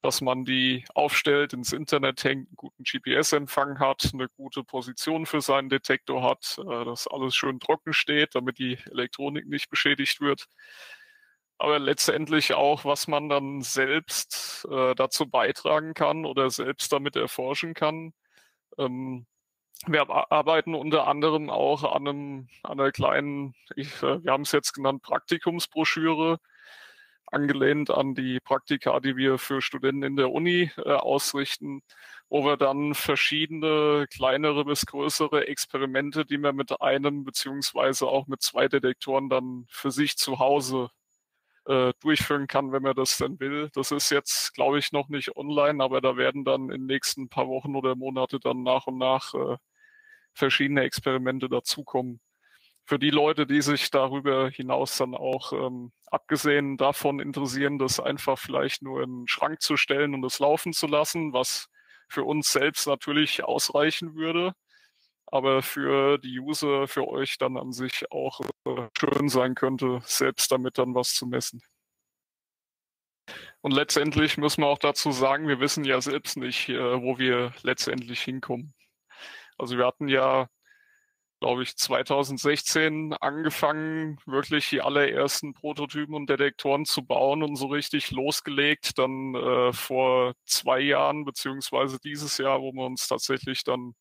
dass man die aufstellt, ins Internet hängt, einen guten GPS-Empfang hat, eine gute Position für seinen Detektor hat, äh, dass alles schön trocken steht, damit die Elektronik nicht beschädigt wird. Aber letztendlich auch, was man dann selbst äh, dazu beitragen kann oder selbst damit erforschen kann. Ähm, wir arbeiten unter anderem auch an, einem, an einer kleinen, ich, äh, wir haben es jetzt genannt, Praktikumsbroschüre, angelehnt an die Praktika, die wir für Studenten in der Uni äh, ausrichten, wo wir dann verschiedene kleinere bis größere Experimente, die man mit einem beziehungsweise auch mit zwei Detektoren dann für sich zu Hause äh, durchführen kann, wenn man das denn will. Das ist jetzt, glaube ich, noch nicht online, aber da werden dann in den nächsten paar Wochen oder Monate dann nach und nach äh, verschiedene Experimente dazukommen für die Leute, die sich darüber hinaus dann auch ähm, abgesehen davon interessieren, das einfach vielleicht nur in den Schrank zu stellen und es laufen zu lassen, was für uns selbst natürlich ausreichen würde, aber für die User, für euch dann an sich auch äh, schön sein könnte, selbst damit dann was zu messen. Und letztendlich müssen wir auch dazu sagen, wir wissen ja selbst nicht, äh, wo wir letztendlich hinkommen. Also wir hatten ja glaube ich, 2016 angefangen, wirklich die allerersten Prototypen und Detektoren zu bauen und so richtig losgelegt. Dann äh, vor zwei Jahren, beziehungsweise dieses Jahr, wo wir uns tatsächlich dann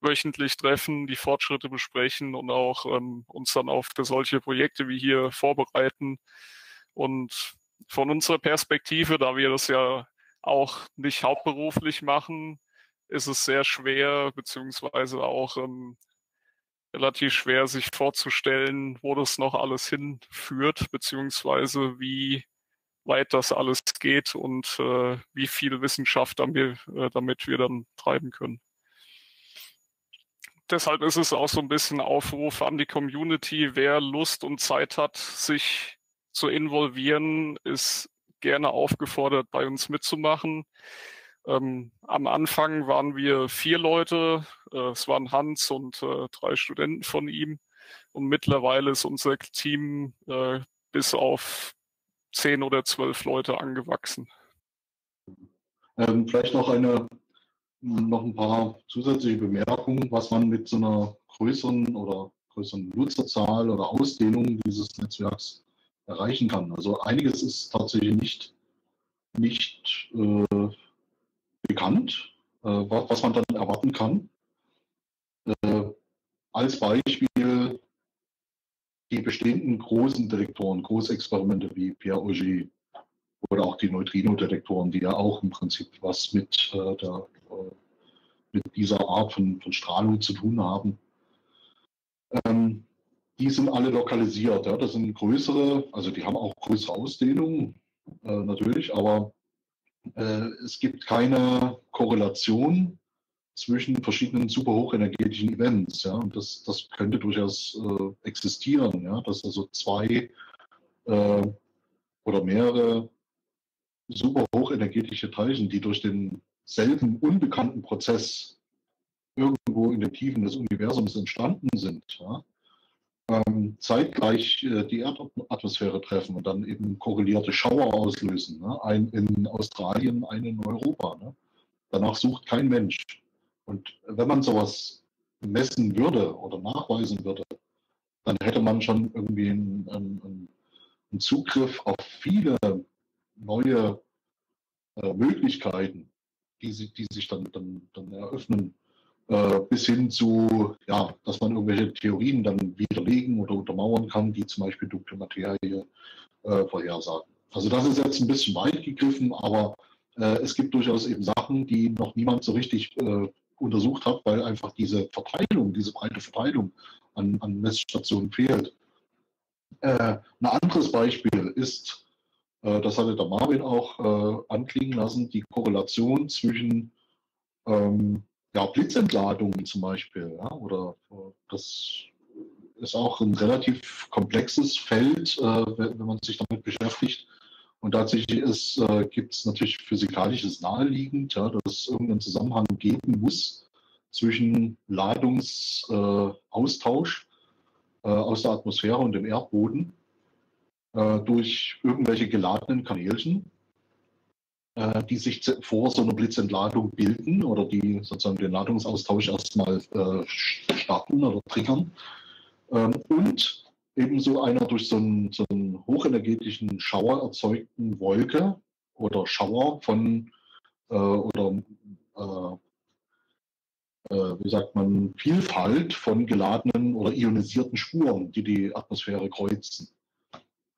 wöchentlich treffen, die Fortschritte besprechen und auch ähm, uns dann auf solche Projekte wie hier vorbereiten. Und von unserer Perspektive, da wir das ja auch nicht hauptberuflich machen, ist es sehr schwer, beziehungsweise auch ähm, relativ schwer, sich vorzustellen, wo das noch alles hinführt, beziehungsweise wie weit das alles geht und äh, wie viel Wissenschaft damit, äh, damit wir dann treiben können. Deshalb ist es auch so ein bisschen Aufruf an die Community, wer Lust und Zeit hat, sich zu involvieren, ist gerne aufgefordert, bei uns mitzumachen. Ähm, am Anfang waren wir vier Leute. Äh, es waren Hans und äh, drei Studenten von ihm. Und mittlerweile ist unser Team äh, bis auf zehn oder zwölf Leute angewachsen. Ähm, vielleicht noch eine, noch ein paar zusätzliche Bemerkungen, was man mit so einer größeren oder größeren Nutzerzahl oder Ausdehnung dieses Netzwerks erreichen kann. Also einiges ist tatsächlich nicht, nicht äh, bekannt, äh, was, was, man dann erwarten kann. Äh, als Beispiel die bestehenden großen Detektoren, Großexperimente wie Pierre Auger oder auch die Neutrino-Detektoren, die ja auch im Prinzip was mit, äh, der, mit dieser Art von, von, Strahlung zu tun haben. Ähm, die sind alle lokalisiert. Ja. Das sind größere, also die haben auch größere Ausdehnung äh, natürlich, aber äh, es gibt keine Korrelation zwischen verschiedenen superhochenergetischen Events. Ja, und das, das könnte durchaus äh, existieren, ja, dass also zwei äh, oder mehrere superhochenergetische Teilchen, die durch denselben unbekannten Prozess irgendwo in den Tiefen des Universums entstanden sind, ja, ähm, zeitgleich äh, die Erdatmosphäre treffen und dann eben korrelierte Schauer auslösen. Ne? Ein in Australien, einen in Europa. Ne? Danach sucht kein Mensch. Und wenn man sowas messen würde oder nachweisen würde, dann hätte man schon irgendwie einen, einen, einen Zugriff auf viele neue äh, Möglichkeiten, die, die sich dann, dann, dann eröffnen äh, bis hin zu, ja, dass man irgendwelche Theorien dann widerlegen oder untermauern kann, die zum Beispiel dunkle Materie äh, vorhersagen. Also das ist jetzt ein bisschen weit gegriffen, aber äh, es gibt durchaus eben Sachen, die noch niemand so richtig äh, untersucht hat, weil einfach diese Verteilung, diese breite Verteilung an, an Messstationen fehlt. Äh, ein anderes Beispiel ist, das hatte der Marvin auch anklingen lassen, die Korrelation zwischen ähm, ja, Blitzentladungen zum Beispiel, ja, oder das ist auch ein relativ komplexes Feld, äh, wenn, man sich damit beschäftigt. Und tatsächlich äh, gibt es natürlich physikalisches naheliegend, ja, dass es irgendeinen Zusammenhang geben muss zwischen Ladungsaustausch äh, aus der Atmosphäre und dem Erdboden äh, durch irgendwelche geladenen Kanälchen, äh, die sich vor so einer Blitzentladung bilden oder die sozusagen den Ladungsaustausch erstmal äh, starten oder triggern. Ähm, und ebenso einer durch so einen, so einen hochenergetischen Schauer erzeugten Wolke oder Schauer von äh, oder äh, äh, wie sagt man, Vielfalt von geladenen oder ionisierten Spuren, die die Atmosphäre kreuzen.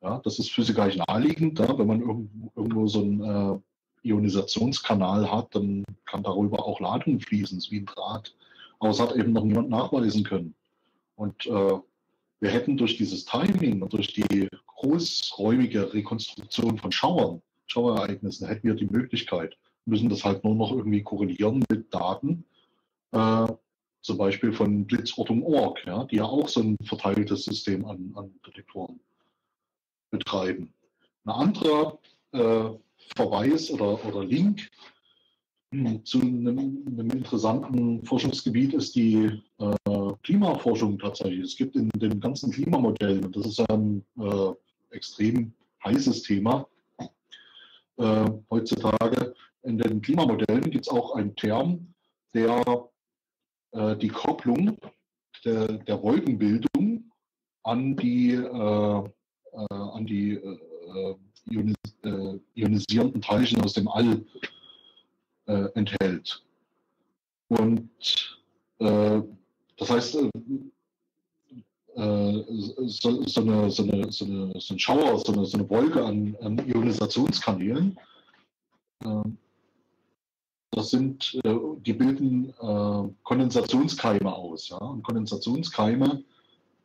Ja, das ist physikalisch naheliegend. Ja, wenn man irgendwo, irgendwo so einen äh, Ionisationskanal hat, dann kann darüber auch Ladung fließen, wie ein Draht. Aber es hat eben noch niemand nachweisen können. Und äh, wir hätten durch dieses Timing und durch die großräumige Rekonstruktion von Schauern, Schauerereignissen, hätten wir die Möglichkeit, müssen das halt nur noch irgendwie korrelieren mit Daten, äh, zum Beispiel von Blitzortung.org, ja, die ja auch so ein verteiltes System an, an Detektoren betreiben. Ein anderer äh, Verweis oder, oder Link hm, zu einem, einem, interessanten Forschungsgebiet ist die äh, Klimaforschung tatsächlich. Es gibt in den ganzen Klimamodellen, und das ist ein äh, extrem heißes Thema äh, heutzutage, in den Klimamodellen gibt es auch einen Term, der äh, die Kopplung der, der, Wolkenbildung an die, äh, äh an die äh, ionis äh, ionisierenden Teilchen aus dem All enthält. Und das heißt, so, so, eine, so, eine, so, eine, so ein Schauer, so eine, so eine Wolke an, an Ionisationskanälen, das sind, äh, die bilden äh, Kondensationskeime aus. Ja? Und Kondensationskeime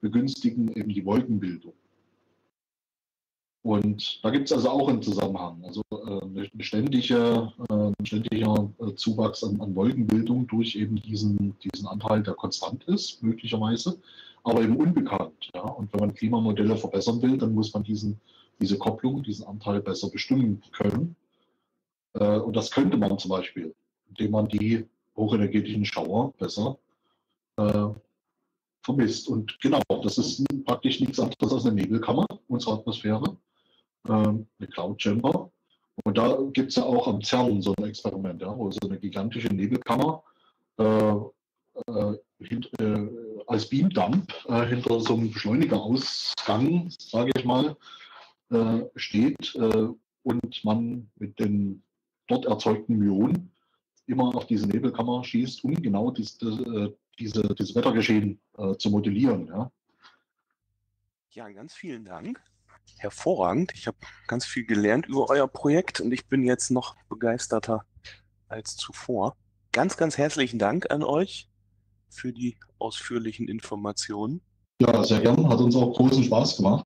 begünstigen eben die Wolkenbildung. Und da gibt es also auch einen Zusammenhang. Also äh, ein ständiger, ein ständiger Zuwachs an, an, Wolkenbildung durch eben diesen, diesen Anteil, der konstant ist, möglicherweise, aber eben unbekannt. Ja? Und wenn man Klimamodelle verbessern will, dann muss man diesen, diese Kopplung, diesen Anteil besser bestimmen können. Äh, und das könnte man zum Beispiel, indem man die hochenergetischen Schauer besser äh, vermisst. Und genau, das ist praktisch nichts anderes als eine Nebelkammer unserer Atmosphäre, äh, eine Cloud Chamber. Und da gibt es ja auch am CERN so ein Experiment, ja, wo so eine gigantische Nebelkammer äh, äh hint, äh, als Beamdump äh, hinter so einem Beschleunigerausgang, sage ich mal, steht und man mit den dort erzeugten Myonen immer auf diese Nebelkammer schießt, um genau dies, äh, diese, dieses Wettergeschehen äh, zu modellieren. Ja. ja, ganz vielen Dank. Hervorragend. Ich habe ganz viel gelernt über euer Projekt und ich bin jetzt noch begeisterter als zuvor. Ganz, ganz herzlichen Dank an euch für die ausführlichen Informationen. Ja, sehr gern. Hat uns auch großen Spaß gemacht.